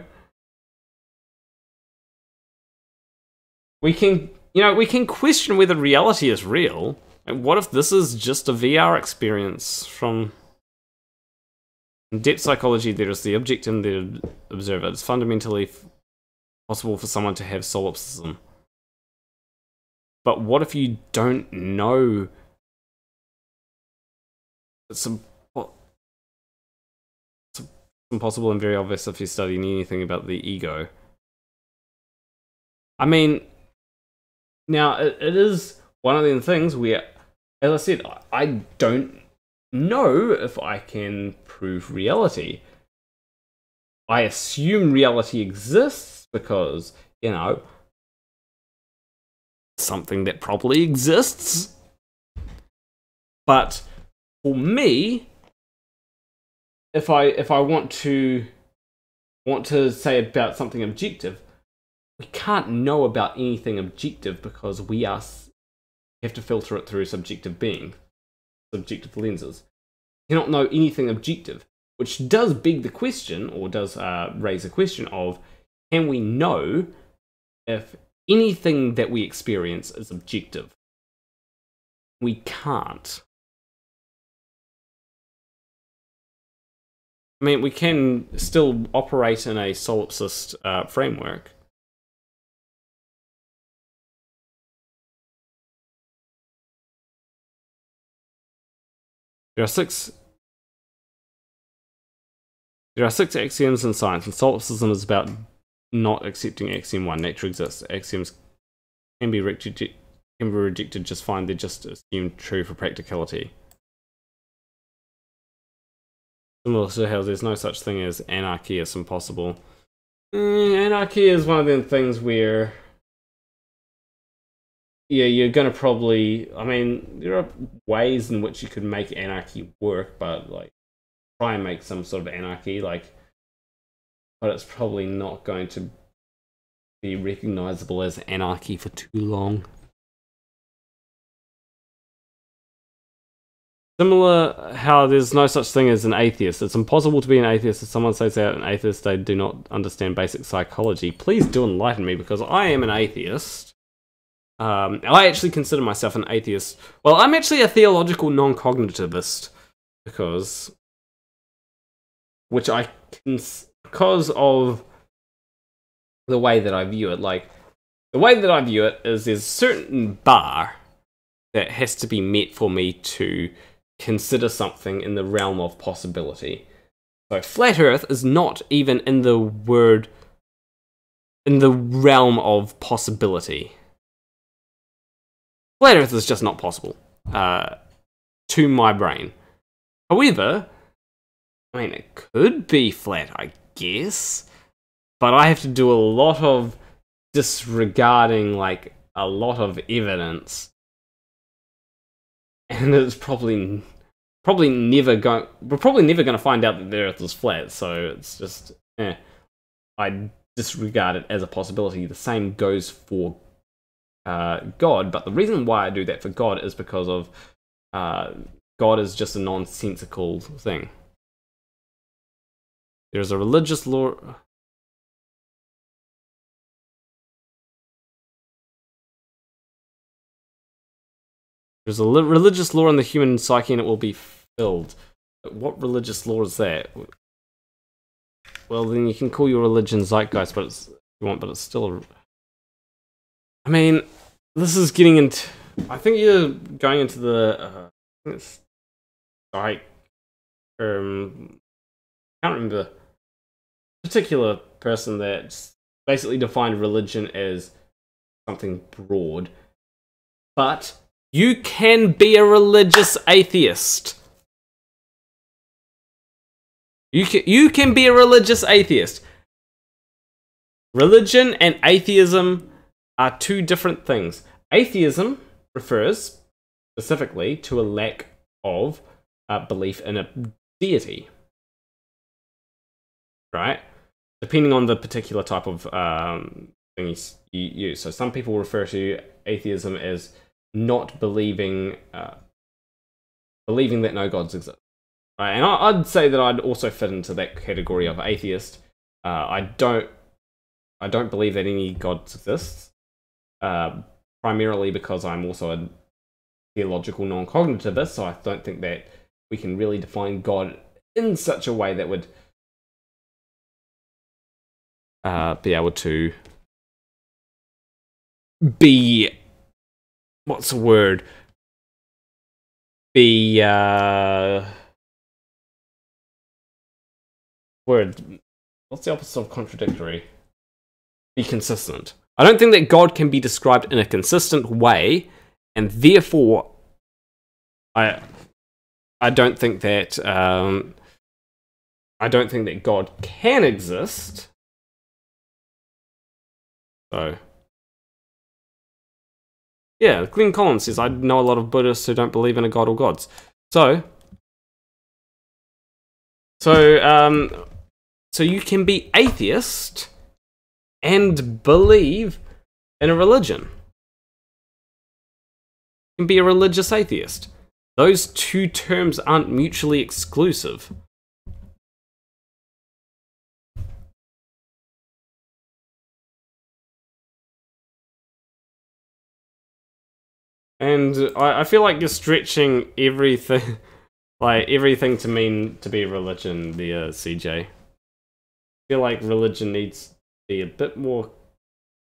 We can. You know, we can question whether reality is real. And what if this is just a VR experience from depth psychology? There is the object and the observer. It's fundamentally possible for someone to have solipsism. But what if you don't know? It's, it's impossible and very obvious if you're studying anything about the ego. I mean, now it, it is one of the things where as I said, I don't know if I can prove reality. I assume reality exists because, you know, something that probably exists. But for me, if I if I want to want to say about something objective, we can't know about anything objective because we are s- have to filter it through subjective being, subjective lenses. We cannot know anything objective, which does beg the question, or does uh, raise a question of, can we know if anything that we experience is objective? We can't. I mean, we can still operate in a solipsist uh, framework. There are six. There are six axioms in science, and solipsism is about not accepting axiom one. Nature exists. Axioms can be rejected. Can be rejected just fine. They're just assumed true for practicality. Similar to how there's no such thing as anarchy, it's impossible. Mm, anarchy is one of them things where, yeah, you're gonna probably. I mean, there are ways in which you could make anarchy work, but like, try and make some sort of anarchy, like, but it's probably not going to be recognizable as anarchy for too long. Similar how there's no such thing as an atheist. It's impossible to be an atheist if someone says they're an atheist, they do not understand basic psychology. Please do enlighten me because I am an atheist. Um, I actually consider myself an atheist. Well, I'm actually a theological non cognitivist because. Which I. Because of the way that I view it. Like, the way that I view it is there's a certain bar that has to be met for me to consider something in the realm of possibility. So flat earth is not even in the word in the realm of possibility. Flat earth is just not possible uh, to my brain. However, I mean, it could be flat, I guess, but I have to do a lot of disregarding like a lot of evidence and it's probably probably never going we're probably never going to find out that the earth is flat so it's just eh. i disregard it as a possibility the same goes for uh, god but the reason why i do that for god is because of uh, god is just a nonsensical thing there's a religious law There's a li- religious law in the human psyche and it will be filled. What religious law is that? Well, then you can call your religion zeitgeist, but it's you want, but it's still. A... I mean, this is getting into. I think you're going into the. Uh, psych. Um, I can't remember. Particular person that basically defined religion as something broad, but you can be a religious atheist. You can, you can be a religious atheist. Religion and atheism are two different things. Atheism refers specifically to a lack of uh, belief in a deity. Right? Depending on the particular type of um, thing you, use. So some people refer to atheism as not believing uh, believing that no gods exist. Right? And I, would say that I'd also fit into that category of atheist. Uh, I don't I don't believe that any gods exist. Uh, primarily because I'm also a theological non-cognitivist, so I don't think that we can really define God in such a way that would uh, be able to be what's the word? Be uh word what's the opposite of contradictory? Be consistent. I don't think that God can be described in a consistent way, and therefore I I don't think that um I don't think that God can exist. So Yeah, Glenn Collins says, I know a lot of Buddhists who don't believe in a god or gods. So, so, um, so you can be atheist and believe in a religion. You can be a religious atheist. Those two terms aren't mutually exclusive. And I, I feel like you're stretching everything, like everything to mean to be a religion via CJ. I feel like religion needs be a bit more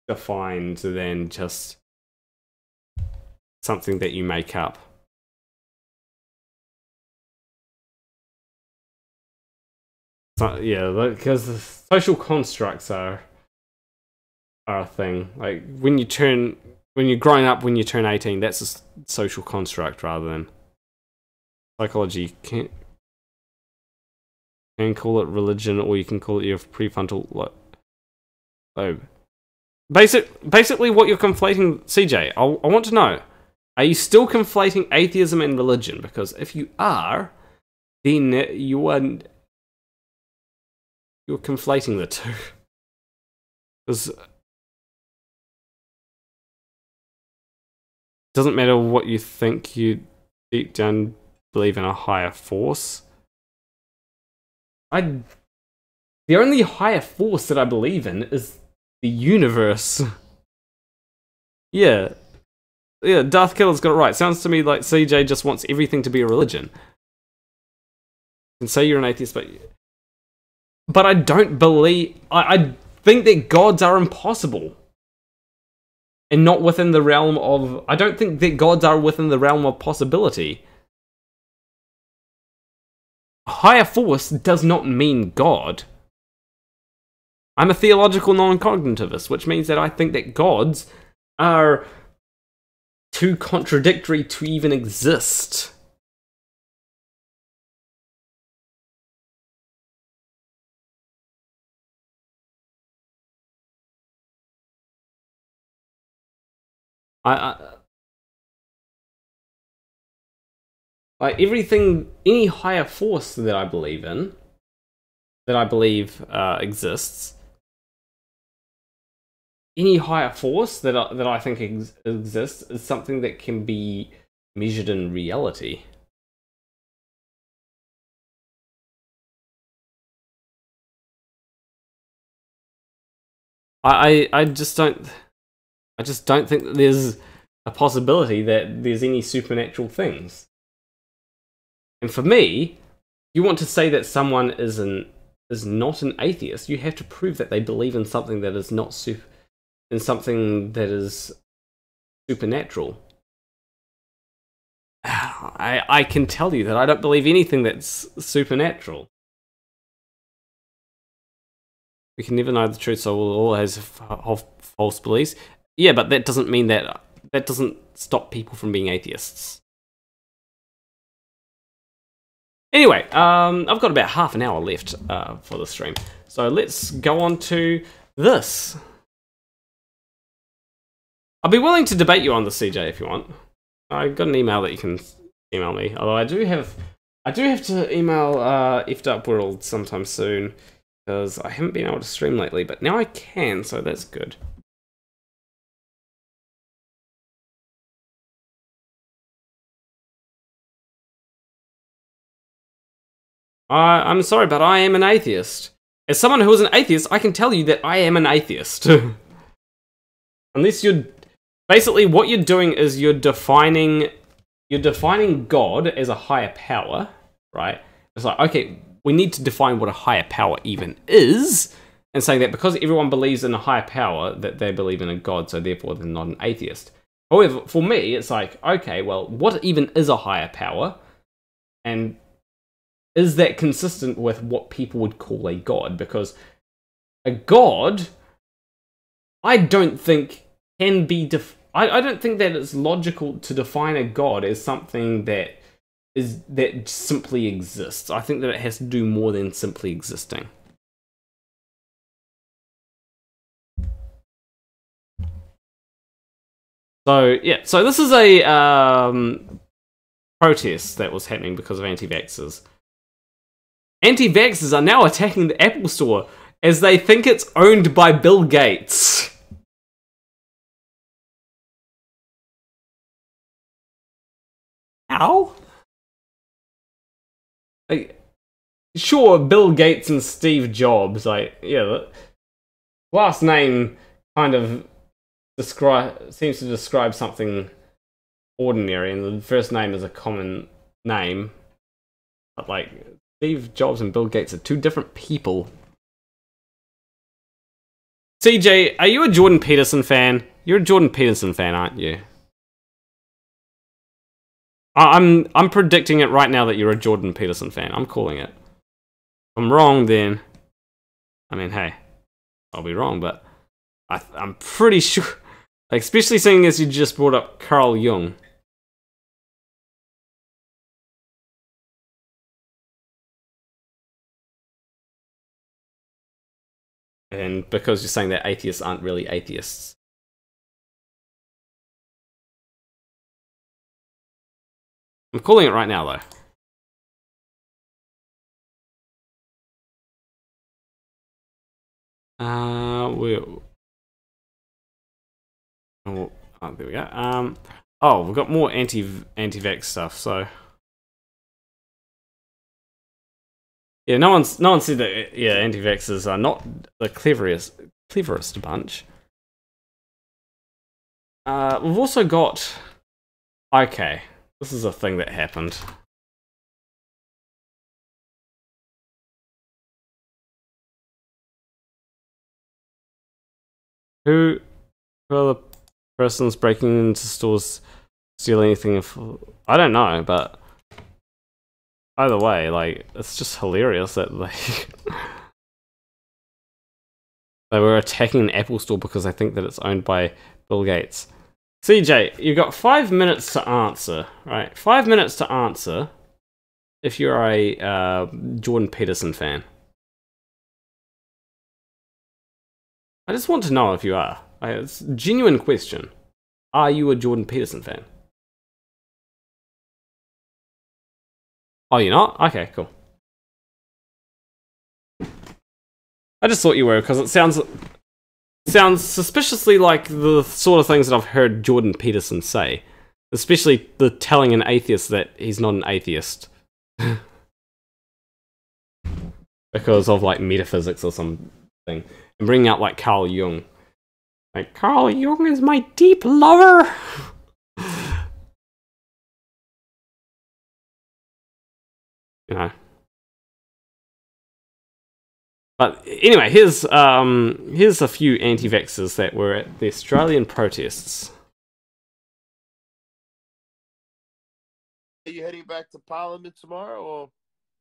defined than just something that you make up. So, yeah, because social constructs are are a thing. Like when you turn when you're growing up when you turn 18 that's a social construct rather than psychology can can call it religion or you can call it your prefrontal lo- lobe basic basically what you're conflating cj I, I want to know are you still conflating atheism and religion? Because if you are then you are you're conflating the two. Because doesn't matter what you think you deep down believe in a higher force. I the only higher force that i believe in is the universe. Yeah. Yeah darth killer's got it right. Sounds to me like cj just wants everything to be a religion. Can say you're an atheist but but i don't believe i, I think that gods are impossible. And not within the realm of I don't think that gods are within the realm of possibility. Higher force does not mean God. I'm a theological non-cognitivist, which means that I think that gods are too contradictory to even exist. I, I like everything, any higher force that I believe in, that I believe uh, exists, any higher force that I, that I think ex- exists is something that can be measured in reality. I, I, I just don't. I just don't think that there's a possibility that there's any supernatural things. And for me, you want to say that someone is an is not an atheist, you have to prove that they believe in something that is not super, in something that is supernatural. I I can tell you that I don't believe anything that's supernatural. We can never know the truth, so we'll always have false beliefs. Yeah, but that doesn't mean that that doesn't stop people from being atheists. Anyway, um, I've got about half an hour left uh, for the stream, so let's go on to this. I'll be willing to debate you on the CJ if you want. I got an email that you can email me. Although I do have, I do have to email uh, Up World sometime soon because I haven't been able to stream lately, but now I can, so that's good. I, I'm sorry, but I am an atheist. As someone who is an atheist, I can tell you that I am an atheist. Unless you're basically what you're doing is you're defining you're defining God as a higher power, right? It's like okay, we need to define what a higher power even is, and saying that because everyone believes in a higher power, that they believe in a God, so therefore they're not an atheist. However, for me, it's like okay, well, what even is a higher power, and is that consistent with what people would call a god? Because a god, I don't think can be def- I, I don't think that it's logical to define a god as something that is that simply exists. I think that it has to do more than simply existing. So yeah, so this is a um, protest that was happening because of anti-vaxxers. Anti-vaxxers are now attacking the Apple Store as they think it's owned by Bill Gates. How? Like, sure, Bill Gates and Steve Jobs, like, yeah, last name kind of describe seems to describe something ordinary, and the first name is a common name. But like, Steve Jobs and Bill Gates are two different people. CJ, are you a Jordan Peterson fan? You're a Jordan Peterson fan, aren't you? I'm I'm predicting it right now that you're a Jordan Peterson fan. I'm calling it. If I'm wrong, then I mean, hey, I'll be wrong, but I, I'm pretty sure. Especially seeing as you just brought up Carl Jung. And because you're saying that atheists aren't really atheists. I'm calling it right now, though. Uh, we. Oh, oh, there we go. Um, oh, we've got more anti anti-vax stuff. So, yeah, no one's no one said that. Yeah, anti-vaxxers are not the cleverest cleverest bunch. Uh, we've also got. Okay, this is a thing that happened. Who, who are the persons breaking into stores, stealing anything? If, I don't know, but either way, like it's just hilarious that they they were attacking an Apple store because they think that it's owned by Bill Gates. CJ, you've got five minutes to answer, right? Five minutes to answer if you're a uh, Jordan Peterson fan. I just want to know if you are. It's a genuine question. Are you a Jordan Peterson fan? Oh, you're not? Okay, cool. I just thought you were because it sounds sounds suspiciously like the sort of things that I've heard Jordan Peterson say, especially the telling an atheist that he's not an atheist because of like metaphysics or something, and bringing out like Carl Jung. Like Carl Jung is my deep lover. you know. But anyway, here's um here's a few anti-vaxxers that were at the Australian protests.
Are you heading back to Parliament tomorrow, or?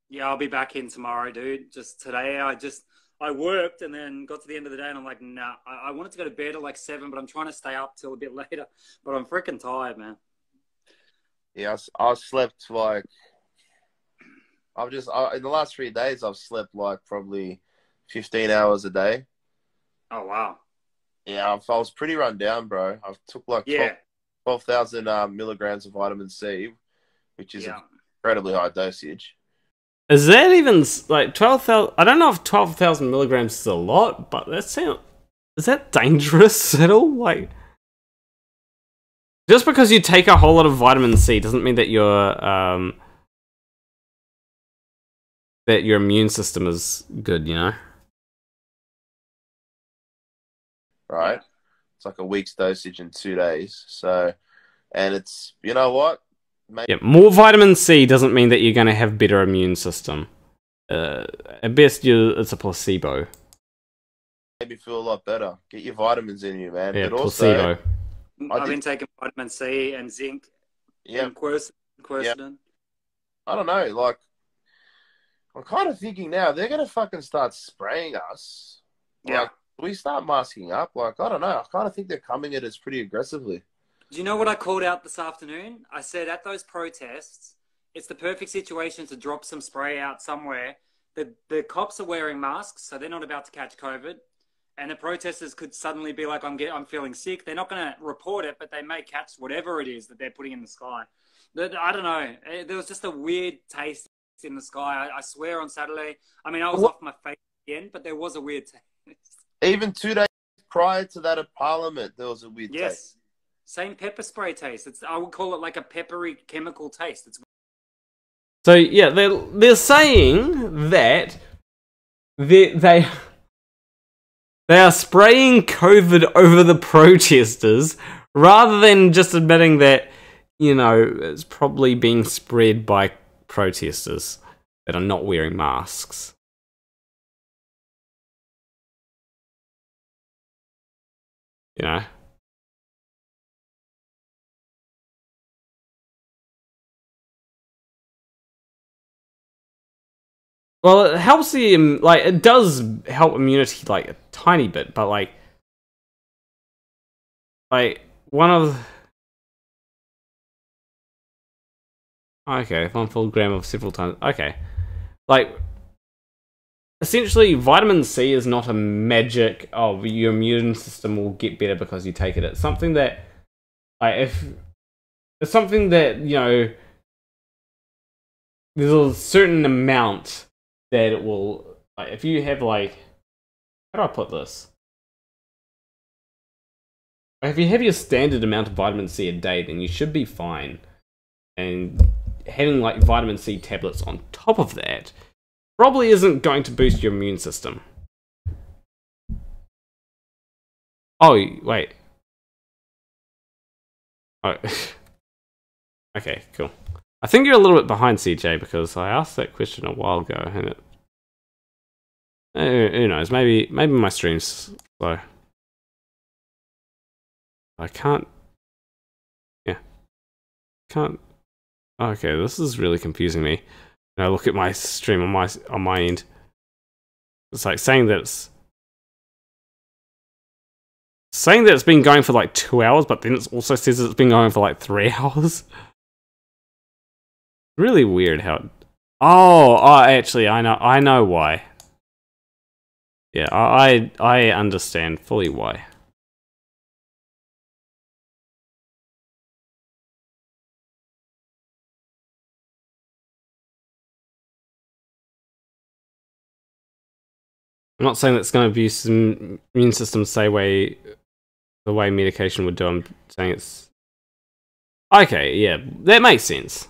Yeah, I'll be back in tomorrow, dude. Just today, I just I worked and then got to the end of the day, and I'm like, nah. I, I wanted to go to bed at like seven, but I'm trying to stay up till a bit later. But I'm freaking tired, man.
Yeah, I, I slept like I've just I, in the last three days I've slept like probably fifteen hours a day.
Oh wow.
Yeah, I've, was pretty run down, bro. I took like
Yeah.
12,000 um, milligrams of vitamin C, which is
Yeah.
an incredibly high dosage.
Is that even s- like twelve thousand? I don't know if twelve thousand milligrams is a lot, but that sound is that dangerous at all? Like, just because you take a whole lot of vitamin C doesn't mean that your um that your immune system is good. You know.
Right? It's like a week's dosage in two days. So, and it's you know what? Maybe
Yeah, more vitamin C doesn't mean that you're going to have better immune system. Uh, at best, you it's a placebo.
made me feel a lot better. Get your vitamins in you, man.
Yeah,
but
placebo.
I
I've
did-
been taking vitamin C and zinc
yeah,
and querc- quercetin.
I don't know. Like, I'm kind of thinking now they're gonna fucking start spraying us.
Yeah.
Like, we start masking up. Like, I don't know. I kind of think they're coming at us pretty aggressively.
Do you know what I called out this afternoon? I said at those protests, it's the perfect situation to drop some spray out somewhere. The the cops are wearing masks, so they're not about to catch COVID, and the protesters could suddenly be like, "I'm get, I'm feeling sick." They're not going to report it, but they may catch whatever it is that they're putting in the sky. But I don't know. Eh, There was just a weird taste in the sky. I, I swear on Saturday. I mean, I was off my face again, but there was a weird taste.
Even two days prior to that at Parliament, there was a weird taste.
Yes, same pepper spray taste. It's I would call it like a peppery chemical taste. It's
So yeah, they're they're saying that they they they are spraying COVID over the protesters rather than just admitting that you know it's probably being spread by protesters that are not wearing masks. You know. Well, it helps the like it does help immunity like a tiny bit, but like like one of okay, one full gram of several times. Okay, like essentially, vitamin C is not a magic. Oh, your immune system will get better because you take it. It's something that like if it's something that you know there's a certain amount that it will like if you have like how do I put this? If you have your standard amount of vitamin C a day, then you should be fine. And having like vitamin C tablets on top of that probably isn't going to boost your immune system. Oh, wait. Oh. okay, cool. I think you're a little bit behind CJ because I asked that question a while ago and it. Uh, who knows? Maybe maybe my stream's slow. I can't. Yeah. Can't. Okay, this is really confusing me. When I look at my stream on my on my end. It's like saying that it's saying that it's been going for like two hours, but then it also says it's been going for like three hours. Really weird how. Oh, oh, actually, I know, I know why. Yeah, I, I understand fully why. I'm not saying that's going to abuse the immune system the way the way medication would do. I'm saying it's okay. Yeah, that makes sense.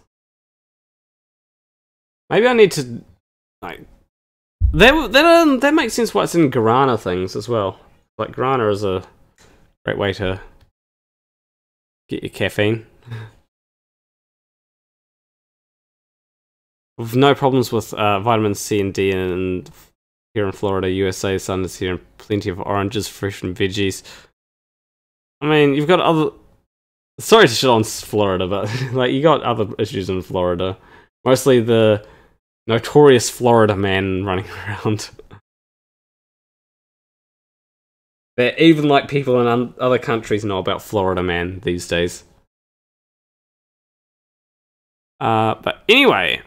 Maybe I need to like that. That um, that makes sense. What's in guarana things as well. Like guarana is a great way to get your caffeine. With no problems with uh, vitamin C and D, and here in Florida, USA, sun is here, and plenty of oranges, fresh and veggies. I mean, you've got other. Sorry to shit on Florida, but like you got other issues in Florida. Mostly the notorious Florida man running around. that even like people in other countries know about Florida man these days. Uh, but anyway.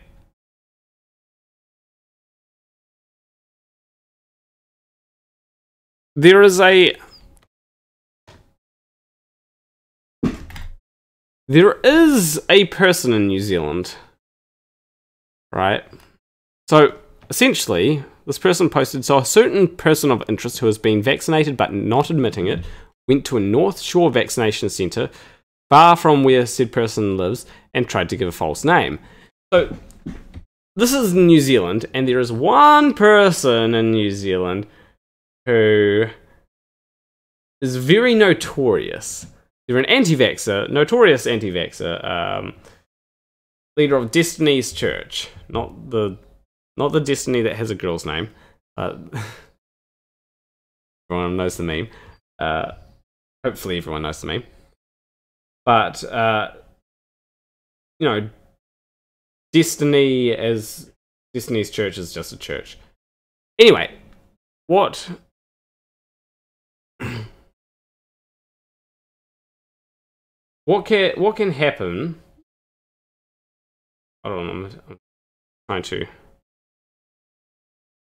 There is a There is a person in New Zealand, right? So essentially, this person posted so a certain person of interest who has been vaccinated but not admitting it went to a North Shore vaccination centre far from where said person lives and tried to give a false name. So this is New Zealand, and there is one person in New Zealand who is very notorious. They're an anti-vaxxer, notorious anti-vaxxer, um, leader of Destiny's Church, not the not the Destiny that has a girl's name, everyone knows the meme. Uh, hopefully, everyone knows the meme. But uh, you know, Destiny as Destiny's Church is just a church. Anyway, what what can what can happen? I don't know. I'm, trying to.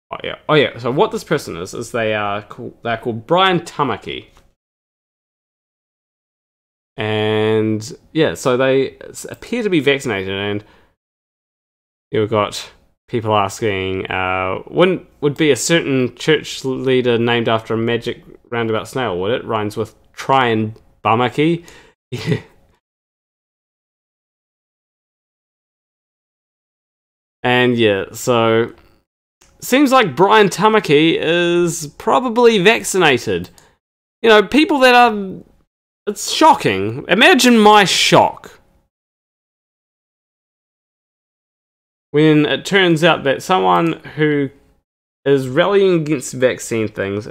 Oh yeah, oh yeah. So what this person is is they are called, they're called Brian Tamaki, and yeah, so they appear to be vaccinated, and you've got people asking, uh, wouldn't would be a certain church leader named after a magic roundabout snail? Would it rhymes with try and bumaki? And yeah, so seems like Brian Tamaki is probably vaccinated. You know, people that are it's shocking. Imagine my shock when it turns out that someone who is rallying against vaccine things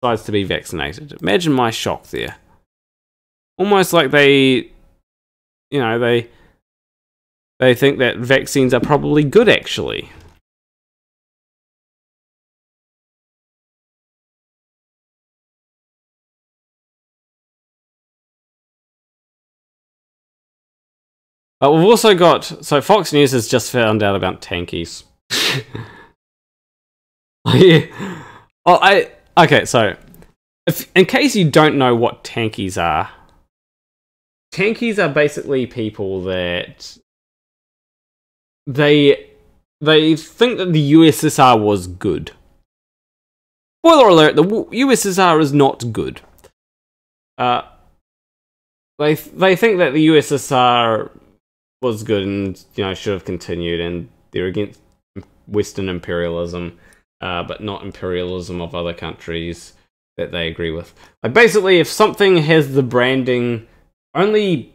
decides to be vaccinated. Imagine my shock there. Almost like they you know, they they think that vaccines are probably good actually. Uh, we've also got so Fox News has just found out about tankies. yeah. Oh, I okay. So, if in case you don't know what tankies are, tankies are basically people that they they think that the USSR was good. Spoiler alert: the USSR is not good. Uh, they they think that the USSR was good and you know should have continued, and they're against Western imperialism, uh, but not imperialism of other countries that they agree with. Like basically, if something has the branding, only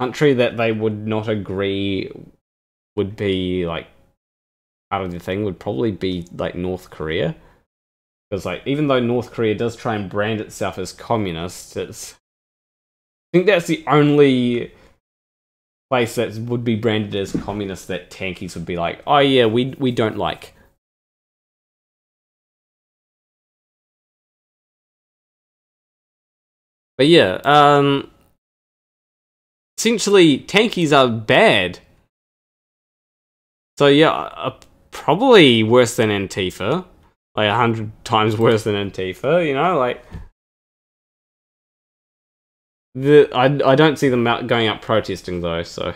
country that they would not agree would be like out of the thing would probably be like North Korea. Because like even though North Korea does try and brand itself as communist, it's I think that's the only place that would be branded as communist that tankies would be like, oh yeah, we we don't like. But yeah, um essentially tankies are bad. So yeah, uh, probably worse than Antifa, like a hundred times worse than Antifa. You know, like the I I don't see them out going out protesting though. So,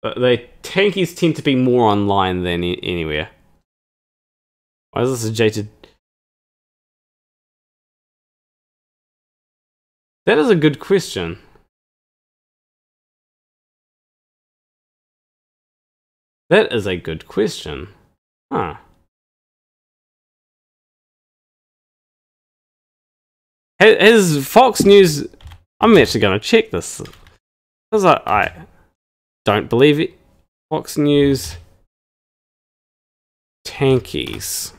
but they tankies tend to be more online than anywhere. Why is this a jaded? That is a good question. That is a good question. Huh. Ha- Has Fox News. I'm actually going to check this. Because I, I don't believe it. Fox News. Tankies.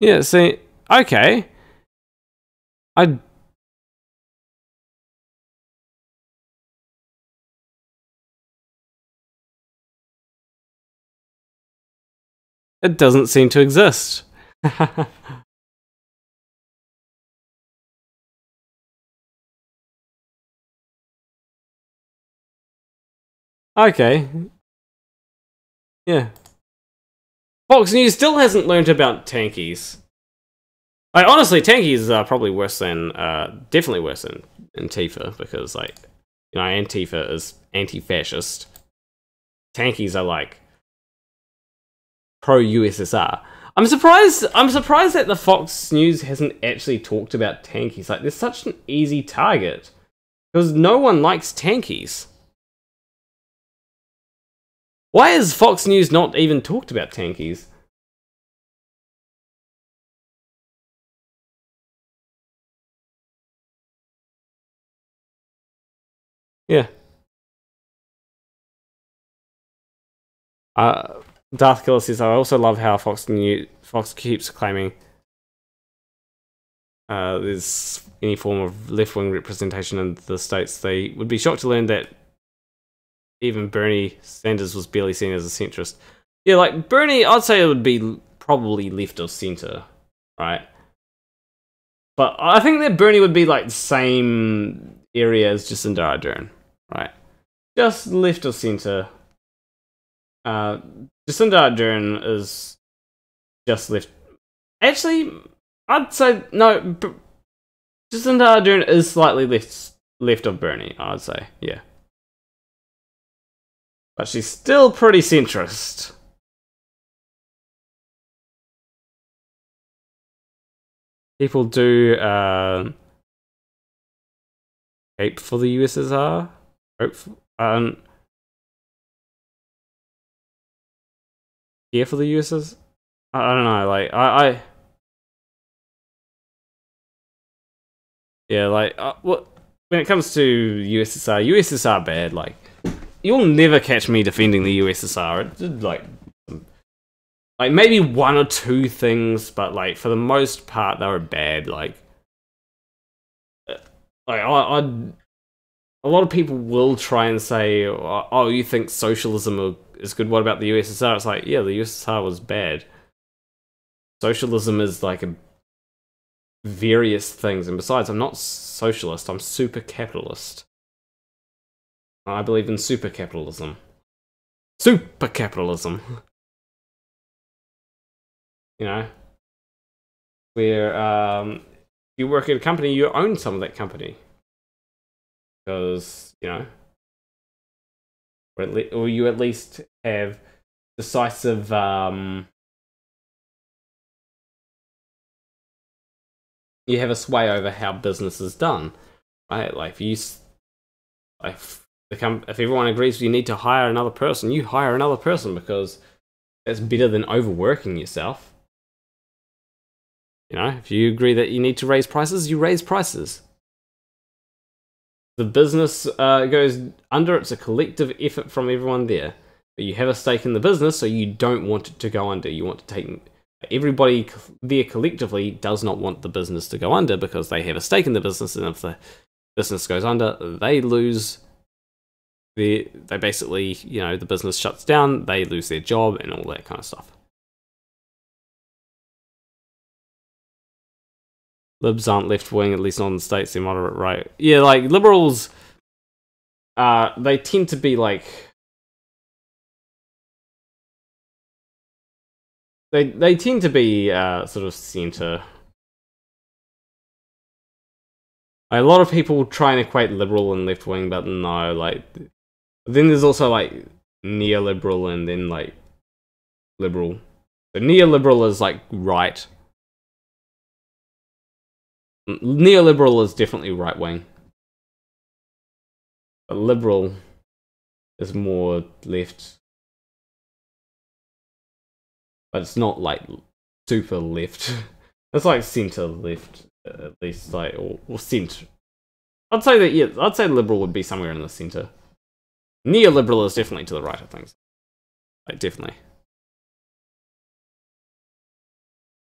Yeah, see. Okay. I It doesn't seem to exist. okay. Yeah. Fox News still hasn't learned about tankies. Like honestly, tankies are probably worse than, uh, definitely worse than Antifa because, like, you know, Antifa is anti-fascist. Tankies are like pro USSR. I'm surprised. I'm surprised that the Fox News hasn't actually talked about tankies. Like, they're such an easy target because no one likes tankies. Why has Fox News not even talked about tankies? Yeah. Uh, Darth Killer says, I also love how Fox News, Fox keeps claiming uh, there's any form of left wing representation in the states. They would be shocked to learn that even Bernie Sanders was barely seen as a centrist. Yeah, like Bernie, I'd say it would be probably left of center, right? But I think that Bernie would be like the same area as Jacinda Ardern, right? Just left of center. Uh, Jacinda Ardern is just left. Actually, I'd say no. B- Jacinda Ardern is slightly left left of Bernie. I'd say, yeah. But she's still pretty centrist. People do uh, ape for the USSR. Hope Um, here for the USSR. I, I don't know. Like I, I yeah, like uh, what when it comes to USSR, USSR bad. Like you'll never catch me defending the USSR. It did like like maybe one or two things, but like for the most part, they were bad. Like, uh, like I, I'd, a lot of people will try and say, "Oh, you think socialism is good? What about the USSR?" It's like, yeah, the USSR was bad. Socialism is like a various things, and besides, I'm not socialist. I'm super capitalist. I believe in super capitalism. Super capitalism. you know, where um, you work at a company, you own some of that company because you know, or, or you at least have decisive. Um, you have a sway over how business is done, right? Like you, like if everyone agrees you need to hire another person, you hire another person because that's better than overworking yourself. You know, if you agree that you need to raise prices, you raise prices. The business uh, goes under, it's a collective effort from everyone there. But you have a stake in the business, so you don't want it to go under. You want to take. Everybody there collectively does not want the business to go under because they have a stake in the business, and if the business goes under, they lose. They, they basically, you know, the business shuts down, they lose their job, and all that kind of stuff. libs aren't left wing, at least not in the states. They're moderate right. Yeah, like liberals, uh, they tend to be like they they tend to be uh, sort of center. A lot of people try and equate liberal and left wing, but no, like then there's also like neoliberal and then like liberal. So neoliberal is like right. Neoliberal is definitely right wing. But liberal is more left. But it's not like super left. It's like centre left, at least, like or, or centre. I'd say that yeah, I'd say liberal would be somewhere in the centre. Neoliberal is definitely to the right of things. Like definitely.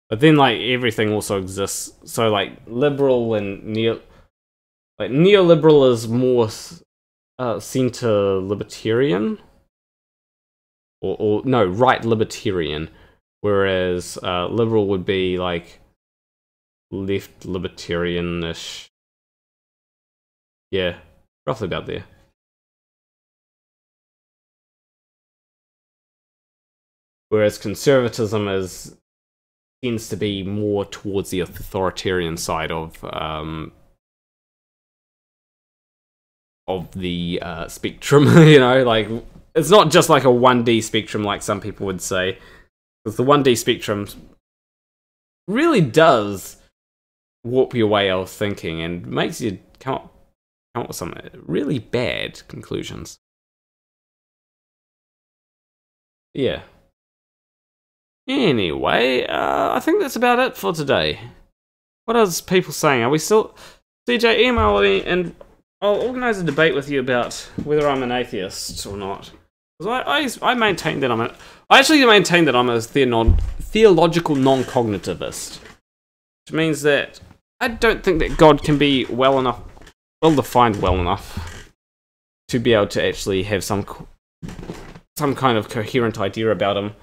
But then like everything also exists. So like liberal and neo like neoliberal is more uh centre libertarian. Or or no, right libertarian. Whereas uh liberal would be like left libertarian-ish. Yeah, roughly about there. Whereas conservatism is tends to be more towards the authoritarian side of um, of the uh, spectrum. you know, like it's not just like a one D spectrum, like some people would say, because the one D spectrum really does warp your way of thinking and makes you come up, come up with some really bad conclusions. Yeah. Anyway, uh, I think that's about it for today. What are people saying? Are we still. CJ, email me and I'll organise a debate with you about whether I'm an atheist or not. Because I, I, I maintain that I'm a. I actually maintain that I'm a theological non cognitivist. Which means that I don't think that God can be well enough. well defined well enough to be able to actually have some. some kind of coherent idea about him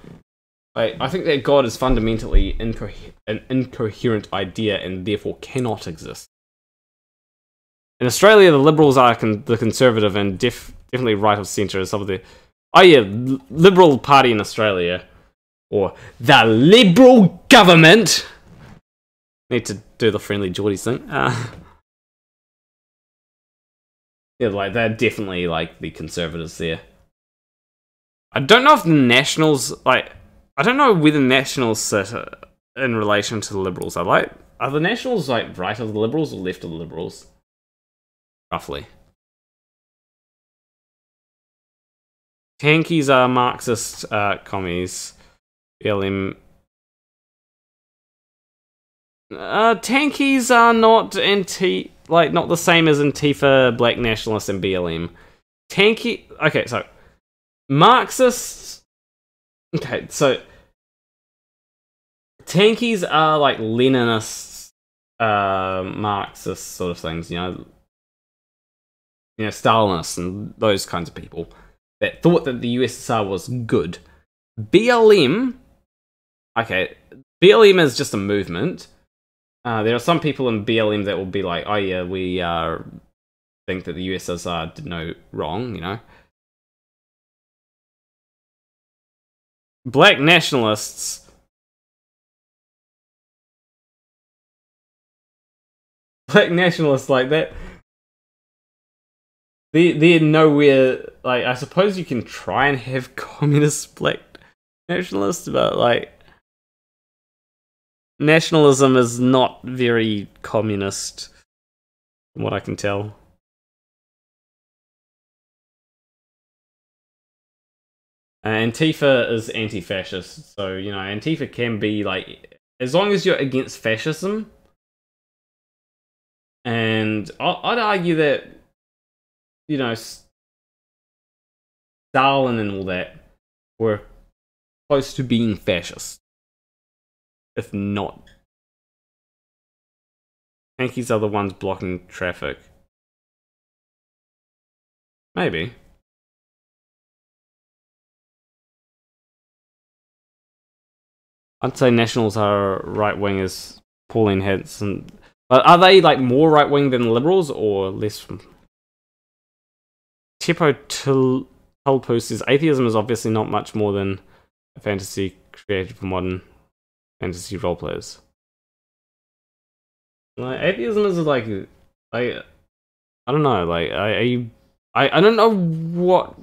Like, I think that God is fundamentally inco- an incoherent idea and therefore cannot exist. In Australia, the Liberals are con- the Conservative and def- definitely right of centre some of the. Oh, yeah, Liberal Party in Australia. Or the Liberal Government. Need to do the friendly Jordies thing. Uh, yeah, like, they're definitely like the Conservatives there. I don't know if the Nationals, like, I don't know where the Nationals sit uh, in relation to the Liberals. I like, are the Nationals like right of the Liberals or left of the Liberals? Roughly. Tankies are Marxist uh, commies. BLM. Uh, tankies are not anti, like not the same as Antifa, Black Nationalists, and BLM. Tanky. Okay, so Marxists. Okay, so tankies are like Leninists, uh, Marxist sort of things. You know, you know, Stalinists and those kinds of people that thought that the USSR was good. BLM, okay, BLM is just a movement. Uh, there are some people in BLM that will be like, "Oh yeah, we uh, think that the USSR did no wrong," you know. Black nationalists. Black nationalists like that. They they're nowhere like I suppose you can try and have communist black nationalists, but like nationalism is not very communist from what I can tell. Uh, Antifa is anti-fascist, so you know Antifa can be like as long as you're against fascism. And I'd argue that you know Stalin and all that were close to being fascist, if not. Yankees are the ones blocking traffic. Maybe. I'd say Nationals are right wingers. Pauline Hanson. But are they like more right wing than Liberals or less? Tipo Tul- Tulpu says atheism is obviously not much more than a fantasy created for modern fantasy role players. Like atheism is like, like I don't know, like I, I, I don't know what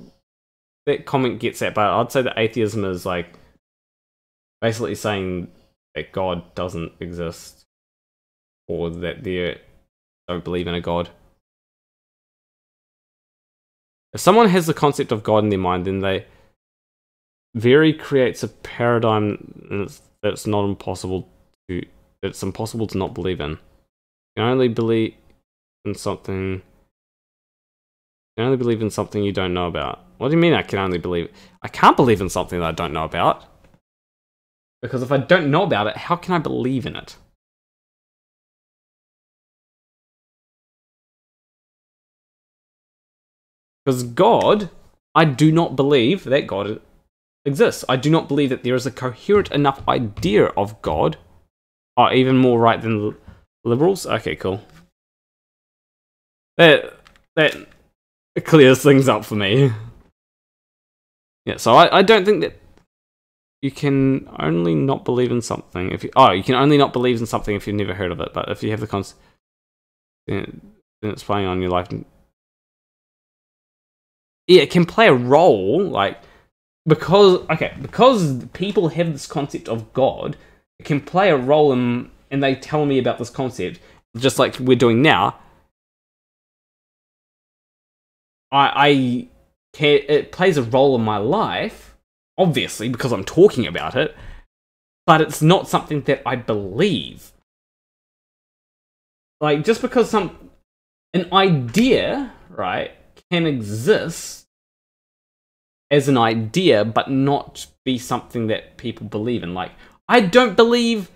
that comment gets at, but I'd say that atheism is like basically saying that God doesn't exist or that they don't believe in a God. If someone has the concept of God in their mind, then they very creates a paradigm that's not impossible to it's impossible to not believe in. You only believe in something you only believe in something you don't know about. What do you mean I can only believe I can't believe in something that I don't know about? Because if I don't know about it, how can I believe in it? Because God, I do not believe that God exists. I do not believe that there is a coherent enough idea of God. Are even more right than liberals? Okay, cool. That that clears things up for me. Yeah, so I, I don't think that you can only not believe in something if you oh you can only not believe in something if you've never heard of it. But if you have the concept, then it's playing on your life. Yeah, it can play a role like because okay because people have this concept of god it can play a role in and they tell me about this concept just like we're doing now. I i can it plays a role in my life obviously because i'm talking about it but it's not something that i believe. Like just because some an idea right can exist as an idea, but not be something that people believe in. Like, I don't believe,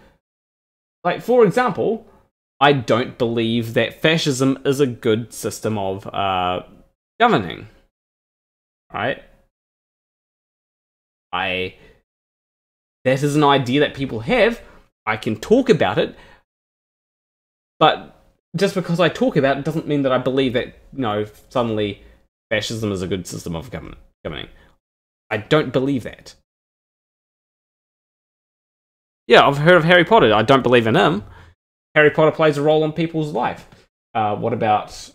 like, for example, I don't believe that fascism is a good system of uh, governing. Right? I that is an idea that people have. I can talk about it, but just because I talk about it doesn't mean that I believe that you know suddenly fascism is a good system of government governing. I don't believe that. Yeah, I've heard of Harry Potter. I don't believe in him. Harry Potter plays a role in people's life. Uh, what about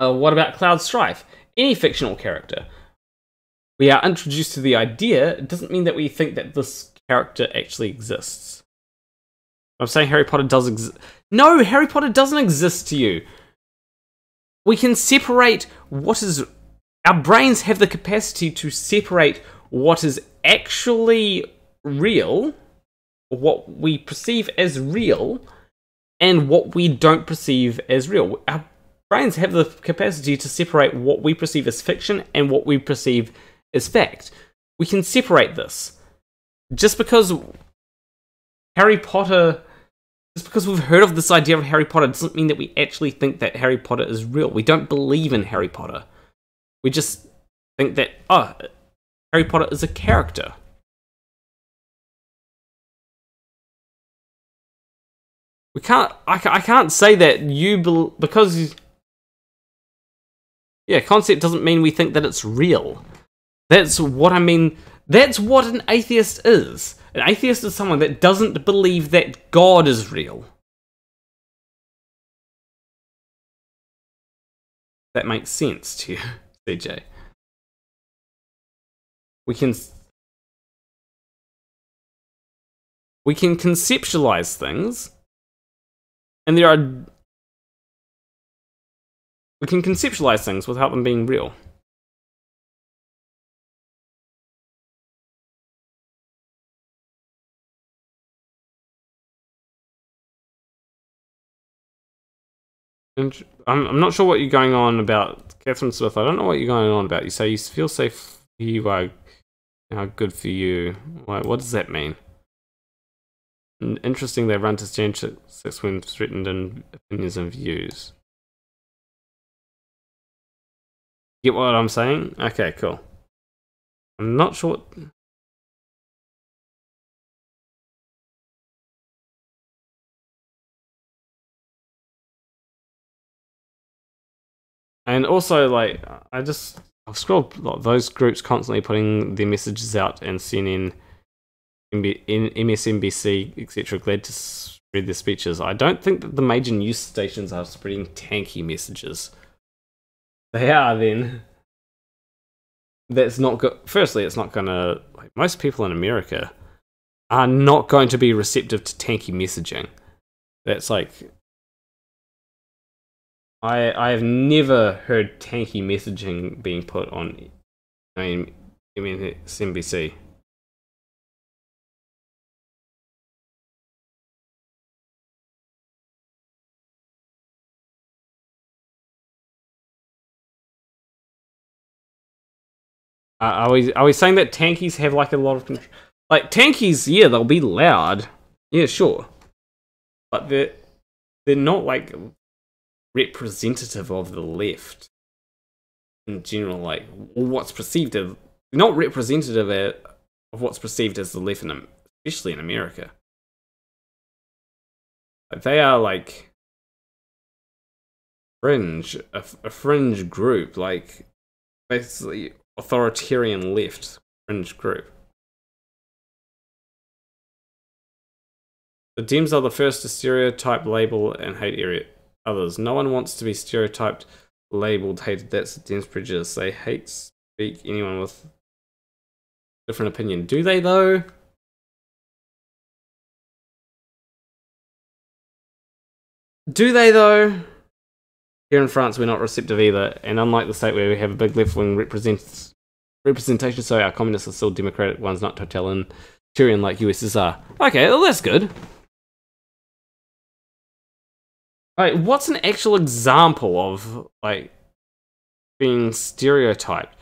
uh, what about Cloud Strife? Any fictional character. We are introduced to the idea. It doesn't mean that we think that this character actually exists. I'm saying Harry Potter does exist. No, Harry Potter doesn't exist to you. We can separate what is. Our brains have the capacity to separate what is actually real, what we perceive as real, and what we don't perceive as real. Our brains have the capacity to separate what we perceive as fiction and what we perceive as fact. We can separate this. Just because Harry Potter, just because we've heard of this idea of Harry Potter, doesn't mean that we actually think that Harry Potter is real. We don't believe in Harry Potter. We just think that, oh, Harry Potter is a character. We can't. I, I can't say that you because. Yeah, concept doesn't mean we think that it's real. That's what I mean. That's what an atheist is. An atheist is someone that doesn't believe that God is real. That makes sense to you, CJ. We can we can conceptualize things and there are we can conceptualize things without them being real. I'm, I'm not sure what you're going on about, Catherine Smith. I don't know what you're going on about. You say you feel safe, you are good for you. What, what does that mean? Interesting they run to sex when threatened in opinions and views. Get what I'm saying? Okay, cool. I'm not sure. What... And also, like, I just I've scrolled those groups constantly putting their messages out, and sending MB, N- MSNBC, etc. Glad to spread their speeches. I don't think that the major news stations are spreading tanky messages. They are then. That's not good. Firstly, it's not gonna. Like most people in America are not going to be receptive to tanky messaging. That's like I I have never heard tanky messaging being put on. I mean, I mean it's NBC. Uh, are we are we saying that tankies have like a lot of control? Like tankies, yeah, they'll be loud. Yeah, sure, but they're they're not like representative of the left in general. Like what's perceived as not representative of what's perceived as the left, in, especially in America. They are like fringe, a, a fringe group, like basically authoritarian left fringe group. The Dems are the first to stereotype, label, and hate area others. No one wants to be stereotyped, labeled, hated. That's the Dems prejudice. They hate speak anyone with different opinion. Do they though? Do they though? Here in France, we're not receptive either, and unlike the state where we have a big left wing represents representation, so our communists are still democratic ones, not totalitarian like USSR. Okay, well that's good. Like, what's an actual example of like being stereotyped?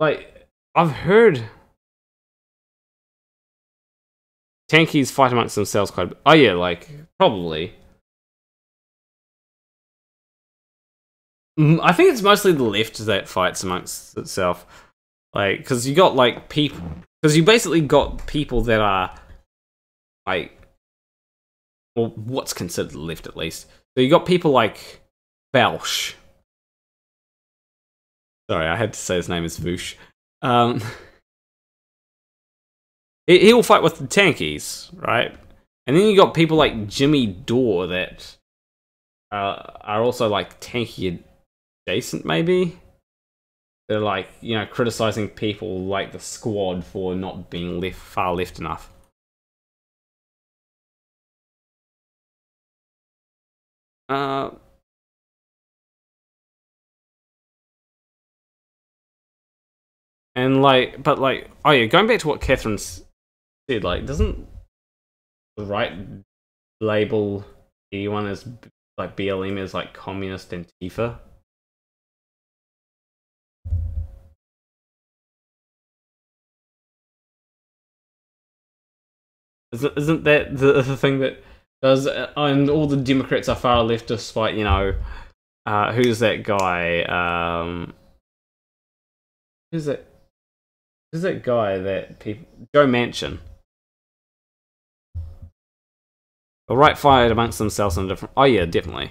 Like, I've heard tankies fight amongst themselves quite a bit. Oh yeah, like probably. Mm, I think it's mostly the left that fights amongst itself. Like, because you got like people, because you basically got people that are like, well, what's considered left at least. So you got people like Belsh. Sorry, I had to say his name is Vaush. Um, he, he will fight with the tankies, right? And then you got people like Jimmy Dore that uh, are also like tanky adjacent, maybe. They're like, you know, criticizing people like the squad for not being left far left enough. Uh, and like, but like, oh yeah, going back to what Catherine said, like, doesn't the right label anyone as like BLM as like communist Antifa? Isn't, isn't that the, the thing that does? And all the Democrats are far left, despite you know, uh, who's that guy? Um, who's that? Who's that guy that people? Joe Manchin. The right fired amongst themselves on different. Oh yeah, definitely.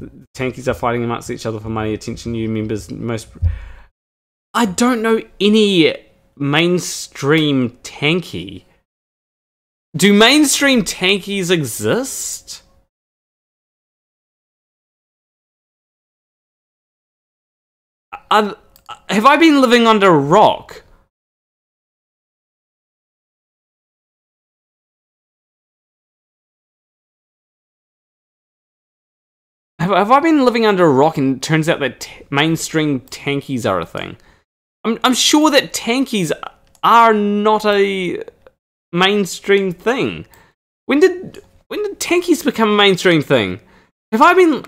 The tankies are fighting amongst each other for money, attention. New members, most. I don't know any mainstream tanky. Do mainstream tankies exist? Have I been living under a rock? Have, have I been living under a rock and it turns out that mainstream tankies are a thing? I'm, I'm sure that tankies are not a mainstream thing. When did when did tankies become a mainstream thing? Have I been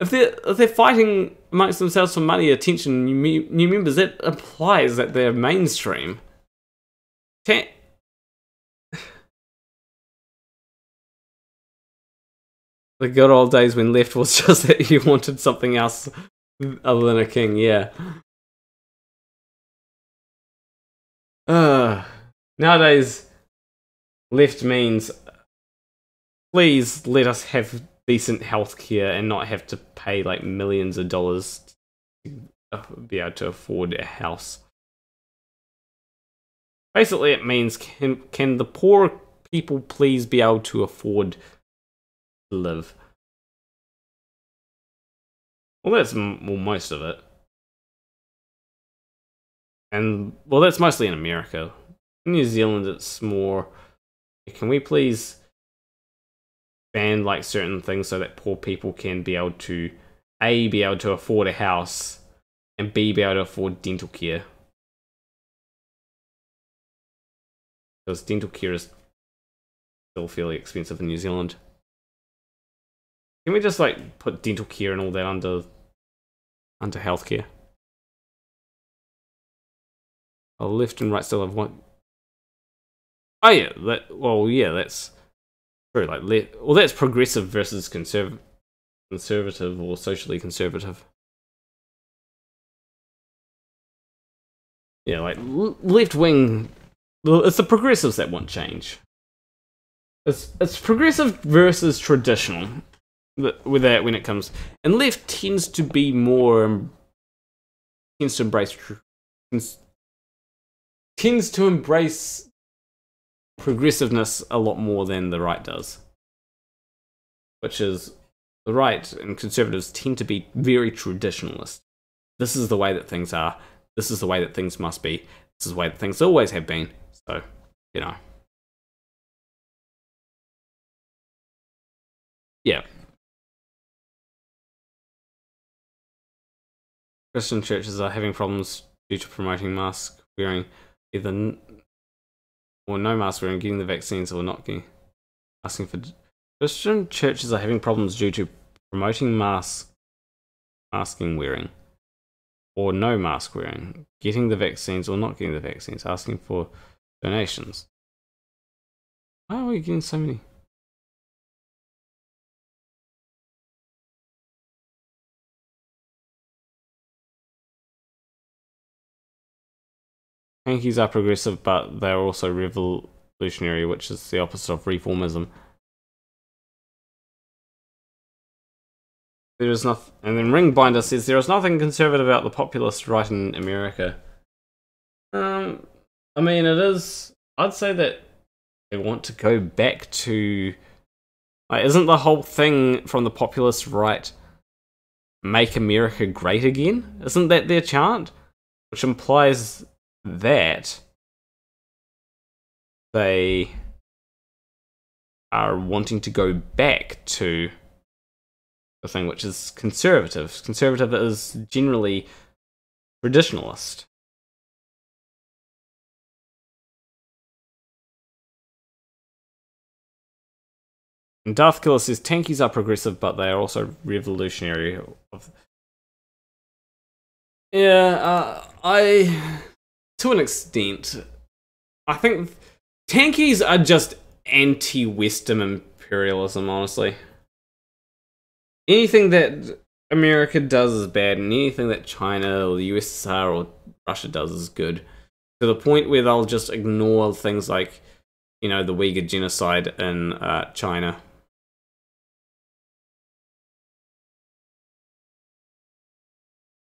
if they're if they're fighting amongst themselves for money, attention, new, new members, that implies that they're mainstream. Tan- the good old days when left was just that you wanted something else other than a king, yeah. Uh, nowadays, left means please let us have decent healthcare and not have to pay like millions of dollars to uh, be able to afford a house. Basically, it means can can the poor people please be able to afford to live? Well, that's well most of it, and well, that's mostly in America. In New Zealand, it's more. Can we please ban like certain things so that poor people can be able to a be able to afford a house and b be able to afford dental care? Because dental care is still fairly expensive in New Zealand. Can we just like put dental care and all that under under healthcare? Oh, left and right still have one. Oh yeah, that well yeah, that's true. Like well, that's progressive versus conserv- conservative or socially conservative. Yeah, like left wing. It's the progressives that want change. It's it's progressive versus traditional with that when it comes, and left tends to be more um, tends to embrace tends, tends to embrace progressiveness a lot more than the right does, which is the right and conservatives tend to be very traditionalist. This is the way that things are. This is the way that things must be. This is the way that things always have been. So, you know. Yeah. Christian churches are having problems due to promoting mask wearing, either or no mask wearing, getting the vaccines or not getting. Asking for Christian churches are having problems due to promoting mask masking wearing, or no mask wearing, getting the vaccines or not getting the vaccines. Asking for donations. Why are we getting so many? Tankies are progressive, but they're also revolutionary, which is the opposite of reformism. There is nothing, and then Ringbinder says there is nothing conservative about the populist right in America. Um, I mean, it is. I'd say that they want to go back to. Like, isn't the whole thing from the populist right make America great again? Isn't that their chant? Which implies that they are wanting to go back to the thing which is conservative. Conservative is generally traditionalist. And Darth Killer says tankies are progressive, but they are also revolutionary. Yeah, uh, I, to an extent, I think tankies are just anti-Western imperialism. Honestly, anything that America does is bad, and anything that China or the USSR or Russia does is good. To the point where they'll just ignore things like, you know, the Uyghur genocide in uh, China.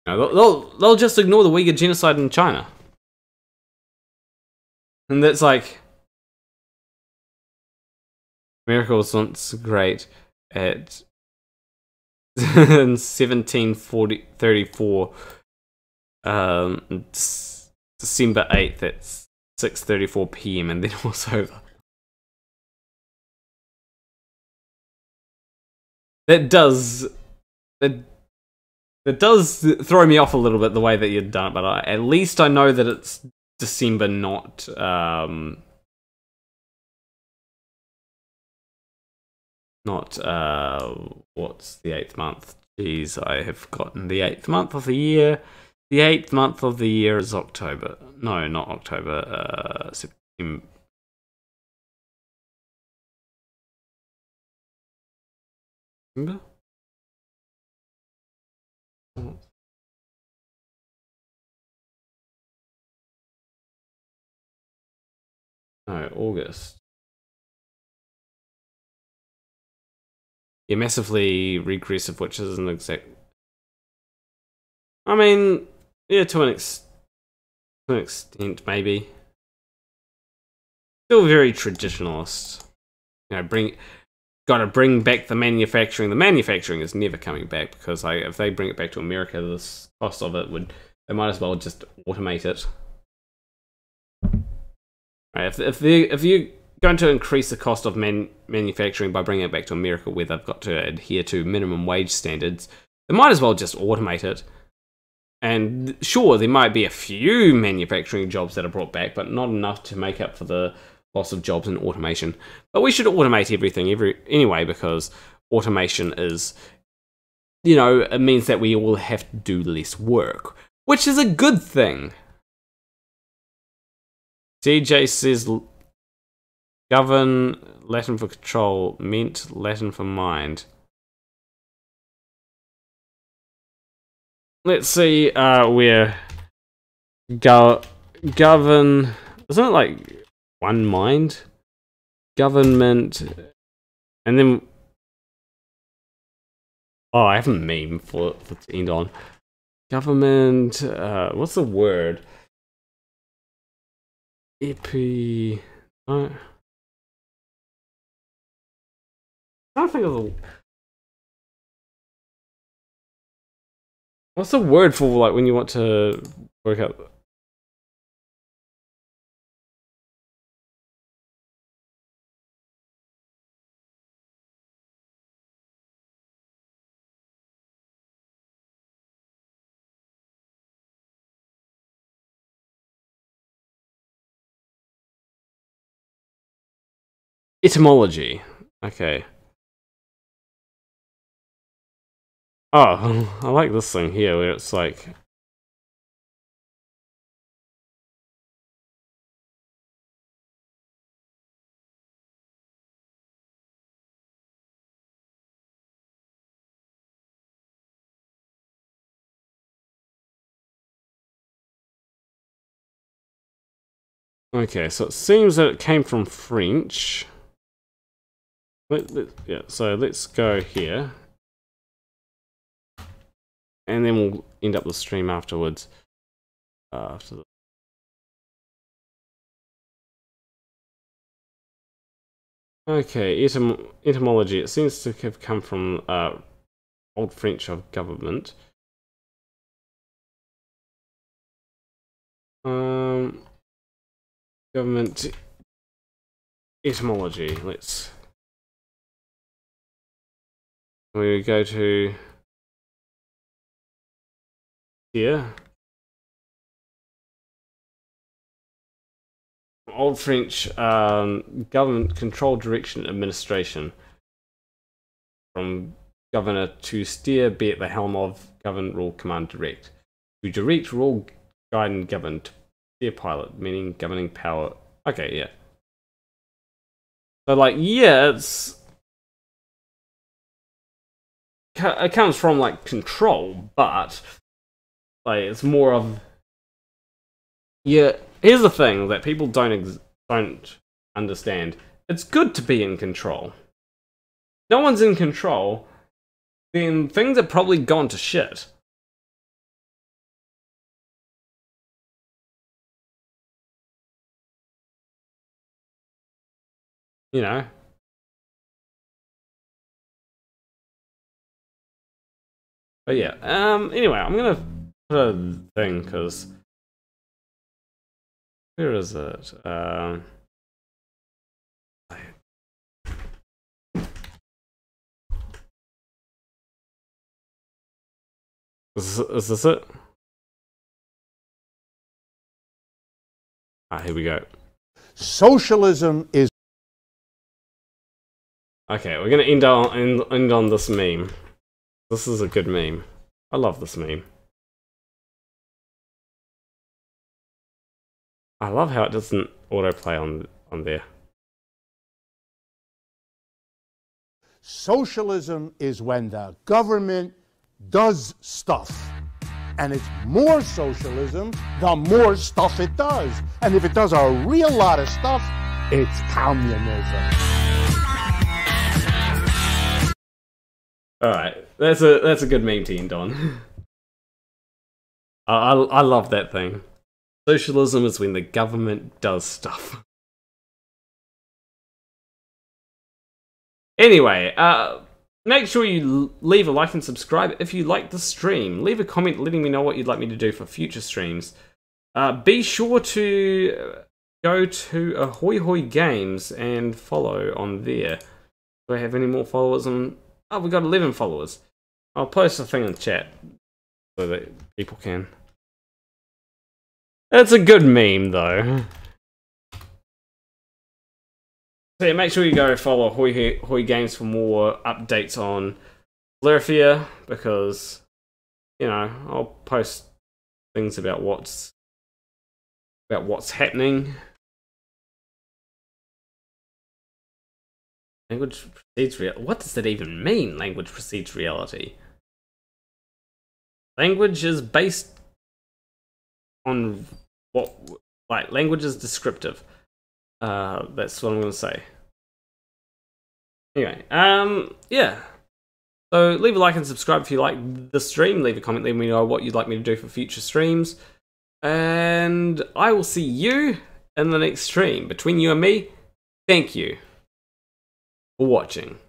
They'll they'll just ignore the Uyghur genocide in China, and that's like Miracles once great at in 1734 um December 8th at 6:34 p.m. and then it was over. That does that that does throw me off a little bit the way that you've done it, but I, at least I know that it's December, not um, not uh, what's the eighth month? Jeez, I have forgotten the eighth month of the year. The eighth month of the year is October. No, not October. Uh, September. September? No, August. Yeah, massively regressive, which isn't exact. I mean, yeah, to an ex to an extent, maybe. Still very traditionalist. You know, bring got to bring back the manufacturing. The manufacturing is never coming back because like, if they bring it back to America, the cost of it would they might as well just automate it. Right, if if they if you going to increase the cost of man- manufacturing by bringing it back to America, where they've got to adhere to minimum wage standards, they might as well just automate it. And sure, there might be a few manufacturing jobs that are brought back, but not enough to make up for the loss of jobs in automation. But we should automate everything every anyway because automation is, you know, it means that we all have to do less work, which is a good thing. DJ says govern Latin for control, mint Latin for mind. Let's see uh where go govern isn't it like one mind? Government and then Oh, I have a meme for, for to end on. Government uh what's the word? Epi uh, I don't think of the. What's the word for like when you want to work out? Etymology. Okay. Oh, I like this thing here where it's like Okay, so it seems that it came from French. Let, let, yeah, so let's go here. And then we'll end up the stream afterwards. Uh, after the Okay, etym etymology. It seems to have come from uh, Old French of government. Um, government etymology. Let's. We go to here. Old French um, government control direction administration. From governor to steer, be at the helm of, govern, rule, command, direct. To direct, rule, guide, and govern. To steer pilot, meaning governing power. Okay, yeah. So, like, yeah, it's. It comes from, like, control, but. Like, it's more of. Yeah, here's the thing that people don't don't understand. It's good to be in control. No one's in control, then things are probably gone to shit. You know. But yeah, um, anyway, I'm gonna put a thing, because where is it? Um, is, is this it? Ah, here we go.
Socialism is.
Okay, we're gonna end on end, end on this meme. This is a good meme. I love this meme. I love how it doesn't autoplay on on there.
Socialism is when the government does stuff. And it's more socialism the more stuff it does. And if it does a real lot of stuff, it's communism.
All right, that's a that's a good meme to end on. I, I I love that thing. Socialism is when the government does stuff. Anyway, uh, make sure you leave a like and subscribe if you like the stream. Leave a comment letting me know what you'd like me to do for future streams. Uh, be sure to go to Ahoy Hoy Games and follow on there. Do I have any more followers on? Oh, we got 11 followers. I'll post a thing in the chat so that people can. It's a good meme, though. So yeah, make sure you go follow Hoi, Hoy Games for more updates on Lurifia, because, you know, I'll post things about what's about what's happening. Language precedes reality. What does that even mean? Language precedes reality. Language is based on what like language is descriptive. Uh, that's what I'm gonna say. Anyway, um, yeah. So leave a like and subscribe if you like the stream. Leave a comment, let me know what you'd like me to do for future streams. And I will see you in the next stream. Between you and me, thank you watching.